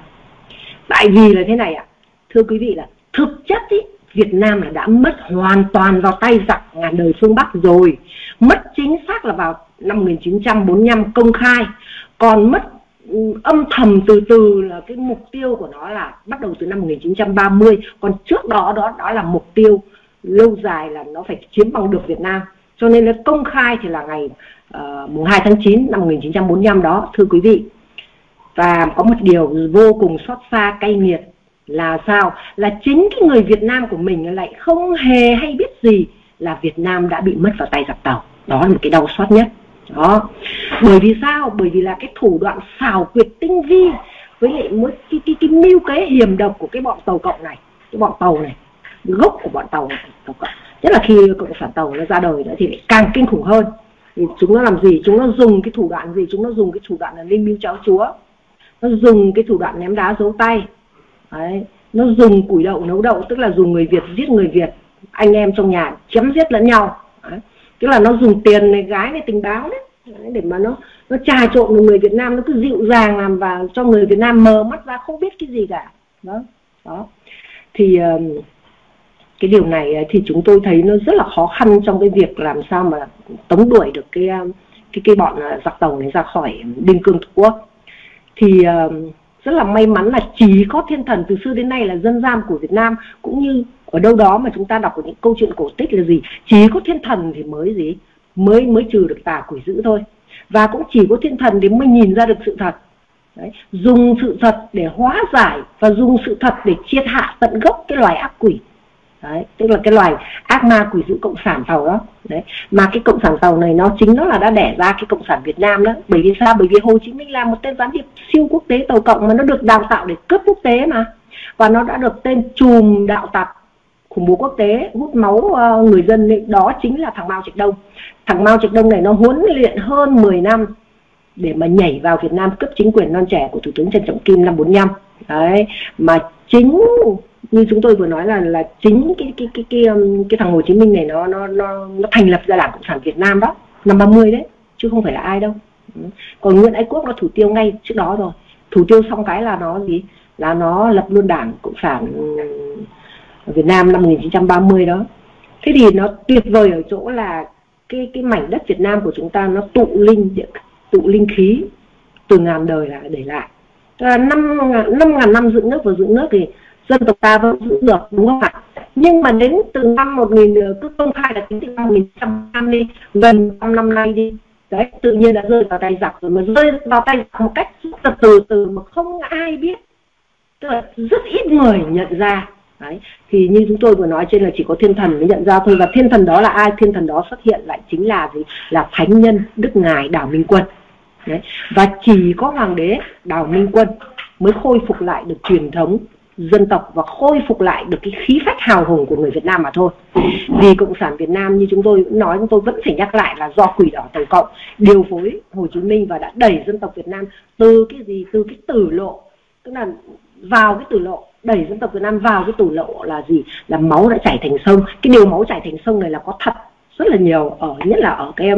Tại vì là thế này ạ. À, thưa quý vị là thực chất ý, Việt Nam là đã mất hoàn toàn vào tay giặc ngàn đời phương Bắc rồi. Mất chính xác là vào năm 1945 công khai còn mất âm thầm từ từ là cái mục tiêu của nó là bắt đầu từ năm 1930 còn trước đó đó đó là mục tiêu lâu dài là nó phải chiếm bằng được Việt Nam. Cho nên nó công khai thì là ngày uh, mùng 2 tháng 9 năm 1945 đó thưa quý vị. Và có một điều vô cùng xót xa cay nghiệt là sao? Là chính cái người Việt Nam của mình lại không hề hay biết gì là Việt Nam đã bị mất vào tay giặc tàu. Đó là một cái đau xót nhất đó. Bởi vì sao? Bởi vì là cái thủ đoạn xảo quyệt tinh vi với lại mới cái cái cái mưu kế hiểm độc của cái bọn tàu cộng này, cái bọn tàu này, gốc của bọn tàu tàu cộng. Nhất là khi cộng sản tàu nó ra đời nữa thì lại càng kinh khủng hơn. Thì chúng nó làm gì? Chúng nó dùng cái thủ đoạn gì? Chúng nó dùng cái thủ đoạn là linh mưu cháu chúa. Nó dùng cái thủ đoạn ném đá giấu tay. Đấy. nó dùng củi đậu nấu đậu, tức là dùng người việt giết người việt. Anh em trong nhà chém giết lẫn nhau. Đấy tức là nó dùng tiền này gái này tình báo đấy. Đấy, để mà nó nó trà trộn được người Việt Nam nó cứ dịu dàng làm vào cho người Việt Nam mờ mắt ra không biết cái gì cả. Đó đó. Thì cái điều này ờ, thì chúng tôi thấy nó rất là khó khăn trong cái việc làm sao mà tống đuổi được cái cái cái bọn ờ, giặc tàu này ra khỏi biên cương Tổ quốc. Thì rất là may mắn là chỉ có thiên thần từ xưa đến nay là dân gian của Việt Nam cũng như ở đâu đó mà chúng ta đọc ở những câu chuyện cổ tích là gì chỉ có thiên thần thì mới gì mới mới trừ được tà quỷ dữ thôi. Và cũng chỉ có thiên thần thì mới nhìn ra được sự thật. Đấy. dùng sự thật để hóa giải và dùng sự thật để triệt hạ tận gốc cái loài ác quỷ. Đấy, tức là cái loài ác ma quỷ dữ cộng sản tàu đó. Đấy mà cái cộng sản tàu này nó chính nó là đã đẻ ra cái cộng sản Việt Nam đó. Bởi vì sao? Bởi vì Hồ Chí Minh là một tên gián điệp siêu quốc tế tàu cộng mà nó được đào tạo để cướp quốc tế mà. Và nó đã được tên chùm đạo tặc khủng bố quốc tế hút máu uh, người dân đó chính là thằng Mao Trạch Đông. Thằng Mao Trạch Đông này nó huấn luyện hơn 10 năm để mà nhảy vào Việt Nam cấp chính quyền non trẻ của Thủ tướng Trần Trọng Kim năm 45 đấy mà chính như chúng tôi vừa nói là là chính cái cái cái cái cái, cái thằng Hồ Chí Minh này nó nó nó nó thành lập ra Đảng Cộng sản Việt Nam đó năm 30 đấy chứ không phải là ai đâu. Ừ. Còn Nguyễn Ái Quốc nó thủ tiêu ngay trước đó rồi. Thủ tiêu xong cái là nó gì? Là nó lập luôn Đảng Cộng sản Việt Nam năm 1930 đó. Thế thì nó tuyệt vời ở chỗ là cái cái mảnh đất Việt Nam của chúng ta nó tụ linh tụ linh khí từ ngàn đời là để lại. Năm năm ngàn năm dựng nước và dựng nước thì dân tộc ta vẫn giữ được, đúng không ạ? Nhưng mà đến từ năm 1000 cứ công khai là tính từ năm 1900 năm đi, gần trăm năm nay đi, đấy, tự nhiên đã rơi vào tay giặc rồi, mà rơi vào tay giặc một cách rất từ từ mà không ai biết. Tức là rất ít người nhận ra Đấy. thì như chúng tôi vừa nói trên là chỉ có thiên thần mới nhận ra thôi và thiên thần đó là ai thiên thần đó xuất hiện lại chính là gì là thánh nhân, đức ngài đào minh quân Đấy. và chỉ có hoàng đế đào minh quân mới khôi phục lại được truyền thống dân tộc và khôi phục lại được cái khí phách hào hùng của người Việt Nam mà thôi. Vì Cộng sản Việt Nam như chúng tôi nói, chúng tôi vẫn phải nhắc lại là do quỷ đỏ tổng cộng điều phối Hồ Chí Minh và đã đẩy dân tộc Việt Nam từ cái gì từ cái tử lộ, tức là vào cái tử lộ đẩy dân tộc Việt Nam vào cái tử lộ là gì? Là máu đã chảy thành sông. Cái điều máu chảy thành sông này là có thật rất là nhiều ở nhất là ở cái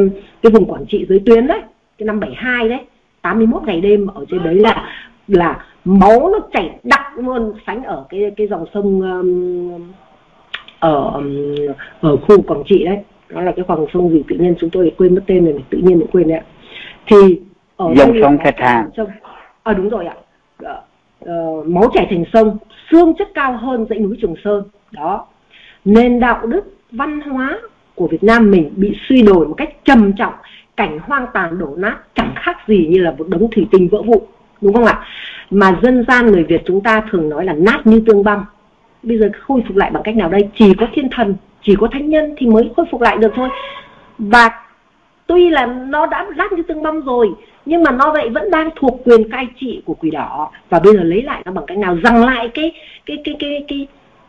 cái vùng Quảng Trị dưới tuyến đấy. Cái năm 72 đấy 81 ngày đêm ở trên đấy là là máu nó chảy đặc luôn sánh ở cái cái dòng sông um, ở ở khu Quảng Trị đấy. Đó là cái dòng sông gì tự nhiên chúng tôi quên mất tên rồi tự nhiên lại quên đấy thì ở dòng sông Thạch Hàn. à đúng rồi ạ. Uh, máu chảy thành sông xương chất cao hơn dãy núi Trường Sơn. Đó. Nền đạo đức, văn hóa của Việt Nam mình bị suy đổi một cách trầm trọng, cảnh hoang tàn đổ nát, chẳng khác gì như là một đống thủy tinh vỡ vụn, đúng không ạ? Mà dân gian người Việt chúng ta thường nói là nát như tương băm. Bây giờ khôi phục lại bằng cách nào đây? Chỉ có thiên thần, chỉ có thánh nhân thì mới khôi phục lại được thôi. Và tuy là nó đã nát như tương băm rồi nhưng mà nó vậy vẫn đang thuộc quyền cai trị của quỷ đỏ. Và bây giờ lấy lại nó bằng cách nào? Rằng lại cái cái cái cái cái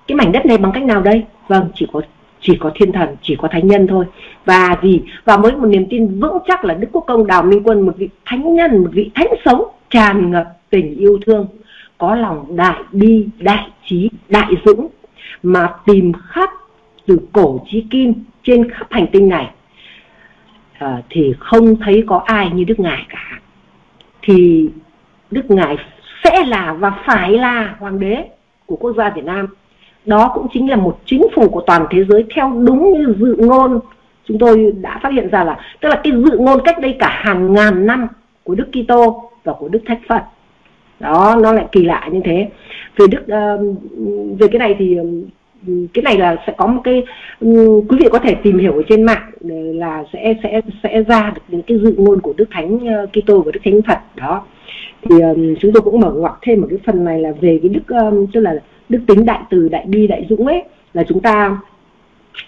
cái mảnh đất này bằng cách nào đây? Vâng chỉ có chỉ có thiên thần, chỉ có thánh nhân thôi. Và gì? Và mới một niềm tin vững chắc là đức quốc công đào minh quân, một vị thánh nhân, một vị thánh sống, tràn ngập tình yêu thương, có lòng đại bi, đại trí, đại dũng, mà tìm khắp từ cổ chí kim trên khắp hành tinh này à, thì không thấy có ai như đức ngài cả. Thì đức ngài sẽ là và phải là hoàng đế của quốc gia việt nam. Đó cũng chính là một chính phủ của toàn thế giới theo đúng như dự ngôn. Chúng tôi đã phát hiện ra là tức là cái dự ngôn cách đây cả hàng ngàn năm của đức kitô và của đức thánh phật. Đó nó lại kỳ lạ như thế. Về đức uh, về cái này thì cái này là sẽ có một cái ừ, quý vị có thể tìm hiểu ở trên mạng ừ, là sẽ sẽ sẽ ra được những cái dự ngôn của đức thánh ờ, kitô và đức thánh phật đó. Thì um, chúng tôi cũng mở ngoặc thêm một cái phần này là về cái đức um, tức là đức tính đại từ đại bi đại dũng ấy là chúng ta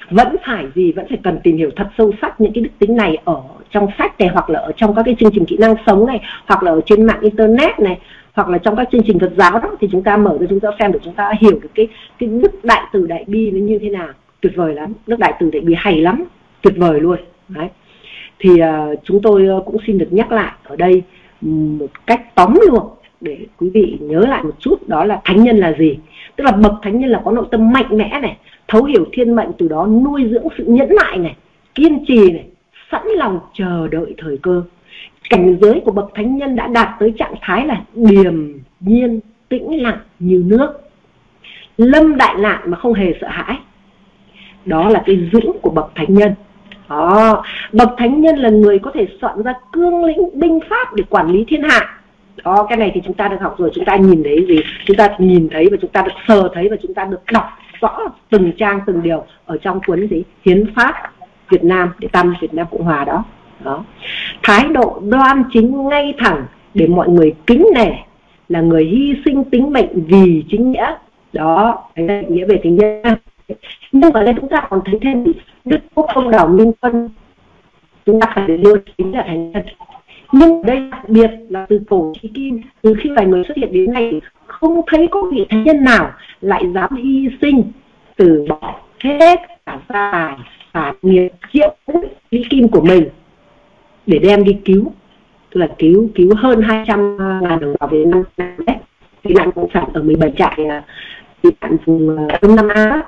vẫn phải gì vẫn phải cần tìm hiểu thật sâu sắc những cái đức tính này ở trong sách này hoặc là ở trong các cái chương trình kỹ năng sống này hoặc là ở trên mạng internet này hoặc là trong các chương trình Phật giáo đó thì chúng ta mở ra chúng ta xem để chúng ta hiểu được cái cái đức đại từ đại bi nó như thế nào. Tuyệt vời lắm đức đại từ đại bi hay lắm tuyệt vời luôn. Đấy. Thì uh, chúng tôi ờ, cũng xin được nhắc lại ở đây một cách tóm lược để quý vị nhớ lại một chút đó là thánh nhân là gì. Tức là bậc thánh nhân là có nội tâm mạnh mẽ này thấu hiểu thiên mệnh từ đó nuôi dưỡng sự nhẫn nại này kiên trì này sẵn lòng chờ đợi thời cơ cảnh giới của bậc thánh nhân đã đạt tới trạng thái là điềm nhiên, tĩnh lặng như nước. Lâm đại nạn mà không hề sợ hãi. Đó là cái dưỡng của bậc thánh nhân. Đó. bậc thánh nhân là người có thể soạn ra cương lĩnh binh pháp để quản lý thiên hạ. Đó, cái này thì chúng ta được học rồi, chúng ta nhìn thấy gì? Chúng ta nhìn thấy và chúng ta được sờ thấy và chúng ta được đọc rõ từng trang, từng điều ở trong cuốn gì? Hiến pháp Việt Nam, để tâm Việt Nam Cộng Hòa đó đó. Thái độ đoan chính ngay thẳng để mọi người kính nể là người hy sinh tính mệnh vì chính nghĩa. Đó đấy là nghĩa về tình nhân nhưng mà đây chúng ta còn thấy thêm đức quốc công đảo minh quân. Chúng ta phải đưa chính là thành nhân nhưng đây đặc biệt là từ cổ chí kim, từ khi loài người xuất hiện đến nay, không thấy có vị thánh nhân nào lại dám hy sinh từ bỏ hết cả gia tài và nghiệp, triệu lý kim của mình để đem đi cứu. Tức là cứu cứu hơn 200 à, ngàn đồng bào Việt Nam đấy thì nạn cộng sản ở 17 trại à, thì nạn vùng à, Đông Nam Á.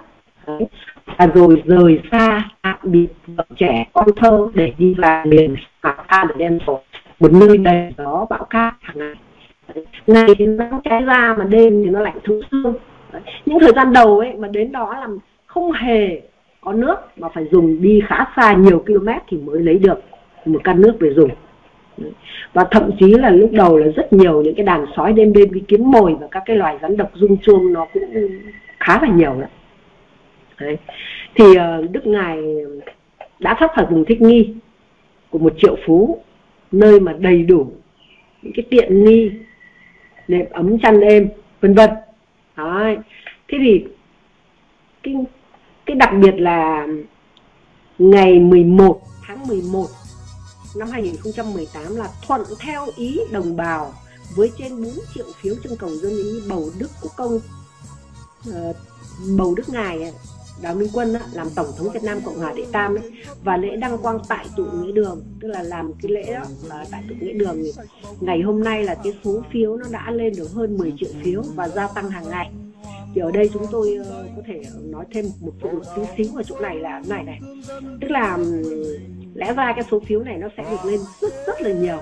Và rồi rời xa, tạm biệt vợ trẻ, con thơ để đi vào miền Hà để đem vào một nơi đầy gió bão cát hàng ngày. Ngày thì nắng cháy ra mà đêm thì nó lạnh thấu xương. Những thời gian đầu ấy, mà đến đó là không hề có nước mà phải dùng đi khá xa nhiều km thì mới lấy được một căn nước về dùng và thậm chí là lúc đầu là rất nhiều những cái đàn sói đêm đêm đi kiếm mồi và các cái loài rắn độc rung chuông nó cũng khá là nhiều đó. đấy. thì ờ, đức ngài đã thoát khỏi vùng thích nghi của một triệu phú nơi mà đầy đủ những cái tiện nghi, nệm ấm chăn êm, vân vân đấy. thế thì cái cái đặc biệt là ngày 11 tháng 11 năm 2018 là thuận theo ý đồng bào với trên 4 triệu phiếu trưng cầu dân ý bầu Đức Quốc Công. Uh, bầu Đức Ngài à, Đào Minh Quân á, làm Tổng thống Việt Nam Cộng hòa Đệ Tam ấy, và lễ đăng quang tại tụ nghĩa đường tức là làm cái lễ đó là tại tụ nghĩa đường ngày hôm nay là cái số phiếu nó đã lên được hơn 10 triệu phiếu và gia tăng hàng ngày thì ở đây chúng tôi ờ, có thể ờ, nói thêm một một tí xíu ở chỗ này là này này. Tức là lẽ ra cái số phiếu này nó sẽ được lên rất rất là nhiều.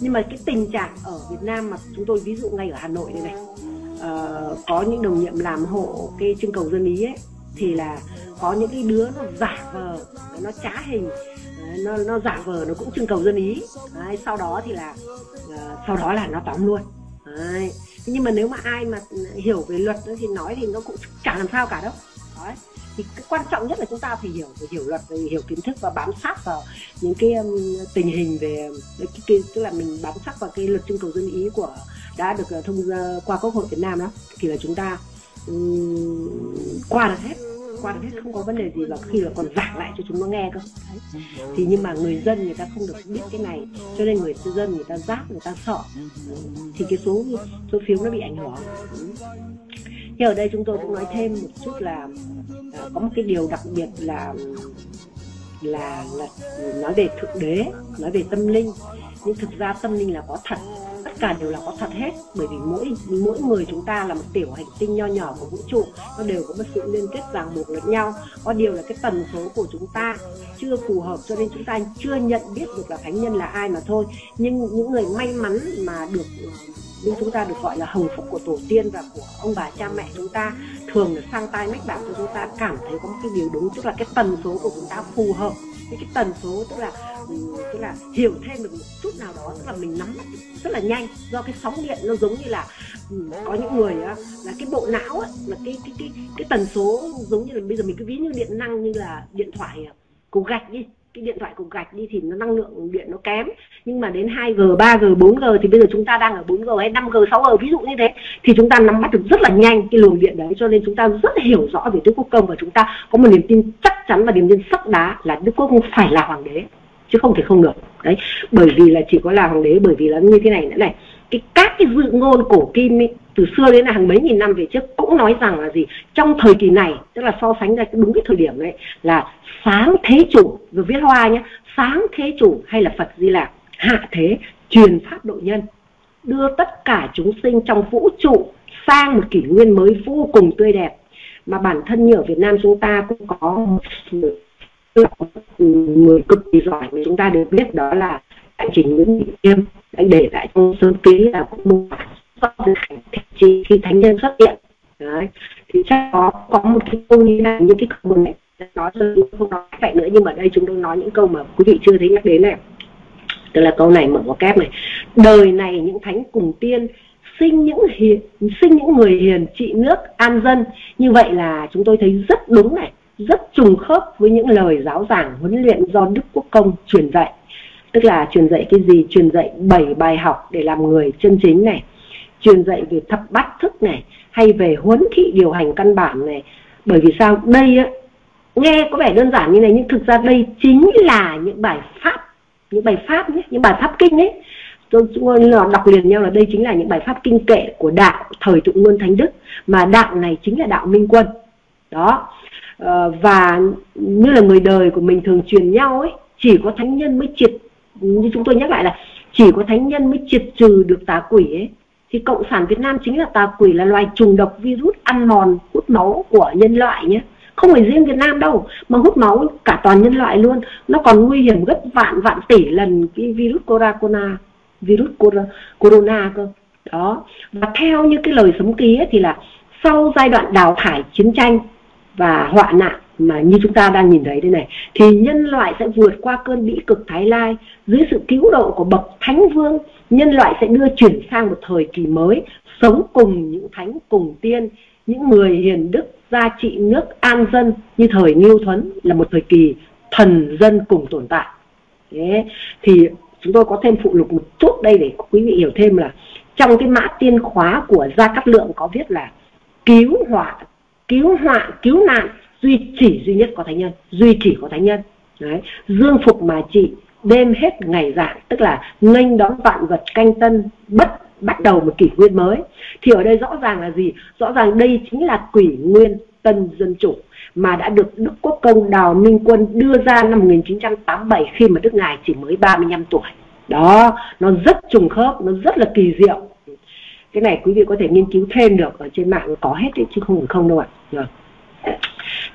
Nhưng mà cái tình trạng ở Việt Nam mà chúng tôi ví dụ ngay ở Hà Nội này này uh, có những đồng nhiệm làm hộ cái trưng cầu dân ý ấy thì là có những cái đứa nó giả vờ nó trá hình nó nó giả vờ nó cũng trưng cầu dân ý. Đấy, sau đó thì là uh, sau đó là nó tóm luôn. Đấy nhưng mà nếu mà ai mà hiểu về luật thì nói thì nó cũng chả làm sao cả đâu. Đấy. Thì cái quan trọng nhất là chúng ta phải hiểu phải hiểu luật phải hiểu kiến thức và bám sát vào những cái um, tình hình về cái, cái, tức là mình bám sát vào cái luật trưng cầu dân ý của đã được uh, thông uh, qua quốc hội Việt Nam đó thì là chúng ta um, qua được hết quan hết không có vấn đề gì và khi là còn giảng lại cho chúng nó nghe cơ. Đấy. thì nhưng mà người dân người ta không được biết cái này cho nên người dân người ta giáp người ta sợ thì cái số số phiếu nó bị ảnh hưởng. Thì ở đây chúng tôi cũng nói thêm một chút là à, có một cái điều đặc biệt là là là nói về thượng đế nói về tâm linh. Nhưng thực ra tâm linh là có thật cả đều là có thật hết. Bởi vì mỗi mỗi người chúng ta là một tiểu hành tinh nho nhỏ của vũ trụ, nó đều có một sự liên kết ràng buộc lẫn nhau. Có điều là cái tần số của chúng ta chưa phù hợp, cho nên chúng ta chưa nhận biết được là thánh nhân là ai mà thôi. Nhưng những người may mắn mà được nhưng chúng ta được gọi là hồng phúc của tổ tiên và của ông bà cha mẹ chúng ta, thường là sang tai mách bảo cho chúng ta cảm thấy có một cái điều đúng, tức là cái tần số của chúng ta phù hợp với cái tần số, tức là ừ, tức là hiểu thêm được một chút nào đó tức là mình nắm bắt rất là nhanh. Do cái sóng điện nó giống như là ừ, có những người á, là cái bộ não á, là cái cái cái cái tần số giống như là bây giờ mình cứ ví như điện năng như là điện thoại à, cục gạch đi cái điện thoại cục gạch đi thì nó năng lượng điện nó kém. Nhưng mà đến 2G, 3G, 4G thì bây giờ chúng ta đang ở 4G hay 5G, 6G ví dụ như thế thì chúng ta nắm bắt được rất là nhanh cái luồng điện đấy. Cho nên chúng ta rất hiểu rõ về Đức Quốc Công và chúng ta có một niềm tin chắc chắn và niềm tin sắc đá là Đức Quốc Công phải là hoàng đế chứ không thể không được. Đấy bởi vì là chỉ có là hoàng đế bởi vì là như thế này nữa này. Cái các cái dự ngôn cổ kim ấy, từ xưa đến là hàng mấy nghìn năm về trước cũng nói rằng là gì? Trong thời kỳ này tức là so sánh ra đúng cái thời điểm đấy là sáng thế chủ rồi viết hoa nhé sáng thế chủ hay là phật di lạc hạ thế truyền pháp độ nhân đưa tất cả chúng sinh trong vũ trụ sang một kỷ nguyên mới vô cùng tươi đẹp. Mà bản thân như ở Việt Nam chúng ta cũng có một người cực kỳ giỏi mà chúng ta đều biết đó là đại trình Nguyễn Thị Khiêm đã để lại trong sơn ký là cũng mô chỉ khi thánh nhân xuất hiện. Đấy. thì chắc có có một cái câu như là những cái câu này nói không nói vậy nữa, nhưng mà đây chúng tôi nói những câu mà quý vị chưa thấy nhắc đến này. Tức là câu này mở một kép này. Đời này những thánh cùng tiên, sinh những hiền, sinh những người hiền, trị nước, an dân. Như vậy là chúng tôi thấy rất đúng này rất trùng khớp với những lời giáo giảng huấn luyện do Đức Quốc Công truyền dạy. Tức là truyền dạy cái gì? Truyền dạy bảy bài học để làm người chân chính này truyền dạy về thập bát thức này hay về huấn thị điều hành căn bản này. Bởi vì sao? Đây á, nghe có vẻ đơn giản như này nhưng thực ra đây chính là những bài pháp những bài pháp nhé những bài pháp kinh ấy. Tôi đọc liền nhau là đây chính là những bài pháp kinh kệ của đạo thời tụng nguyên thánh đức mà đạo này chính là đạo minh quân. Đó. Ờ, và như là người đời của mình thường truyền nhau ấy chỉ có thánh nhân mới triệt như chúng tôi nhắc lại là chỉ có thánh nhân mới triệt trừ được tà quỷ ấy. Thì cộng sản Việt Nam chính là tà quỷ là loài trùng độc virus ăn mòn hút máu của nhân loại nhé. Không phải riêng Việt Nam đâu mà hút máu cả toàn nhân loại luôn. Nó còn nguy hiểm gấp vạn vạn tỷ lần cái virus corona virus corona cơ. Đó. Và theo như cái lời sống ký ấy, thì là sau giai đoạn đào thải chiến tranh và họa nạn mà như chúng ta đang nhìn thấy đây này, thì nhân loại sẽ vượt qua cơn bĩ cực thái lai dưới sự cứu độ của bậc thánh vương. Nhân loại sẽ đưa chuyển sang một thời kỳ mới, sống cùng những thánh, cùng tiên, những người hiền đức, gia trị nước an dân như thời Nghiêu Thuấn là một thời kỳ thần dân cùng tồn tại. Thế thì chúng tôi có thêm phụ lục một chút đây để quý vị hiểu thêm là trong cái mã tiên khóa của Gia Cát Lượng có viết là cứu họa cứu họa cứu nạn duy chỉ duy nhất có thánh nhân duy chỉ có thánh nhân Đấy. dương phục mà trị đêm hết ngày dạng tức là nghênh đón vạn vật canh tân bất bắt đầu một kỷ nguyên mới thì ở đây rõ ràng là gì rõ ràng đây chính là quỷ nguyên tân dân chủ mà đã được Đức Quốc công Đào Minh Quân đưa ra năm 1987 khi mà Đức Ngài chỉ mới 35 tuổi. Đó, nó rất trùng khớp, nó rất là kỳ diệu. Cái này quý vị có thể nghiên cứu thêm được ở trên mạng có hết đấy chứ không phải không đâu ạ. Rồi.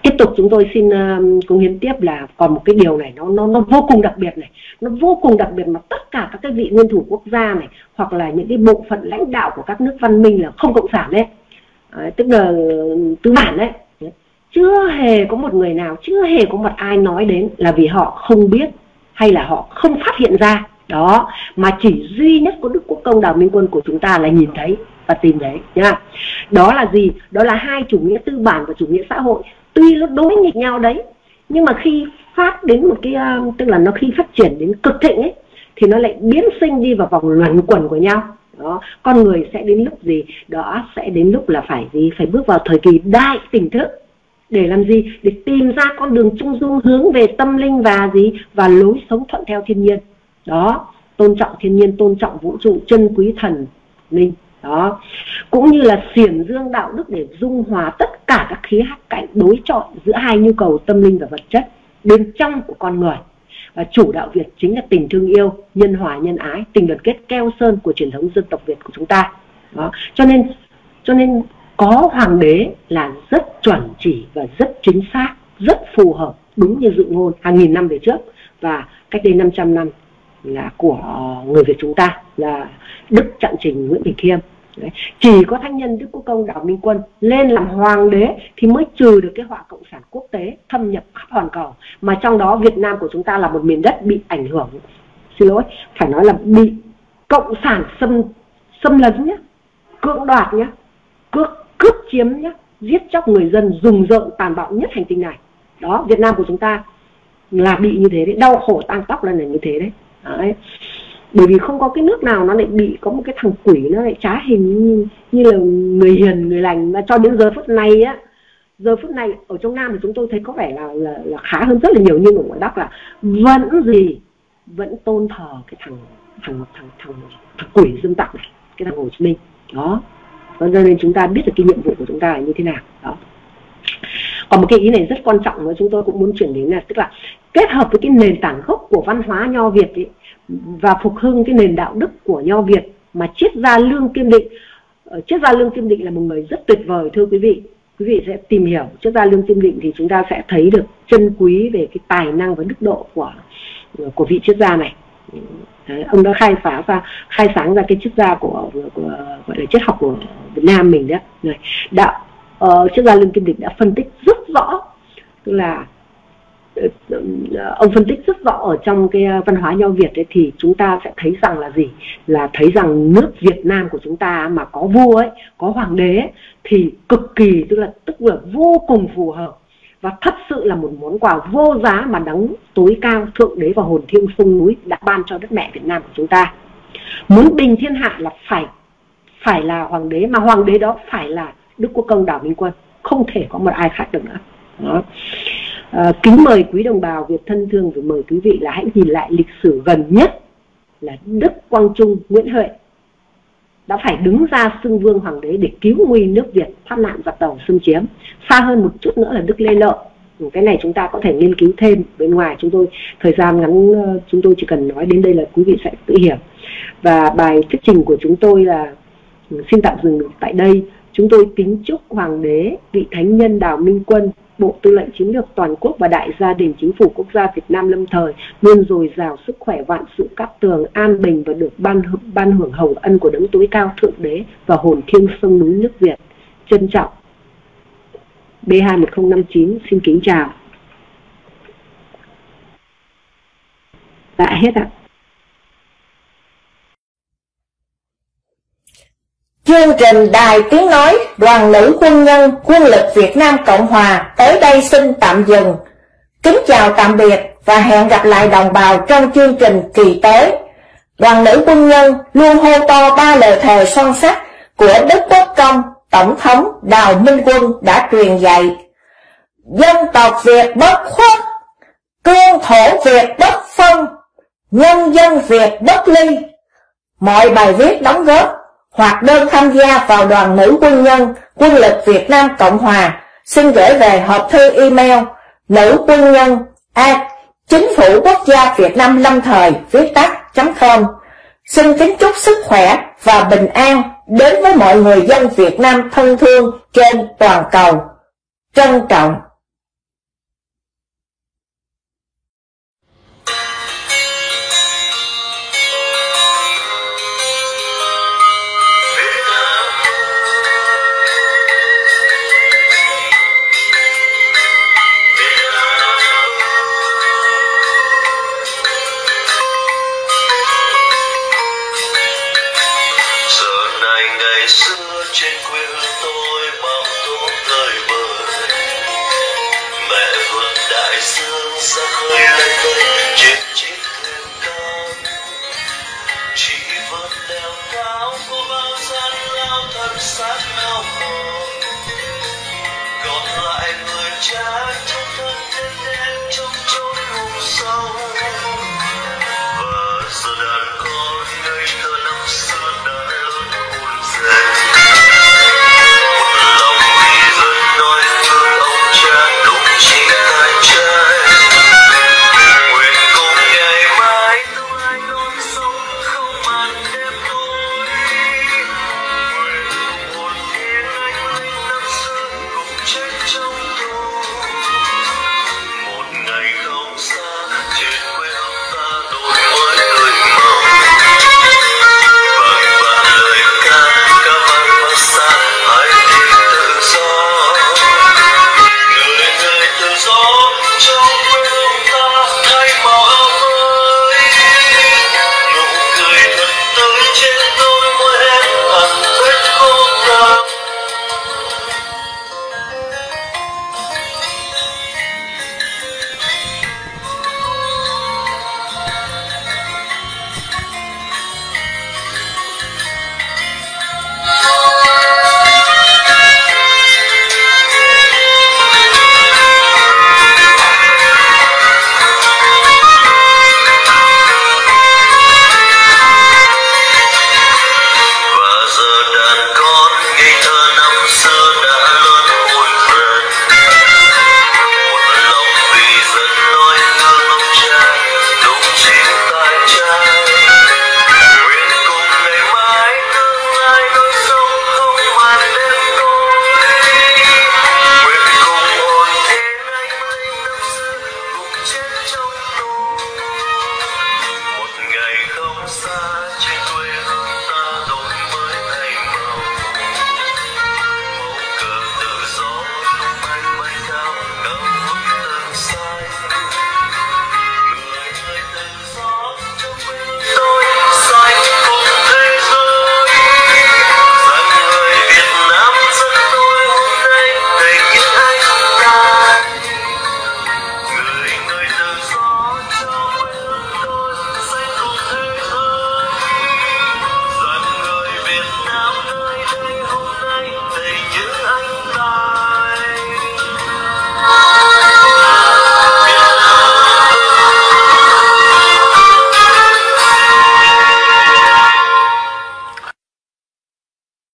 Tiếp tục chúng tôi xin uh, cống hiến tiếp là còn một cái điều này nó nó nó vô cùng đặc biệt này, nó vô cùng đặc biệt mà tất cả các cái vị nguyên thủ quốc gia này hoặc là những cái bộ phận lãnh đạo của các nước văn minh là không cộng sản đấy. À, tức là tư bản đấy chưa hề có một người nào chưa hề có một ai nói đến là vì họ không biết hay là họ không phát hiện ra đó, mà chỉ duy nhất của đức quốc công đào minh quân của chúng ta là nhìn thấy và tìm thấy, nhá. Đó là gì? Đó là hai chủ nghĩa tư bản và chủ nghĩa xã hội. Tuy nó đối nghịch nhau đấy, nhưng mà khi phát đến một cái ờ, tức là nó khi phát triển đến cực thịnh ấy, thì nó lại biến sinh đi vào vòng luẩn quẩn của nhau. Đó, con người sẽ đến lúc gì? Đó sẽ đến lúc là phải gì? Phải bước vào thời kỳ đại tỉnh thức. Để làm gì? Để tìm ra con đường trung dung hướng về tâm linh và gì? Và lối sống thuận theo thiên nhiên đó, tôn trọng thiên nhiên, tôn trọng vũ trụ, chân quý thần linh. Đó. Cũng như là xiển dương đạo đức để dung hòa tất cả các khí cạnh đối chọi giữa hai nhu cầu tâm linh và vật chất bên trong của con người. Và chủ đạo Việt chính là tình thương yêu, nhân hòa, nhân ái, tình đoàn kết keo sơn của truyền thống dân tộc Việt của chúng ta. Đó. Cho nên cho nên có hoàng đế là rất chuẩn chỉ và rất chính xác, rất phù hợp, đúng như dự ngôn hàng nghìn năm về trước và cách đây 500 năm là của người Việt chúng ta, là Đức Trạng Trình Nguyễn Bình Khiêm Đấy. Chỉ có thanh nhân Đức Quốc Công Đào Minh Quân lên làm hoàng đế thì mới trừ được cái họa cộng sản quốc tế thâm nhập khắp hoàn cầu, mà trong đó Việt Nam của chúng ta là một miền đất bị ảnh hưởng xin lỗi, phải nói là bị cộng sản xâm xâm lấn nhé cưỡng đoạt nhé cướp cướp chiếm nhé giết chóc người dân dùng rợn tàn bạo nhất hành tinh này đó, Việt Nam của chúng ta là bị như thế đấy, đau khổ tăng tóc lên là như thế đấy đấy. Bởi vì không có cái nước nào nó lại bị có một cái thằng quỷ nó lại trá hình như, như là người hiền người lành. Mà cho đến giờ phút này á giờ phút này ở trong nam thì chúng tôi thấy có vẻ là là, là khá hơn rất là nhiều. Nhưng ở ngoài bắc là vẫn gì vẫn tôn thờ cái thằng thằng thằng thằng, thằng quỷ dân tộc này cái thằng Hồ Chí Minh. Đó. Cho nên chúng ta biết được cái nhiệm vụ của chúng ta là như thế nào. Đó còn một cái ý này rất quan trọng mà chúng tôi cũng muốn chuyển đến là tức là kết hợp với cái nền tảng gốc của văn hóa nho Việt ấy, và phục hưng cái nền đạo đức của nho Việt mà triết gia lương kim định. Ờ, triết gia lương kim định là một người rất tuyệt vời thưa quý vị. Quý vị sẽ tìm hiểu triết gia lương kim định thì chúng ta sẽ thấy được chân quý về cái tài năng và đức độ của ờ, của vị triết gia này. Đấy, ông đã khai phá ra khai sáng ra cái triết gia của, của, của gọi là triết học của Việt Nam mình đấy này đạo Ờ, uh, triết gia lương kim định đã phân tích rất rõ tức là ờ, ờ, ông phân tích rất rõ ở trong cái văn hóa nho Việt ấy, thì chúng ta sẽ thấy rằng là gì? Là thấy rằng nước Việt Nam của chúng ta mà có vua ấy có hoàng đế ấy, thì cực kỳ tức là tức là vô cùng phù hợp. Và thật sự là một món quà vô giá mà đấng tối cao thượng đế và hồn thiêng sông núi đã ban cho đất mẹ Việt Nam của chúng ta. Muốn bình thiên hạ là phải phải là hoàng đế mà hoàng đế đó phải là Đức Quốc Công Đảo Minh Quân. Không thể có một ai khác được nữa. Đó. À, kính mời quý đồng bào Việt thân thương và mời quý vị là hãy nhìn lại lịch sử gần nhất là Đức Quang Trung Nguyễn Huệ. Đã phải đứng ra xưng vương hoàng đế để cứu nguy nước Việt thoát nạn giặc tàu xâm chiếm. Xa hơn một chút nữa là Đức Lê Lợi. Ừ, cái này chúng ta có thể nghiên cứu thêm bên ngoài. Chúng tôi thời gian ngắn ờ, chúng tôi chỉ cần nói đến đây là quý vị sẽ tự hiểu. Và bài thuyết trình của chúng tôi là ừ, xin tạm dừng tại đây chúng tôi kính chúc hoàng đế, vị thánh nhân đào minh quân, Bộ Tư lệnh Chiến lược Toàn quốc và Đại gia đình Chính phủ Quốc gia Việt Nam lâm thời luôn dồi dào sức khỏe, vạn sự cát tường, an bình và được ban ban hưởng hồng ân của đấng tối cao thượng đế và hồn thiêng sông núi nước Việt. Trân trọng. B21059 xin kính chào. Đã hết ạ. Chương trình Đài Tiếng Nói Đoàn Nữ Quân nhân Quân lực Việt Nam Cộng Hòa tới đây xin tạm dừng. Kính chào tạm biệt và hẹn gặp lại đồng bào trong chương trình kỳ tới. Đoàn nữ quân nhân luôn hô to ba lời thề son sắt của Đức Quốc Công, Tổng thống Đào Minh Quân đã truyền dạy. Dân tộc Việt bất khuất, cương thổ Việt bất phân, nhân dân Việt bất ly. Mọi bài viết đóng góp hoặc đơn tham gia vào đoàn nữ quân nhân, quân lực Việt Nam Cộng Hòa, xin gửi về hộp thư email nữ quân nhân a chính phủ quốc gia Việt Nam lâm thời, viết tắt.com Xin kính chúc sức khỏe và bình an đến với mọi người dân Việt Nam thân thương trên toàn cầu. Trân trọng